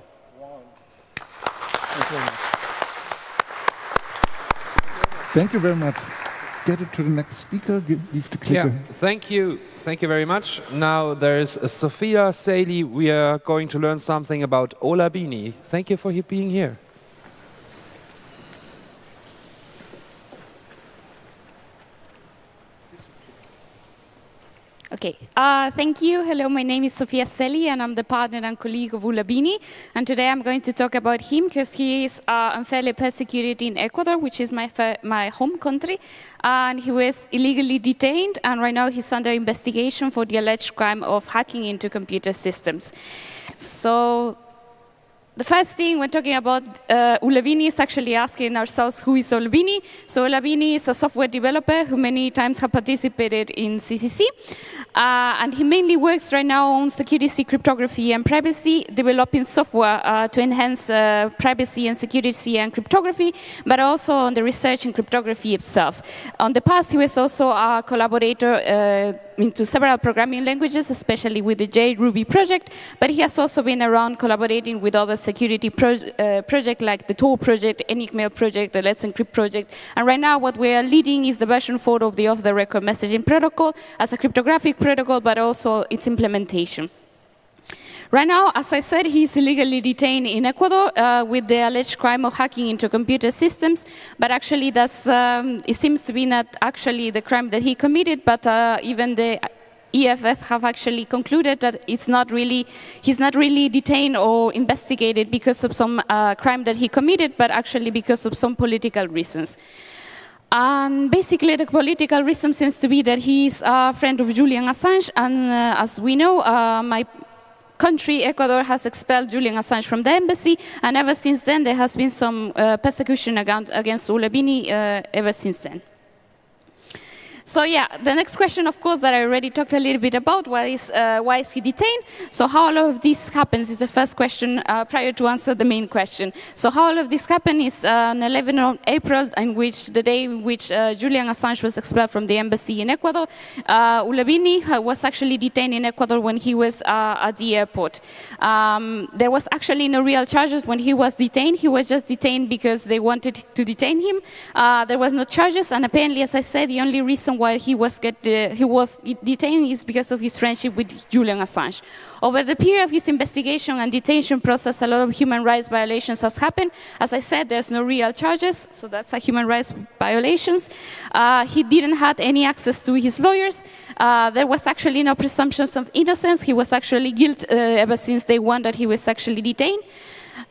Thank you very much. Get it to the next speaker. Give, leave the clicker. Yeah, thank you. Thank you very much. Now there's Sofia Celi. We are going to learn something about Ola Bini. Thank you for being here. Okay, uh, thank you. Hello, my name is Sofia Celi, and I'm the partner and colleague of Ola Bini. And today I'm going to talk about him because he is uh, unfairly persecuted in Ecuador, which is my, my home country. And he was illegally detained, and right now he's under investigation for the alleged crime of hacking into computer systems. So the first thing when talking about uh, Ola Bini is actually asking ourselves who is Ola Bini. So Ola Bini is a software developer who many times have participated in CCC. Uh, and he mainly works right now on security, cryptography, and privacy, developing software uh, to enhance uh, privacy and security and cryptography, but also on the research in cryptography itself. On the past, he was also a collaborator uh, into several programming languages, especially with the JRuby project, but he has also been around collaborating with other security pro uh, project like the Tor project, Enigmail project, the Let's Encrypt project. And right now what we are leading is the version 4 of the off-the-record messaging protocol as a cryptographic protocol, but also its implementation. Right now, as I said, he's illegally detained in Ecuador uh, with the alleged crime of hacking into computer systems. But actually, that's, um, it seems to be not actually the crime that he committed, but uh, even the EFF have actually concluded that it's not really, he's not really detained or investigated because of some uh, crime that he committed, but actually because of some political reasons. And basically, the political reason seems to be that he's a friend of Julian Assange, and uh, as we know, uh, my country, Ecuador, has expelled Julian Assange from the embassy, and ever since then there has been some uh, persecution against, against uh, ever since then. So yeah, the next question, of course, that I already talked a little bit about, why is, uh, why is he detained? So how all of this happens is the first question uh, prior to answer the main question. So how all of this happened is uh, on 11 of April, in which the day in which uh, Julian Assange was expelled from the embassy in Ecuador, uh, Ola Bini uh, was actually detained in Ecuador when he was uh, at the airport. Um, there was actually no real charges when he was detained. He was just detained because they wanted to detain him. there was no charges, and apparently, as I said, the only reason reason why he was, get, uh, he was detained is because of his friendship with Julian Assange. Over the period of his investigation and detention process, a lot of human rights violations has happened. As I said, there's no real charges, so that's a human rights violations. Uh, he didn't have any access to his lawyers. Uh, there was actually no presumptions of innocence. He was actually guilty uh, ever since day one that he was actually detained.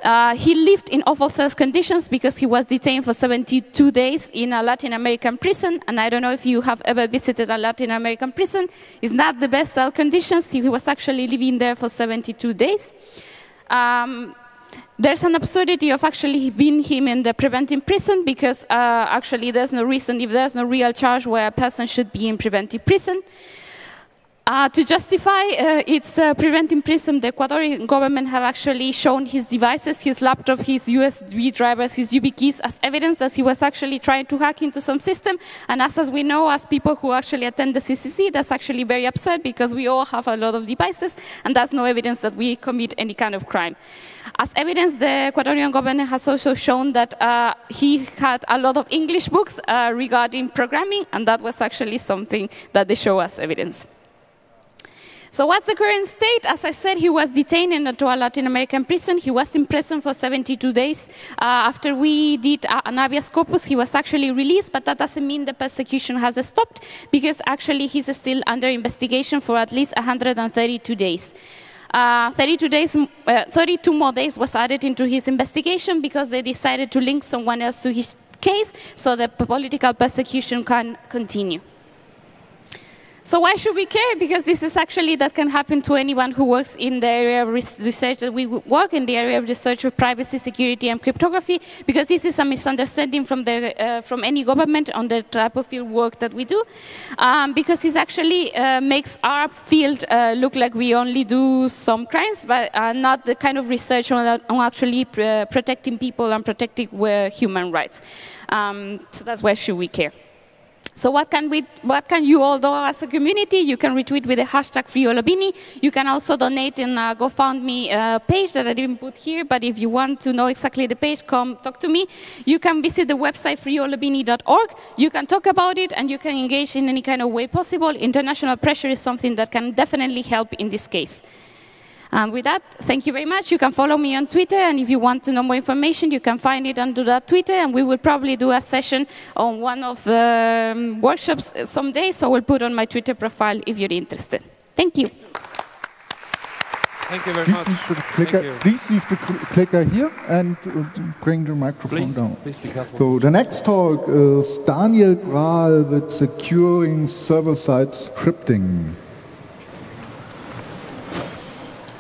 Uh, he lived in awful conditions because he was detained for 72 days in a Latin American prison. And I don't know if you have ever visited a Latin American prison. It's not the best cell conditions. He was actually living there for 72 days. Um, there's an absurdity of actually being him in the preventive prison because uh, actually there's no reason, if there's no real charge where a person should be in preventive prison. Uh, to justify uh, its uh, preventing prison, the Ecuadorian government have actually shown his devices, his laptop, his USB drivers, his YubiKeys as evidence that he was actually trying to hack into some system. And as, as we know, as people who actually attend the CCC, that's actually very absurd because we all have a lot of devices, and that's no evidence that we commit any kind of crime. As evidence, the Ecuadorian government has also shown that uh, he had a lot of English books uh, regarding programming, and that was actually something that they show as evidence. So what's the current state? As I said, he was detained in a Latin American prison. He was in prison for 72 days. Uh, after we did uh, an habeas corpus, he was actually released, but that doesn't mean the persecution has stopped because actually he's still under investigation for at least 132 days. Uh, 32 days, uh, 32 more days was added into his investigation because they decided to link someone else to his case so the political persecution can continue. So why should we care? Because this is actually that can happen to anyone who works in the area of research that we work in the area of research of privacy, security, and cryptography. Because this is a misunderstanding from the uh, from any government on the type of field work that we do. Um, because this actually uh, makes our field uh, look like we only do some crimes, but not the kind of research on, on actually pr uh, protecting people and protecting uh, human rights. Um, so that's why should we care. So what can, we, what can you all do as a community? You can retweet with the hashtag FreeOlaBini. You can also donate in a GoFundMe uh, page that I didn't put here, but if you want to know exactly the page, come talk to me. You can visit the website freeolabini.org. You can talk about it and you can engage in any kind of way possible. International pressure is something that can definitely help in this case. And with that, thank you very much. You can follow me on Twitter, and if you want to know more information, you can find it under that Twitter, and we will probably do a session on one of the um, workshops someday, so I will put on my Twitter profile if you're interested. Thank you. Thank you very please much. Leave the clicker, please leave the cl clicker here and uh, bring the microphone please, down. Please be careful. So the next talk is Daniel Grahl with securing server-side scripting.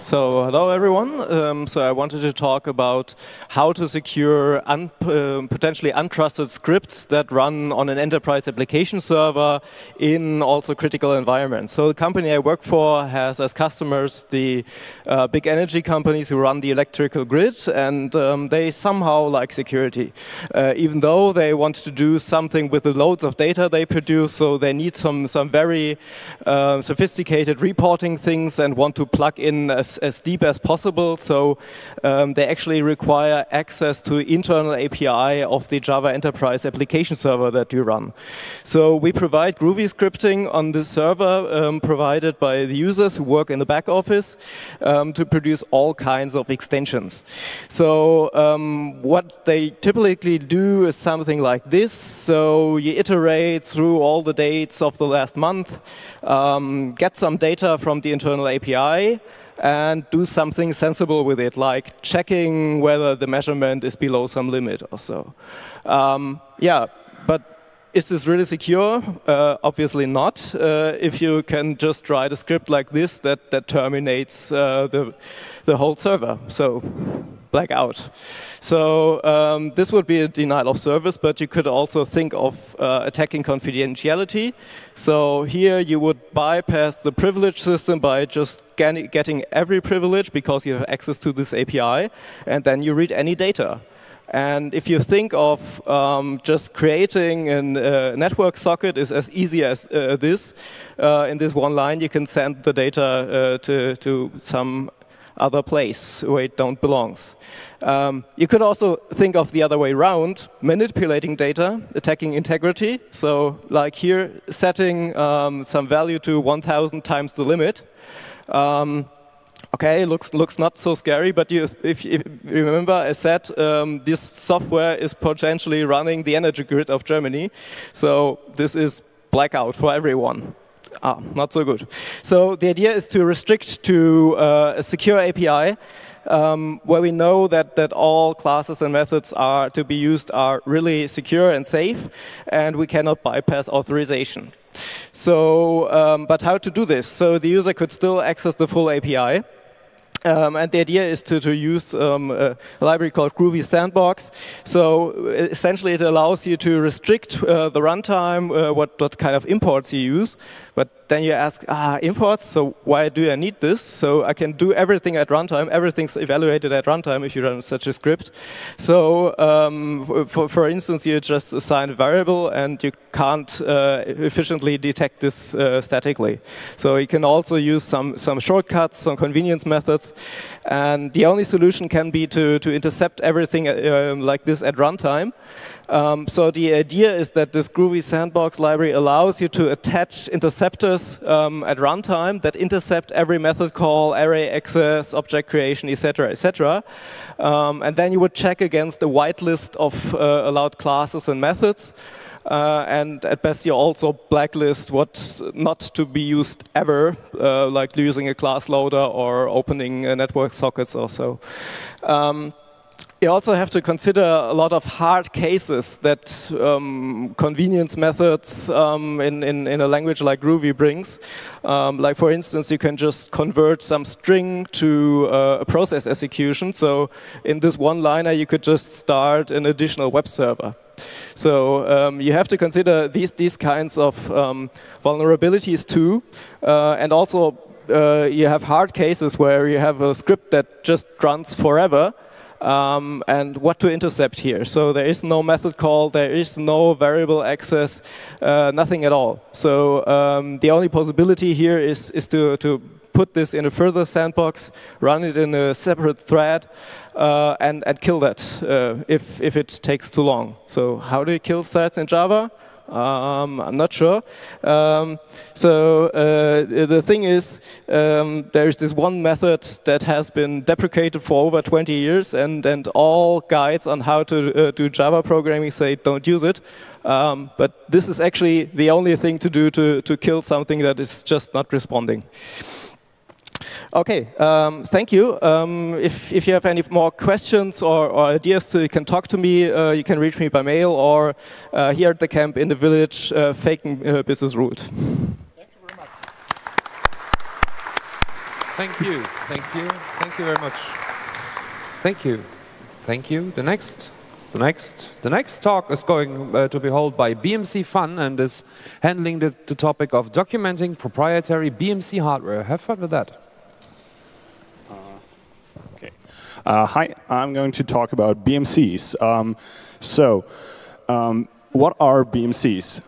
So, hello everyone. Um, so, I wanted to talk about how to secure un uh, potentially untrusted scripts that run on an enterprise application server in also critical environments. So, the company I work for has as customers the uh, big energy companies who run the electrical grid, and um, they somehow like security, uh, even though they want to do something with the loads of data they produce. So, they need some some very uh, sophisticated reporting things and want to plug in a as deep as possible. So um, they actually require access to internal API of the Java Enterprise application server that you run. So we provide Groovy scripting on this server um, provided by the users who work in the back office um, to produce all kinds of extensions. So um, what they typically do is something like this. So you iterate through all the dates of the last month, um, get some data from the internal API, and do something sensible with it, like checking whether the measurement is below some limit or so. Um, yeah, but is this really secure? Uh, obviously not. Uh, if you can just write a script like this that, that terminates uh, the, the whole server. So blackout. So um, this would be a denial of service, but you could also think of uh, attacking confidentiality. So here you would bypass the privilege system by just getting every privilege because you have access to this API, and then you read any data. And if you think of um, just creating a uh, network socket is as easy as uh, this, uh, in this one line you can send the data uh, to, to some other place where it don't belongs. Um, you could also think of the other way around, manipulating data, attacking integrity. So like here, setting um, some value to 1,000 times the limit. Um, okay, looks looks not so scary, but you, if, you remember, I said um, this software is potentially running the energy grid of Germany. So this is blackout for everyone. Ah, not so good. So the idea is to restrict to uh, a secure API um, where we know that, that all classes and methods are to be used are really secure and safe, and we cannot bypass authorization. So, um, but how to do this? So the user could still access the full API. Um, and the idea is to, to use um, a library called Groovy Sandbox. So essentially it allows you to restrict uh, the runtime, uh, what, what kind of imports you use, but then you ask, ah, imports, so why do I need this? So I can do everything at runtime. Everything's evaluated at runtime if you run such a script. So um, for, for instance, you just assign a variable and you can't uh, efficiently detect this uh, statically. So you can also use some, some shortcuts, some convenience methods. And the only solution can be to, to intercept everything uh, like this at runtime. Um, so the idea is that this Groovy Sandbox library allows you to attach interceptors um, at runtime that intercept every method call, array access, object creation, etc., etc. Um, and then you would check against a whitelist of uh, allowed classes and methods. Uh, and at best you also blacklist what's not to be used ever, uh, like using a class loader or opening network sockets or so. Um, you also have to consider a lot of hard cases that um, convenience methods um, in, in, in, a language like Groovy brings. Um, like for instance, you can just convert some string to uh, a process execution. So in this one-liner, you could just start an additional web server. So um, you have to consider these, these kinds of um, vulnerabilities too. Uh, and also uh, you have hard cases where you have a script that just runs forever um, and what to intercept here. So there is no method call, there is no variable access, uh, nothing at all. So um, the only possibility here is, is to, to put this in a further sandbox, run it in a separate thread, uh, and, and kill that uh, if, if it takes too long. So how do you kill threads in Java? Um, I'm not sure. Um, so uh, the thing is, um, there's this one method that has been deprecated for over 20 years, and, and all guides on how to uh, do Java programming say don't use it. Um, but this is actually the only thing to do to, to kill something that is just not responding. Okay, um, thank you. Um, if, if you have any more questions or, or ideas, you can talk to me. Uh, you can reach me by mail or uh, here at the camp in the village, uh, uh, Business Route. Thank you. Thank you. Thank you very much. Thank you. Thank you. The next. The next, the next talk is going uh, to be held by BMC Fun and is handling the, the topic of documenting proprietary BMC hardware. Have fun with that. Uh, hi, I'm going to talk about BMCs. Um, so, um, what are BMCs?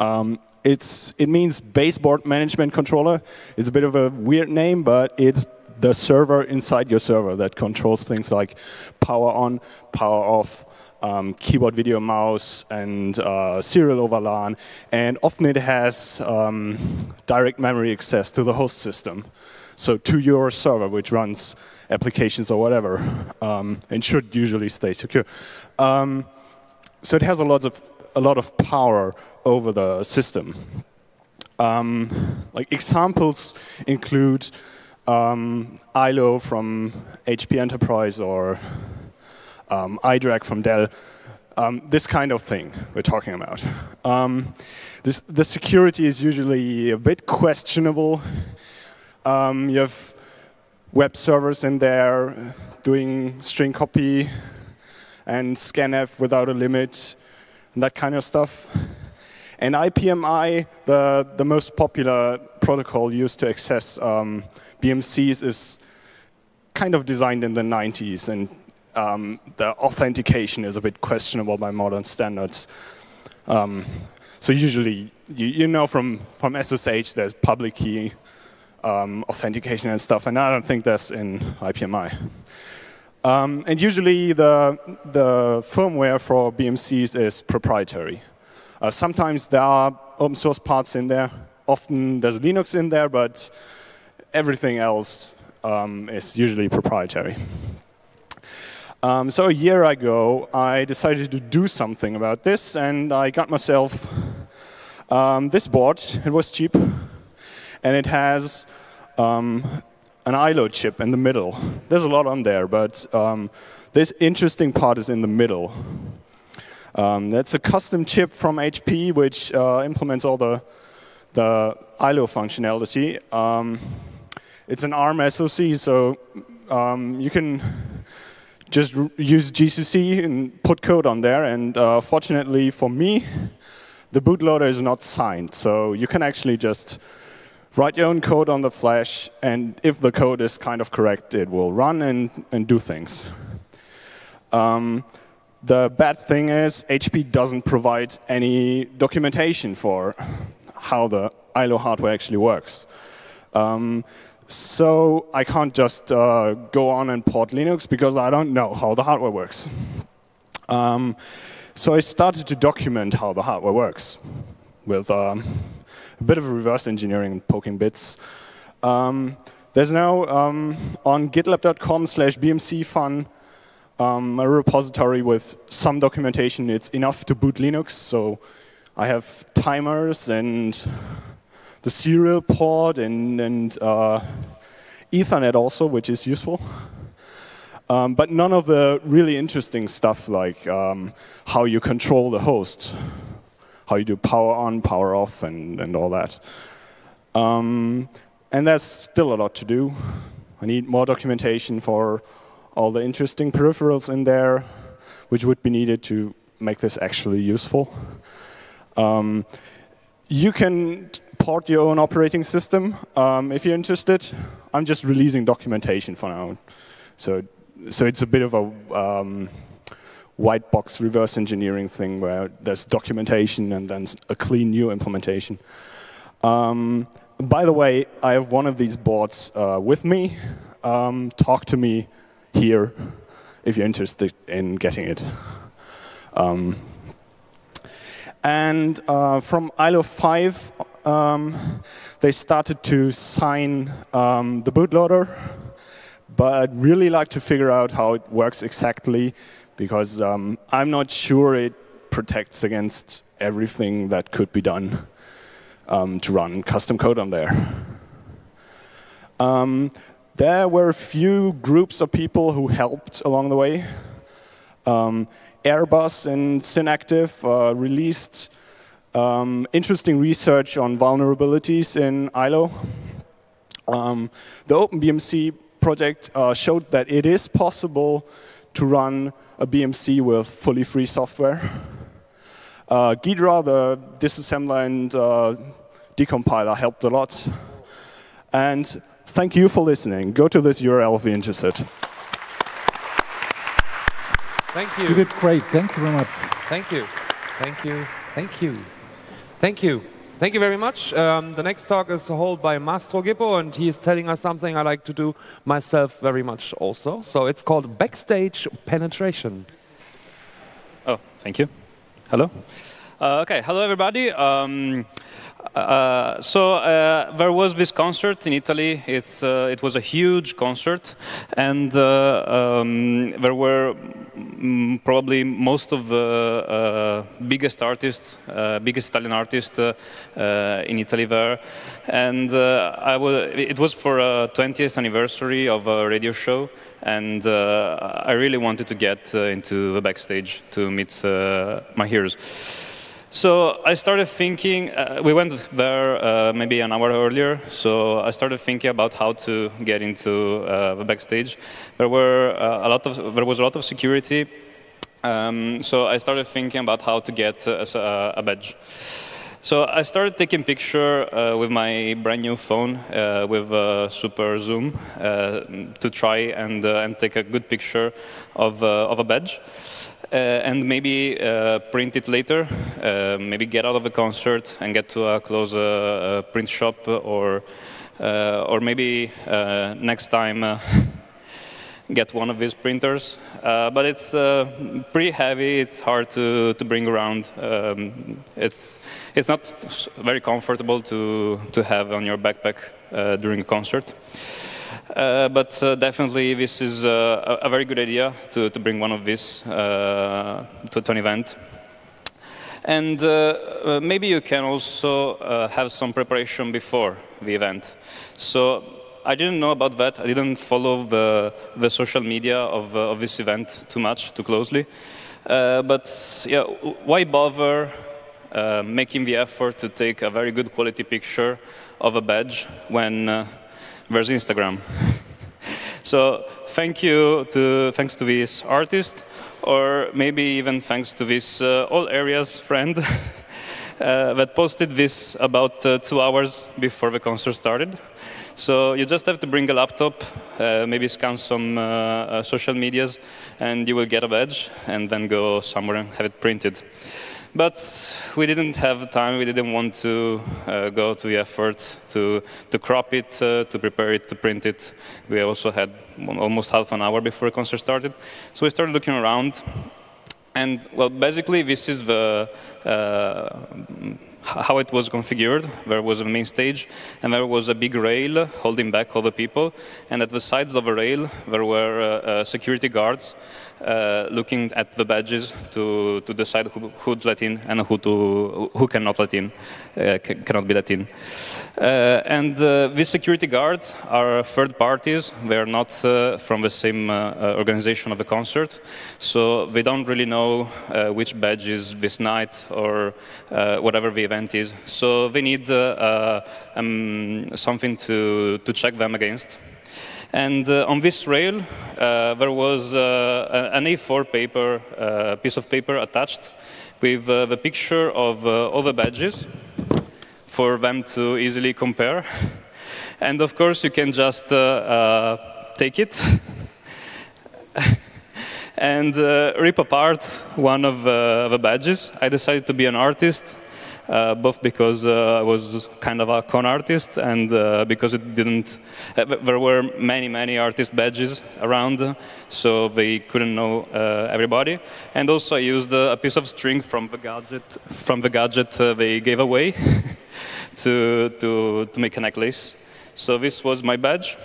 Um, it's, it means baseboard management controller. It's a bit of a weird name, but it's the server inside your server that controls things like power on, power off, um, keyboard, video, mouse, and uh, serial over LAN. And often it has um, direct memory access to the host system. So to your server, which runs applications or whatever, um, and should usually stay secure. Um, so it has a lot of a lot of power over the system. Um, like examples include um, ILO from HP Enterprise or um, iDRAC from Dell. Um, this kind of thing we're talking about. Um, this, the security is usually a bit questionable. Um, you have web servers in there doing string copy and scanf without a limit, and that kind of stuff. And IPMI, the, the most popular protocol used to access um, BMCs, is kind of designed in the 90s, and um, the authentication is a bit questionable by modern standards. Um, so usually, you, you, know from, from SSH, there's public key um, authentication and stuff, and I don't think that's in IPMI. Um, and usually, the, the firmware for BMCs is proprietary. Uh, sometimes there are open source parts in there. Often there's Linux in there, but everything else um, is usually proprietary. Um, so a year ago, I decided to do something about this, and I got myself um, this board. It was cheap, and it has um, an ILO chip in the middle. There's a lot on there, but um, this interesting part is in the middle. Um, that's a custom chip from HP, which uh, implements all the the ILO functionality. Um, it's an ARM SoC, so you can just use GCC and put code on there. And uh, fortunately for me, the bootloader is not signed. So you can actually just write your own code on the flash. And if the code is kind of correct, it will run and, and do things. Um, the bad thing is HP doesn't provide any documentation for how the ILO hardware actually works. Um, so I can't just uh, go on and port Linux because I don't know how the hardware works. Um, so I started to document how the hardware works with um, a bit of reverse engineering and poking bits. Um, there's now um, on gitlab.com slash bmcfun um, a repository with some documentation. It's enough to boot Linux, so I have timers and the serial port and, and uh, Ethernet also, which is useful. Um, but none of the really interesting stuff like um, how you control the host, how you do power on, power off, and, and all that. Um, and there's still a lot to do. I need more documentation for all the interesting peripherals in there, which would be needed to make this actually useful. Um, you can port your own operating system um, if you're interested. I'm just releasing documentation for now. So, so it's a bit of a um, white box reverse engineering thing where there's documentation and then a clean new implementation. Um, by the way, I have one of these boards uh, with me. Um, talk to me here if you're interested in getting it. Um, and uh, from ILO 5 um, they started to sign um, the bootloader, but I'd really like to figure out how it works exactly because um, I'm not sure it protects against everything that could be done um, to run custom code on there. Um, there were a few groups of people who helped along the way. Um, Airbus and Synacktiv uh, released um, interesting research on vulnerabilities in ILO. Um, the OpenBMC project uh, showed that it is possible to run a BMC with fully free software. Uh, Ghidra, the disassembler and uh, decompiler, helped a lot. And thank you for listening. Go to this URL if you're interested. Thank you. You did great. Thank you very much. Thank you. Thank you. Thank you. Thank you. Thank you very much. Um, the next talk is held by Mastro Gippo, and he is telling us something I like to do myself very much also. So it's called backstage penetration. Oh, thank you. Hello. Uh, okay, hello everybody. Um, uh, so uh, there was this concert in Italy. Uh, it was a huge concert, and uh, um, there were mm, probably most of the uh, biggest artists, biggest Italian artists in Italy there. And it was for a 20th anniversary of a radio show, and I really wanted to get into the backstage to meet my heroes. So I started thinking, uh, we went there uh, maybe an hour earlier, so I started thinking about how to get into uh, the backstage. There, were, uh, a lot of, there was a lot of security, um, so I started thinking about how to get a, a badge. So I started taking picture uh, with my brand new phone uh, with a super zoom uh, to try and, uh, and take a good picture of, of a badge. Uh, and maybe uh, print it later, uh, maybe get out of the concert and get to a close print shop or, or maybe next time get one of these printers. But it's pretty heavy, it's hard to, to bring around. Um, it's, it's not very comfortable to, to have on your backpack during a concert. Uh, but uh, definitely this is uh, a, very good idea to, to bring one of these uh, to, to, an event. And uh, maybe you can also have some preparation before the event. So I didn't know about that. I didn't follow the, the social media of, of this event too much, too closely. but yeah, why bother making the effort to take a very good quality picture of a badge when there's Instagram. so thank you to, thanks to this artist, or maybe even thanks to this uh, all areas friend uh, that posted this about uh, two hours before the concert started. So you just have to bring a laptop, uh, maybe scan some uh, uh, social medias, and you will get a badge, and then go somewhere and have it printed. But we didn't have time, we didn't want to uh, go to the effort to, to crop it, uh, to prepare it, to print it. We also had almost half an hour before the concert started. So we started looking around. And, well, basically, this is the uh, how it was configured. There was a main stage, and there was a big rail holding back all the people. And at the sides of the rail, there were uh, uh, security guards uh, looking at the badges to, to decide who who'd let in and who to who cannot let in, uh, cannot be let in. Uh, and uh, these security guards are third parties. They are not from the same organization of the concert, so they don't really know which badge is this night or whatever the event is. So they need uh, uh, um, something to, to check them against. And uh, on this rail, uh, there was uh, an A4 paper, uh, piece of paper attached with the picture of all the badges for them to easily compare. And of course, you can just take it and uh, rip apart one of uh, the badges. I decided to be an artist uh, both because uh, I was kind of a con artist and uh, because it didn't, uh, there were many, many artist badges around, so they couldn't know uh, everybody. And also I used a piece of string from the gadget, from the gadget uh, they gave away to, to, to make a necklace. So this was my badge.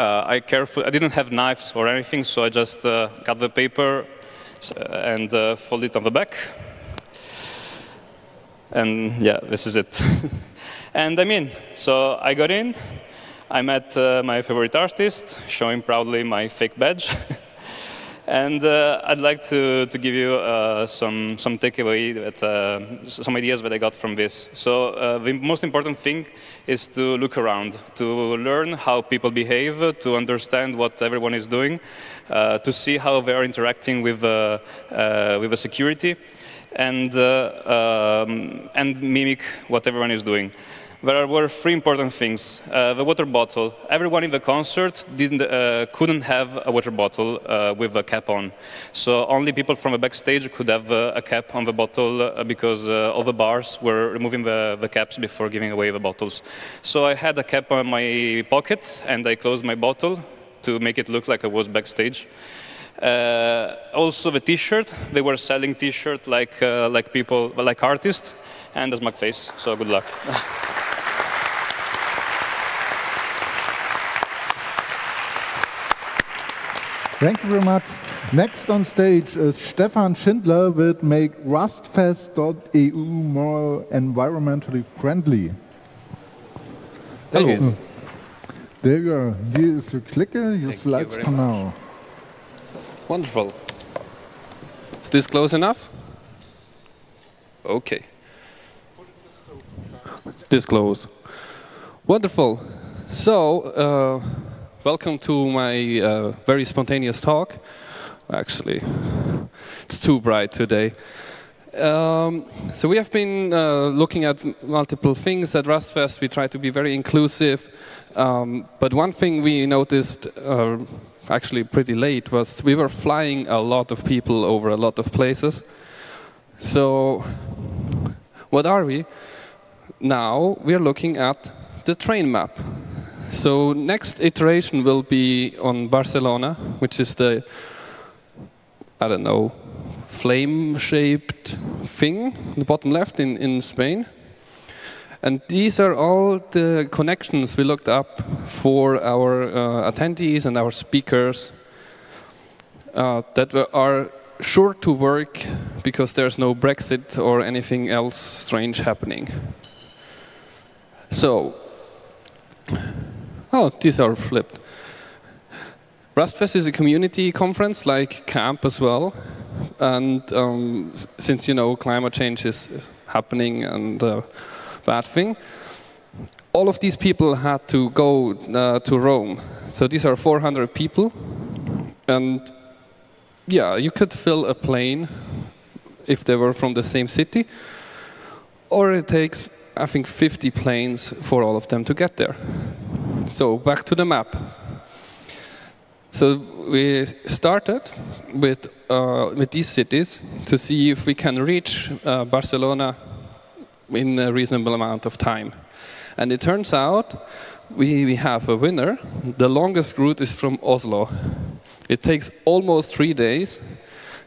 I carefully, I didn't have knives or anything, so I just cut the paper and folded it on the back and yeah, this is it. and I'm in. So I got in. I met uh, my favorite artist, showing proudly my fake badge. and uh, I'd like to, to give you uh, some, some takeaway, that, uh, some ideas that I got from this. So uh, the most important thing is to look around, to learn how people behave, to understand what everyone is doing, uh, to see how they are interacting with, with the security, and, uh, um, and mimic what everyone is doing. there were three important things. Uh, the water bottle. Everyone in the concert uh, couldn't have a water bottle uh, with a cap on. So only people from the backstage could have uh, a cap on the bottle uh, because all the bars were removing the, the caps before giving away the bottles. So I had a cap on my pocket and I closed my bottle to make it look like I was backstage. Uh, also the T-shirt, they were selling T-shirt like uh, like people like artists, and that's my face. So good luck. Thank you very much. Next on stage is Stefan Schindler will make rustfest.eu more environmentally friendly. Thank Hello. you. There you are. Here is your clicker, your Thank slides very for now. Wonderful. Is this close enough? Okay. This close. Wonderful. So, uh, welcome to my uh, very spontaneous talk. Actually, it's too bright today. Um, so we have been uh, looking at multiple things at Rustfest. We try to be very inclusive, um, but one thing we noticed uh, actually pretty late was we were flying a lot of people over a lot of places. So what are we? Now we are looking at the train map. So next iteration will be on Barcelona, which is the I don't know flame-shaped thing in the bottom left in, in Spain. And these are all the connections we looked up for our uh, attendees and our speakers uh, that are sure to work because there's no Brexit or anything else strange happening. So, oh, these are flipped. Rustfest is a community conference like Camp as well. And um, since you know climate change is happening and a bad thing, all of these people had to go uh, to Rome. So these are 400 people. And yeah, you could fill a plane if they were from the same city. Or it takes, I think, 50 planes for all of them to get there. So back to the map. So we started with, uh, with these cities to see if we can reach uh, Barcelona in a reasonable amount of time. And it turns out we, we have a winner. The longest route is from Oslo. It takes almost three days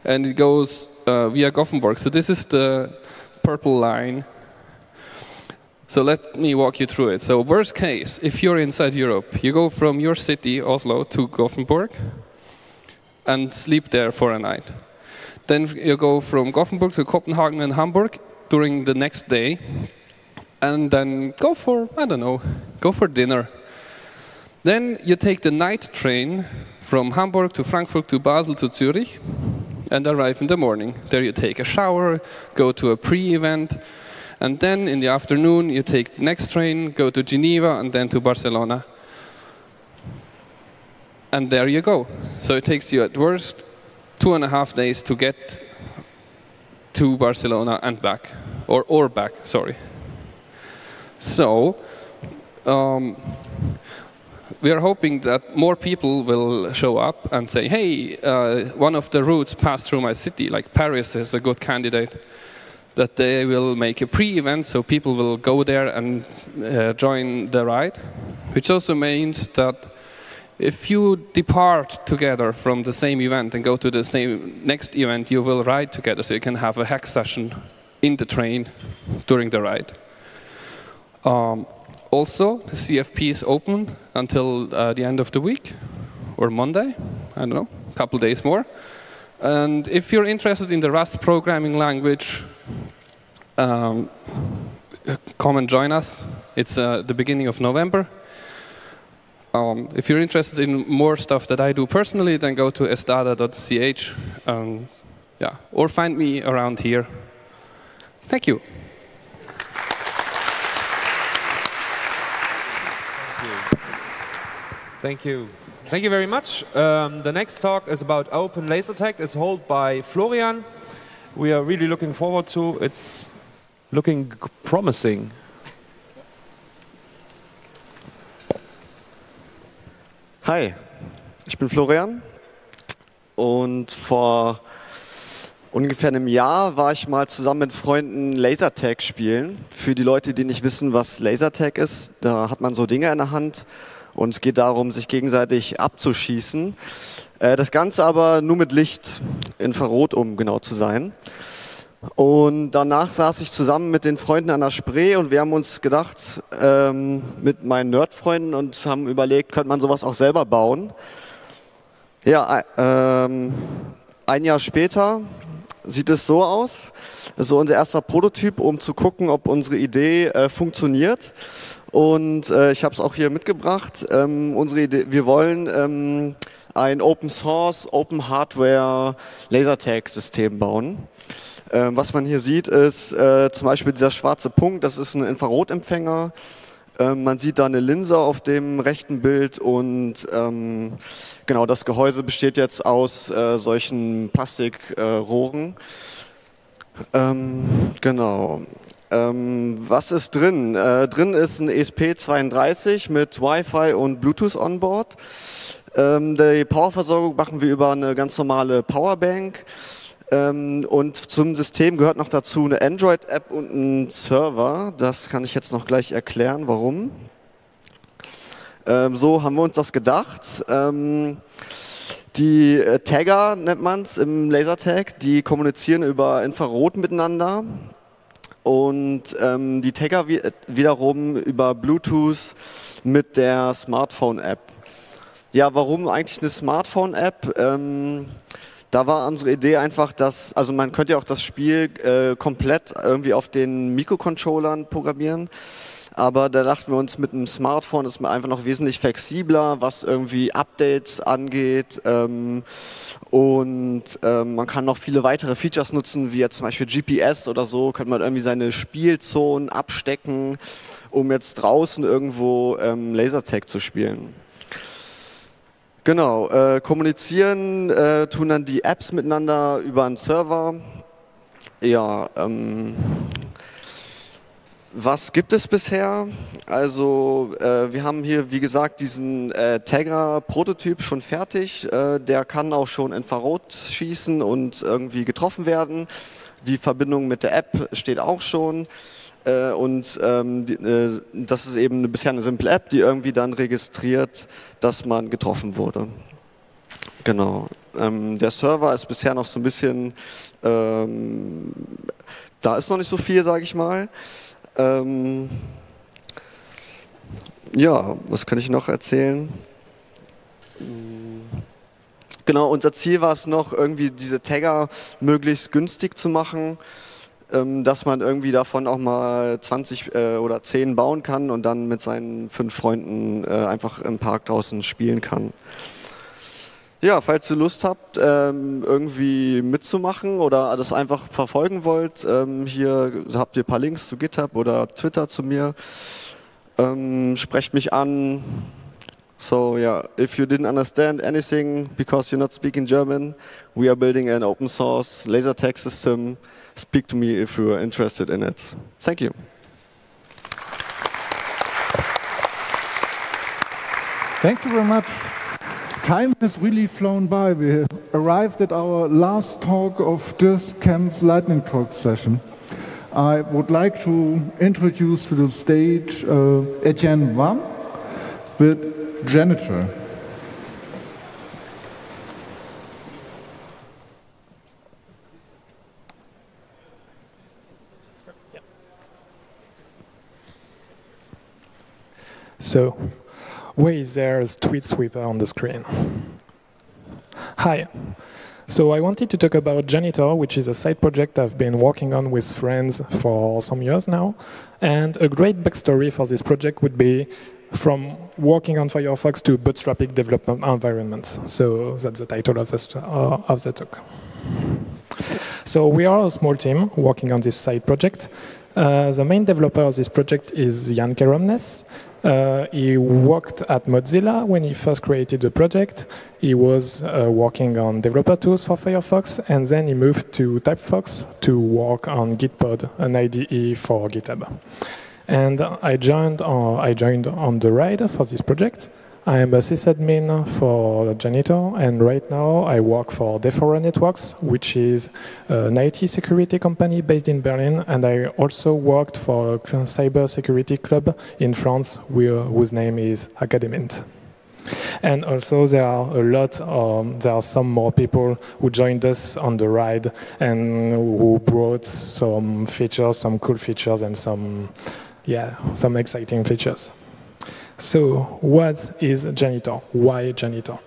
and it goes uh, via Gothenburg. So this is the purple line. So let me walk you through it. So worst case, if you're inside Europe, you go from your city, Oslo, to Gothenburg and sleep there for a night. Then you go from Gothenburg to Copenhagen and Hamburg during the next day, and then go for, I don't know, go for dinner. Then you take the night train from Hamburg to Frankfurt to Basel to Zurich and arrive in the morning. There you take a shower, go to a pre-event, and then in the afternoon you take the next train, go to Geneva and then to Barcelona. And there you go. So it takes you at worst two and a half days to get to Barcelona and back, or, or back, sorry. So, um, we are hoping that more people will show up and say, hey, uh, one of the routes passed through my city, like Paris is a good candidate. That they will make a pre event so people will go there and uh, join the ride, which also means that if you depart together from the same event and go to the same next event, you will ride together so you can have a hack session in the train during the ride. Um, also, the CFP is open until uh, the end of the week or Monday, I don't know, a couple days more. And if you're interested in the Rust programming language, um, come and join us. It's uh, the beginning of November. Um, if you're interested in more stuff that I do personally, then go to estada.ch, um, yeah, or find me around here. Thank you. Thank you. Thank you very much. Um, the next talk is about Open Laser tag. It's held by Florian. We are really looking forward to It's looking promising. Hi, ich bin Florian und vor ungefähr einem Jahr war ich mal zusammen mit Freunden Lasertag spielen. Für die Leute, die nicht wissen, was Lasertag ist, da hat man so Dinge in der Hand und es geht darum, sich gegenseitig abzuschießen. Äh, das Ganze aber nur mit Licht, Infrarot, um genau zu sein. Und danach saß ich zusammen mit den Freunden an der Spree und wir haben uns gedacht, ähm, mit meinen Nerdfreunden und haben überlegt, könnte man sowas auch selber bauen. Ja, ähm, ein Jahr später sieht es so aus. Das ist so unser erster Prototyp, um zu gucken, ob unsere Idee äh, funktioniert. Und äh, ich habe es auch hier mitgebracht. Ähm, unsere Idee, wir wollen ähm, ein Open Source, Open Hardware Lasertag System bauen. Ähm, was man hier sieht, ist äh, zum Beispiel dieser schwarze Punkt, das ist ein Infrarotempfänger. Ähm, man sieht da eine Linse auf dem rechten Bild und ähm, genau das Gehäuse besteht jetzt aus äh, solchen Plastikrohren. Äh, genau. Ähm, was ist drin? Äh, drin ist ein ESP32 mit Wi-Fi und Bluetooth on board. Ähm, die Powerversorgung machen wir über eine ganz normale Powerbank. Ähm, und zum System gehört noch dazu eine Android-App und ein Server. Das kann ich jetzt noch gleich erklären, warum. Ähm, so haben wir uns das gedacht. Ähm, die äh, Tagger nennt man es im Lasertag, die kommunizieren über Infrarot miteinander. Und ähm, die Tagger wiederum über Bluetooth mit der Smartphone-App. Ja, warum eigentlich eine Smartphone-App? Ähm, da war unsere Idee einfach, dass, also man könnte ja auch das Spiel äh, komplett irgendwie auf den Mikrocontrollern programmieren. Aber da dachten wir uns, mit einem Smartphone ist man einfach noch wesentlich flexibler, was irgendwie Updates angeht. Ähm, und ähm, man kann noch viele weitere Features nutzen, wie jetzt zum Beispiel GPS oder so. Könnte man irgendwie seine Spielzonen abstecken, um jetzt draußen irgendwo ähm, Lasertag zu spielen. Genau, äh, kommunizieren äh, tun dann die Apps miteinander über einen Server. Ja, ähm, was gibt es bisher? Also äh, wir haben hier, wie gesagt, diesen äh, Tagger-Prototyp schon fertig. Äh, der kann auch schon Infrarot schießen und irgendwie getroffen werden. Die Verbindung mit der App steht auch schon. Äh, und ähm, die, äh, das ist eben eine, bisher eine simple App, die irgendwie dann registriert, dass man getroffen wurde. Genau. Ähm, der Server ist bisher noch so ein bisschen, ähm, da ist noch nicht so viel, sage ich mal. Ähm, ja, was kann ich noch erzählen? Genau, unser Ziel war es noch, irgendwie diese Tagger möglichst günstig zu machen dass man irgendwie davon auch mal 20 äh, oder 10 bauen kann und dann mit seinen fünf Freunden äh, einfach im Park draußen spielen kann. Ja, falls ihr Lust habt, ähm, irgendwie mitzumachen oder das einfach verfolgen wollt, ähm, hier habt ihr ein paar Links zu GitHub oder Twitter zu mir. Ähm, sprecht mich an. So yeah, if you didn't understand anything because you're not speaking German, we are building an open source laser tag system speak to me if you are interested in it. Thank you. Thank you very much. Time has really flown by. We arrived at our last talk of this camp's lightning talk session. I would like to introduce to the stage uh, Etienne Vam with Janitor. So, where is there a tweet sweeper on the screen? Hi. So I wanted to talk about Janitor, which is a side project I've been working on with friends for some years now. And a great backstory for this project would be from working on Firefox to bootstrapping development environments. So that's the title of the, uh, of the talk. So we are a small team working on this side project. Uh, the main developer of this project is Jan Keromnes, uh, he worked at Mozilla when he first created the project. He was uh, working on developer tools for Firefox, and then he moved to Typefox to work on Gitpod, an IDE for GitHub. And I joined, uh, I joined on the ride for this project. I'm a sysadmin for Janitor, and right now I work for Defora Networks, which is an IT security company based in Berlin, and I also worked for a cyber security club in France, whose name is Academint. And also there are a lot, um, there are some more people who joined us on the ride and who brought some features, some cool features and some, yeah, some exciting features. So what is Janitor? Why Janitor?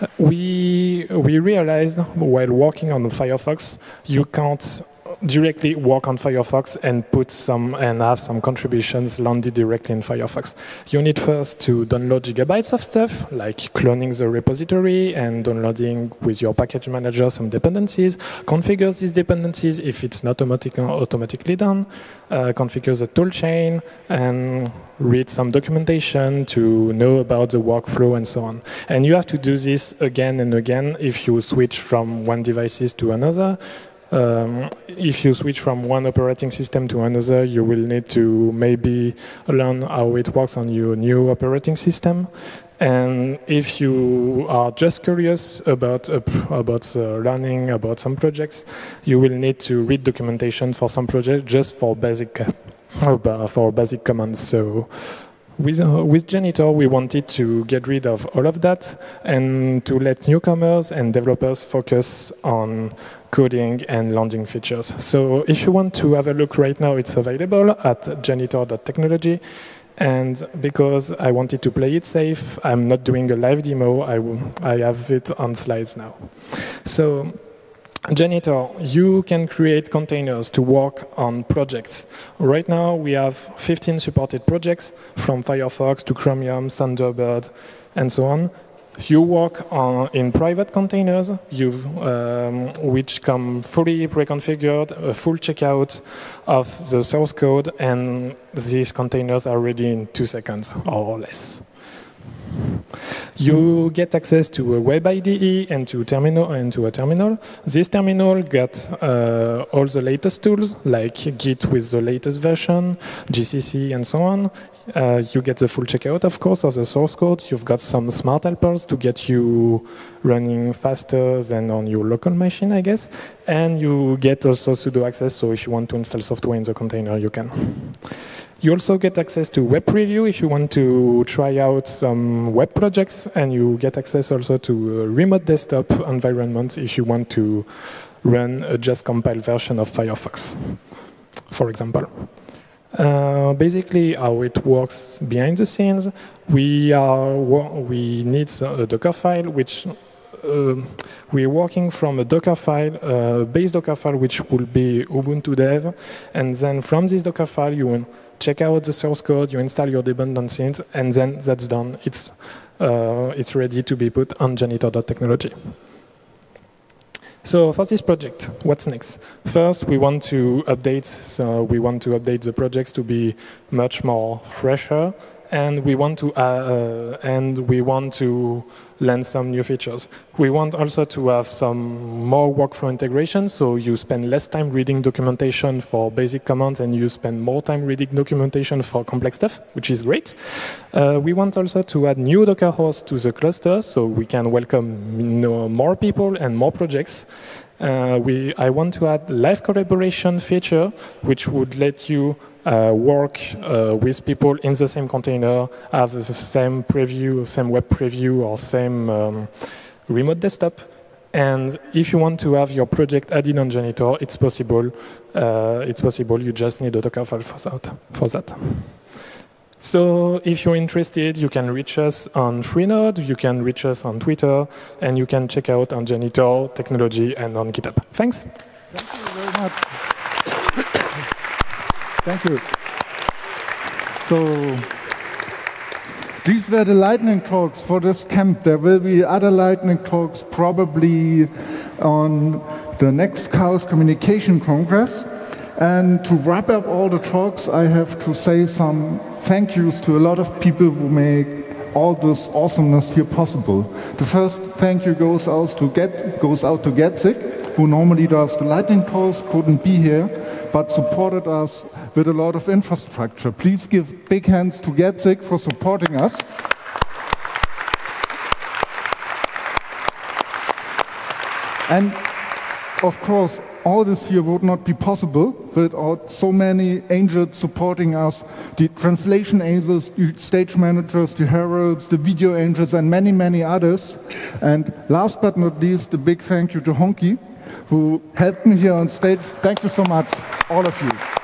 Uh, we, we realized while working on Firefox, you can't directly work on Firefox and put some and have some contributions landed directly in Firefox. You need first to download gigabytes of stuff, like cloning the repository and downloading with your package manager some dependencies, configure these dependencies if it's not automatic, automatically done, uh, configure the toolchain, and read some documentation to know about the workflow and so on. And you have to do this again and again if you switch from one devices to another. Um, if you switch from one operating system to another, you will need to maybe learn how it works on your new operating system. And if you are just curious about uh, about uh, learning about some projects, you will need to read documentation for some projects just for basic uh, for basic commands. So with, uh, with Janitor, we wanted to get rid of all of that and to let newcomers and developers focus on coding and landing features. So if you want to have a look right now, it's available at janitor.technology. And because I wanted to play it safe, I'm not doing a live demo. I, will, I have it on slides now. So Janitor, you can create containers to work on projects. Right now, we have 15 supported projects from Firefox to Chromium, Thunderbird, and so on. You work on, in private containers, um, which come fully pre-configured, a full checkout of the source code, and these containers are ready in two seconds or less. You get access to a web IDE and to terminal and to a terminal. This terminal gets uh, all the latest tools like Git with the latest version, GCC, and so on. Uh, you get the full checkout, of course, of the source code. You've got some smart helpers to get you running faster than on your local machine, I guess. And you get also sudo access, so if you want to install software in the container, you can. You also get access to web preview if you want to try out some web projects, and you get access also to remote desktop environments if you want to run a just compiled version of Firefox, for example. Uh, basically, how it works behind the scenes, we are we need a Docker file which uh, we're working from a Docker file, a uh, base Docker file, which will be Ubuntu dev, and then from this Docker file, you check out the source code, you install your dependencies, and then that's done. It's, uh, it's ready to be put on janitor.technology. So for this project, what's next? First, we want to update. So we want to update the projects to be much more fresher, and we want to uh, and we want to land some new features. We want also to have some more workflow integration, so you spend less time reading documentation for basic commands and you spend more time reading documentation for complex stuff, which is great. Uh, we want also to add new Docker hosts to the cluster, so we can welcome you know, more people and more projects. Uh, we, I want to add live collaboration feature, which would let you uh, work uh, with people in the same container, have the same preview, same web preview, or same um, remote desktop. And if you want to have your project added on Janitor, it's possible. Uh, it's possible. You just need a Docker file for that. For that. So if you're interested, you can reach us on Freenode, you can reach us on Twitter, and you can check out on Janitor technology and on GitHub. Thanks. Thank you very much. Thank you. So these were the lightning talks for this camp. There will be other lightning talks probably on the next Chaos Communication Congress. And to wrap up all the talks, I have to say some thank yous to a lot of people who make all this awesomeness here possible. The first thank you goes out to get goes out to Getzik, who normally does the lightning calls couldn't be here, but supported us with a lot of infrastructure. Please give big hands to Getzig for supporting us. And of course, all this here would not be possible without so many angels supporting us the translation angels, the stage managers, the heralds, the video angels, and many, many others. And last but not least, a big thank you to Honky who helped me here on stage. Thank you so much, all of you.